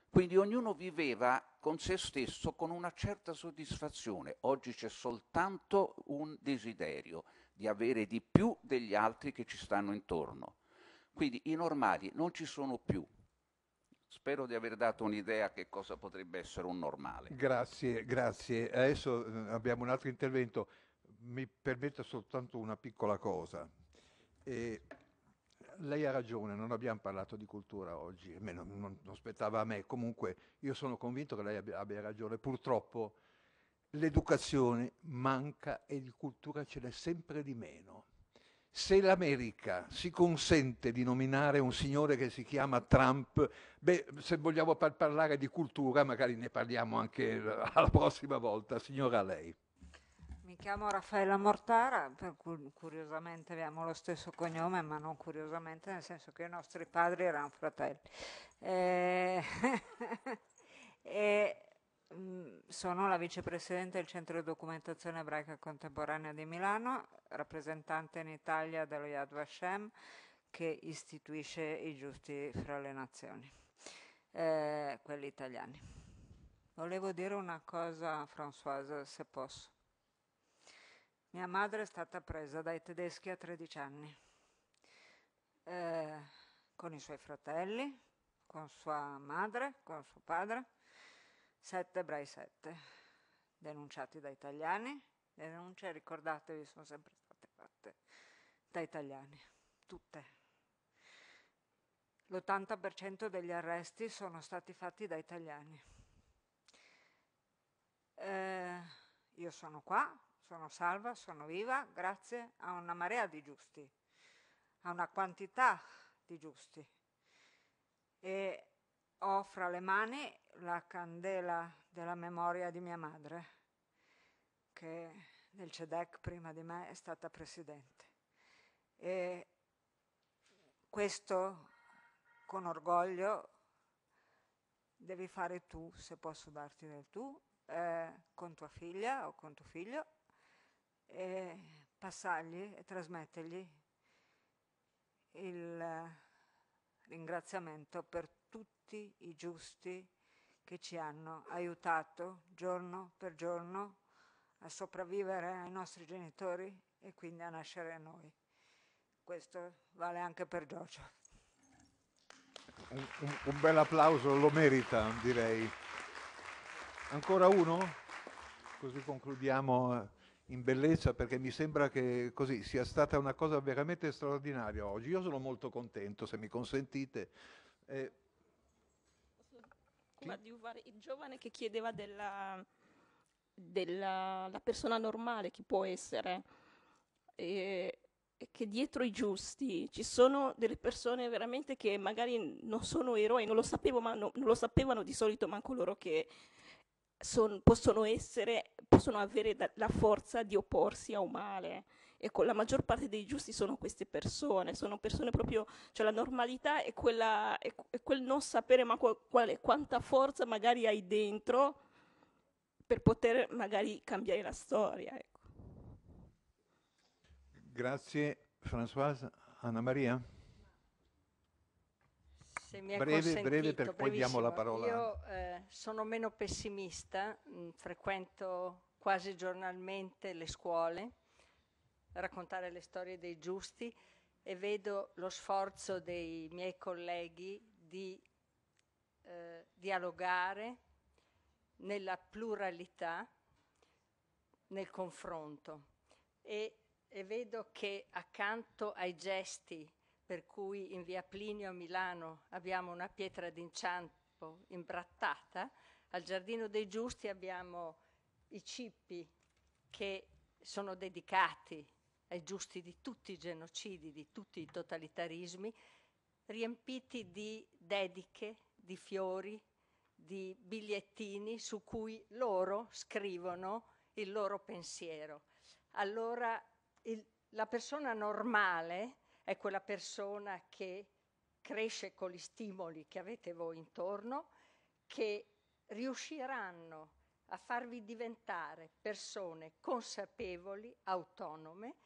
Quindi ognuno viveva con se stesso con una certa soddisfazione. Oggi c'è soltanto un desiderio di avere di più degli altri che ci stanno intorno. Quindi i normali non ci sono più. Spero di aver dato un'idea che cosa potrebbe essere un normale. Grazie, grazie. Adesso eh, abbiamo un altro intervento. Mi permetta soltanto una piccola cosa. E lei ha ragione, non abbiamo parlato di cultura oggi, almeno non, non spettava a me, comunque io sono convinto che lei abbia, abbia ragione, purtroppo l'educazione manca e di cultura ce n'è sempre di meno. Se l'America si consente di nominare un signore che si chiama Trump, beh, se vogliamo par- parlare di cultura magari ne parliamo anche la prossima volta, signora lei. Mi chiamo Raffaella Mortara, per cui curiosamente abbiamo lo stesso cognome, ma non curiosamente, nel senso che i nostri padri erano fratelli. *laughs* E, e sono la vicepresidente del Centro di Documentazione Ebraica Contemporanea di Milano, rappresentante in Italia dello Yad Vashem, che istituisce i giusti fra le nazioni, eh, quelli italiani. Volevo dire una cosa, Françoise, se posso. Mia madre è stata presa dai tedeschi a 13 anni, eh, con i suoi fratelli, con sua madre, con suo padre, sette ebrei sette, denunciati da italiani. Le denunce, ricordatevi, sono sempre state fatte da italiani, tutte. L'80% degli arresti sono stati fatti da italiani. Eh, io sono qua, sono salva, sono viva grazie a una marea di giusti, a una quantità di giusti. E ho fra le mani la candela della memoria di mia madre, che nel CEDEC prima di me è stata presidente. E questo con orgoglio devi fare tu, se posso darti del tu, eh, con tua figlia o con tuo figlio, e passargli e trasmettergli il ringraziamento per tutti i giusti che ci hanno aiutato giorno per giorno a sopravvivere ai nostri genitori e quindi a nascere a noi. Questo vale anche per Giorgio. Un, un, un bel applauso lo merita, direi. Ancora uno? Così concludiamo eh, in bellezza perché mi sembra che così sia stata una cosa veramente straordinaria oggi. Io sono molto contento, se mi consentite. Eh, di Uvar- il giovane che chiedeva della, della la persona normale che può essere, e, e che dietro i giusti ci sono delle persone veramente che magari non sono eroi, non lo, sapevo, ma no- non lo sapevano di solito manco loro che son- possono essere, possono avere da- la forza di opporsi a un male. Ecco, la maggior parte dei giusti sono queste persone, sono persone proprio, cioè la normalità è, quella, è, è quel non sapere ma qual- quale- quanta forza magari hai dentro per poter magari cambiare la storia. Ecco. grazie Françoise. Anna Maria? Se mi è Breve, breve, consentito, per poi diamo la parola. Io eh, sono meno pessimista, mh, frequento quasi giornalmente le scuole, raccontare le storie dei giusti e vedo lo sforzo dei miei colleghi di eh, dialogare nella pluralità, nel confronto. E, e vedo che accanto ai gesti per cui in via Plinio a Milano abbiamo una pietra d'inciampo imbrattata, al Giardino dei Giusti abbiamo i cippi che sono dedicati ai giusti di tutti i genocidi, di tutti i totalitarismi, riempiti di dediche, di fiori, di bigliettini su cui loro scrivono il loro pensiero. Allora il- la persona normale è quella persona che cresce con gli stimoli che avete voi intorno, che riusciranno a farvi diventare persone consapevoli, autonome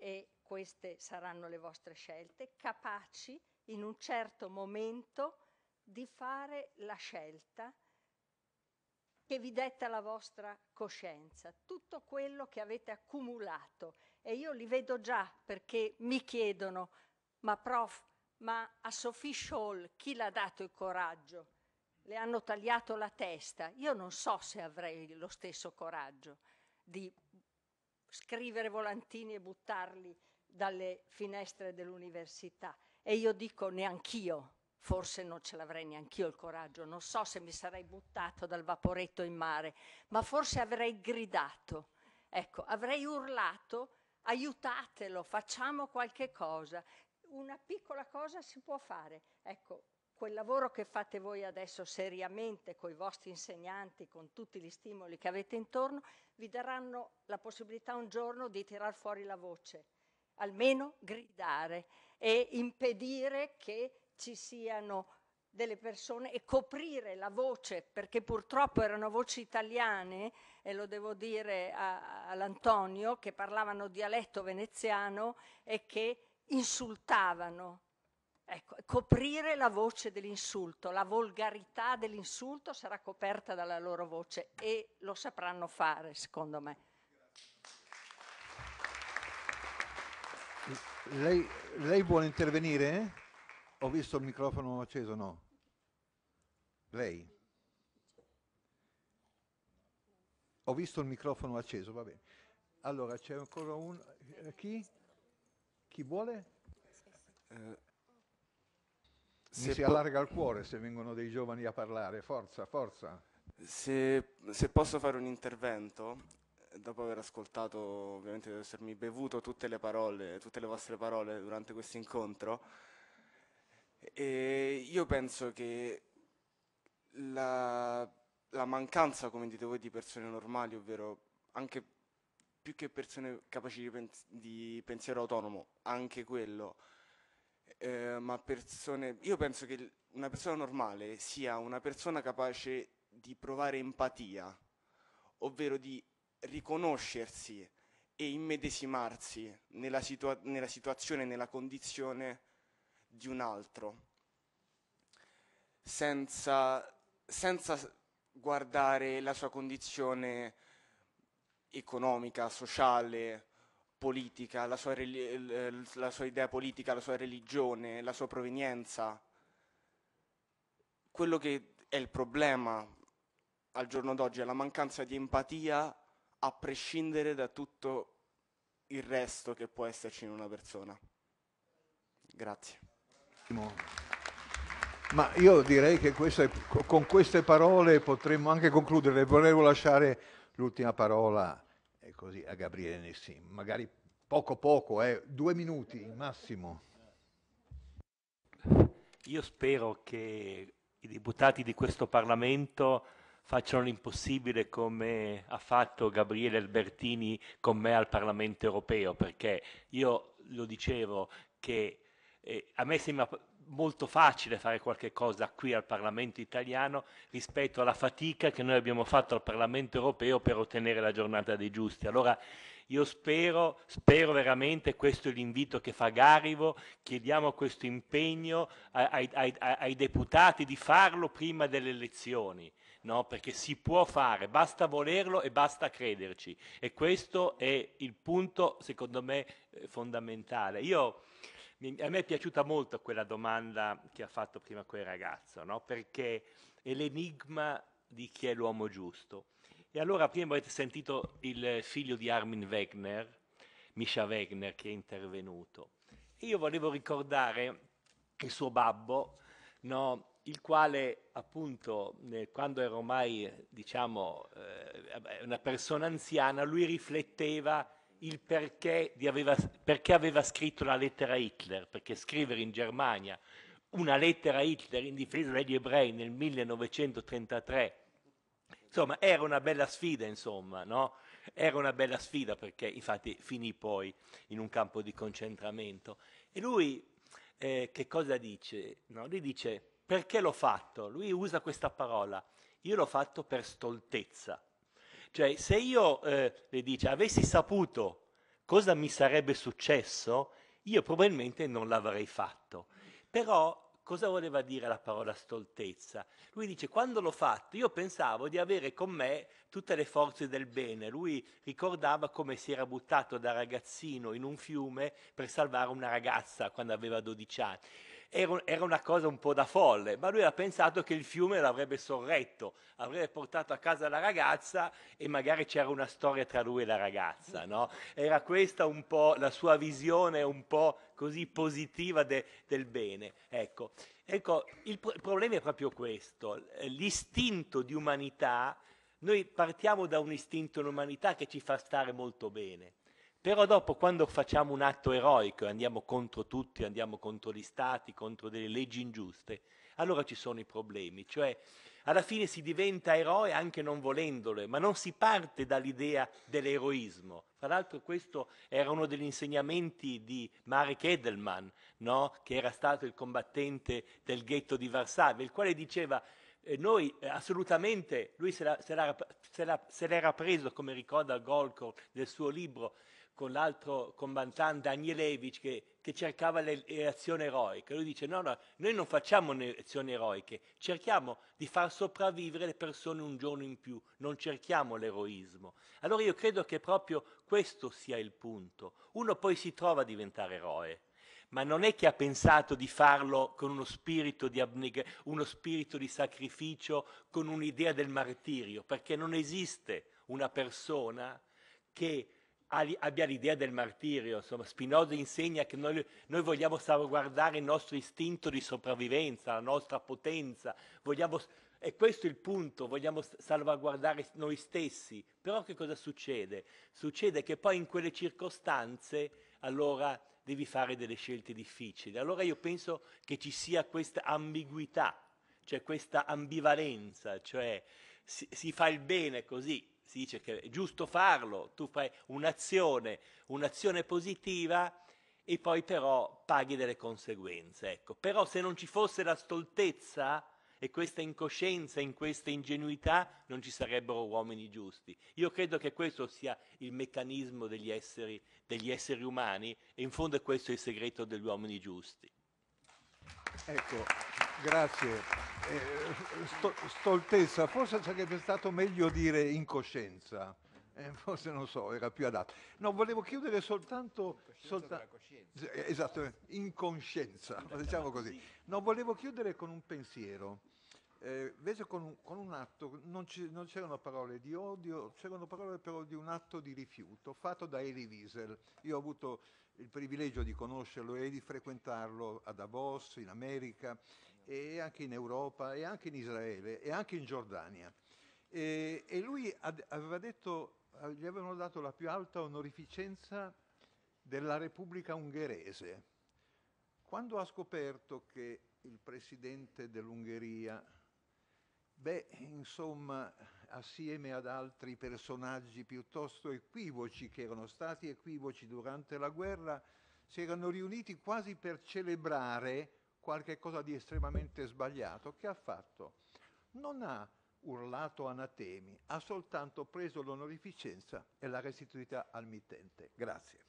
e queste saranno le vostre scelte, capaci in un certo momento di fare la scelta che vi detta la vostra coscienza, tutto quello che avete accumulato. E io li vedo già perché mi chiedono, ma prof, ma a Sophie Scholl chi l'ha dato il coraggio? Le hanno tagliato la testa. Io non so se avrei lo stesso coraggio di scrivere volantini e buttarli dalle finestre dell'università. E io dico neanch'io, forse non ce l'avrei neanch'io il coraggio, non so se mi sarei buttato dal vaporetto in mare, ma forse avrei gridato, ecco, avrei urlato, aiutatelo, facciamo qualche cosa. Una piccola cosa si può fare. Ecco, quel lavoro che fate voi adesso seriamente con i vostri insegnanti, con tutti gli stimoli che avete intorno, vi daranno la possibilità un giorno di tirar fuori la voce, almeno gridare e impedire che ci siano delle persone e coprire la voce, perché purtroppo erano voci italiane, e lo devo dire all'Antonio, che parlavano dialetto veneziano e che insultavano. Ecco, coprire la voce dell'insulto, la volgarità dell'insulto sarà coperta dalla loro voce e lo sapranno fare, secondo me. Lei, lei vuole intervenire? Ho visto il microfono acceso, no? Lei? Ho visto il microfono acceso, va bene. Allora, c'è ancora un... eh, Chi? Chi vuole? Eh, se si allarga il cuore se vengono dei giovani a parlare. Forza, forza. Se, se posso fare un intervento, dopo aver ascoltato, ovviamente, di essermi bevuto tutte le parole, tutte le vostre parole durante questo incontro, io penso che la, la mancanza, come dite voi, di persone normali, ovvero anche più che persone capaci di, pens- di pensiero autonomo, anche quello, eh, ma persone... Io penso che una persona normale sia una persona capace di provare empatia, ovvero di riconoscersi e immedesimarsi nella, situa- nella situazione, nella condizione di un altro, senza, senza guardare la sua condizione economica, sociale, politica, la sua, la sua idea politica, la sua religione, la sua provenienza. Quello che è il problema al giorno d'oggi è la mancanza di empatia a prescindere da tutto il resto che può esserci in una persona. Grazie. Ma io direi che queste- con queste parole potremmo anche concludere. Volevo lasciare l'ultima parola eh, così, a Gabriele Nessin, magari poco poco, eh, due minuti massimo. Io spero che i deputati di questo Parlamento facciano l'impossibile come ha fatto Gabriele Albertini con me al Parlamento europeo, perché io lo dicevo che eh, a me sembra molto facile fare qualche cosa qui al Parlamento italiano rispetto alla fatica che noi abbiamo fatto al Parlamento europeo per ottenere la giornata dei giusti. Allora io spero, spero veramente, questo è l'invito che fa Garivo, chiediamo questo impegno ai, ai- ai- deputati di farlo prima delle elezioni. No, perché si può fare, basta volerlo e basta crederci. E questo è il punto, secondo me, eh, fondamentale. Io, a me è piaciuta molto quella domanda che ha fatto prima quel ragazzo, no? perché è l'enigma di chi è l'uomo giusto. E allora prima avete sentito il figlio di Armin Wegner, Misha Wegner, che è intervenuto. E io volevo ricordare il suo babbo, no, il quale appunto eh, quando era ormai diciamo eh, una persona anziana, lui rifletteva il perché, aveva, perché aveva scritto la lettera a Hitler, perché scrivere in Germania una lettera a Hitler in difesa degli ebrei nel 1933 insomma era una bella sfida insomma no? era una bella sfida perché infatti finì poi in un campo di concentramento e lui eh, che cosa dice? No? Lui dice perché l'ho fatto? Lui usa questa parola, io l'ho fatto per stoltezza. Cioè se io, eh, le dice, avessi saputo cosa mi sarebbe successo, io probabilmente non l'avrei fatto. Però cosa voleva dire la parola stoltezza? Lui dice, quando l'ho fatto, io pensavo di avere con me tutte le forze del bene. Lui ricordava come si era buttato da ragazzino in un fiume per salvare una ragazza quando aveva 12 anni. Era, era, una cosa un po' da folle, ma lui ha pensato che il fiume l'avrebbe sorretto, avrebbe portato a casa la ragazza e magari c'era una storia tra lui e la ragazza, no? Era questa un po' la sua visione un po' così positiva de, del bene. Ecco, ecco il, il problema è proprio questo, l'istinto di umanità, noi partiamo da un istinto di umanità che ci fa stare molto bene però dopo, quando facciamo un atto eroico e andiamo contro tutti, andiamo contro gli stati, contro delle leggi ingiuste, allora ci sono i problemi. Cioè, alla fine si diventa eroe anche non volendole, ma non si parte dall'idea dell'eroismo. Tra l'altro questo era uno degli insegnamenti di Marek Edelman, no? che era stato il combattente del ghetto di Varsavia, il quale diceva eh, noi eh, assolutamente, lui se, la, se, l'era, se, la, se, l'era preso, come ricorda Golkor nel suo libro, con l'altro combattante Agnelevich che, che cercava le, le, azioni eroiche. Lui dice no, no, noi non facciamo le azioni eroiche, cerchiamo di far sopravvivere le persone un giorno in più, non cerchiamo l'eroismo. Allora io credo che proprio questo sia il punto. Uno poi si trova a diventare eroe, ma non è che ha pensato di farlo con uno spirito di, abneg- uno spirito di sacrificio, con un'idea del martirio, perché non esiste una persona che abbia l'idea del martirio. Insomma, Spinoza insegna che noi, noi, vogliamo salvaguardare il nostro istinto di sopravvivenza, la nostra potenza, vogliamo, e questo è il punto, vogliamo salvaguardare noi stessi. Però che cosa succede? Succede che poi in quelle circostanze allora devi fare delle scelte difficili. Allora io penso che ci sia questa ambiguità, cioè questa ambivalenza, cioè si, si fa il bene così, si dice che è giusto farlo, tu fai un'azione, un'azione positiva e poi però paghi delle conseguenze. Ecco. Però se non ci fosse la stoltezza e questa incoscienza, in questa ingenuità, non ci sarebbero uomini giusti. Io credo che questo sia il meccanismo degli esseri, degli esseri umani e in fondo è questo il segreto degli uomini giusti. Ecco, grazie. Eh, sto, stoltezza, forse sarebbe stato meglio dire incoscienza. Eh, forse non so, era più adatto. No, volevo chiudere soltanto. Solta- esatto, incoscienza, *laughs* diciamo così. No, volevo chiudere con un pensiero. Eh, invece con un, con un atto non, ci, non, c'erano parole di odio, c'erano parole però di un atto di rifiuto fatto da Elie Wiesel. Io ho avuto il privilegio di conoscerlo e di frequentarlo a Davos, in America, e anche in Europa, e anche in Israele, e anche in Giordania. E, e lui ad, aveva detto, gli avevano dato la più alta onorificenza della Repubblica ungherese. Quando ha scoperto che il presidente dell'Ungheria, beh, insomma, assieme ad altri personaggi piuttosto equivoci che erano stati equivoci durante la guerra, si erano riuniti quasi per celebrare qualche cosa di estremamente sbagliato, che ha fatto? Non ha urlato anatemi, ha soltanto preso l'onorificenza e l'ha restituita al mittente. Grazie.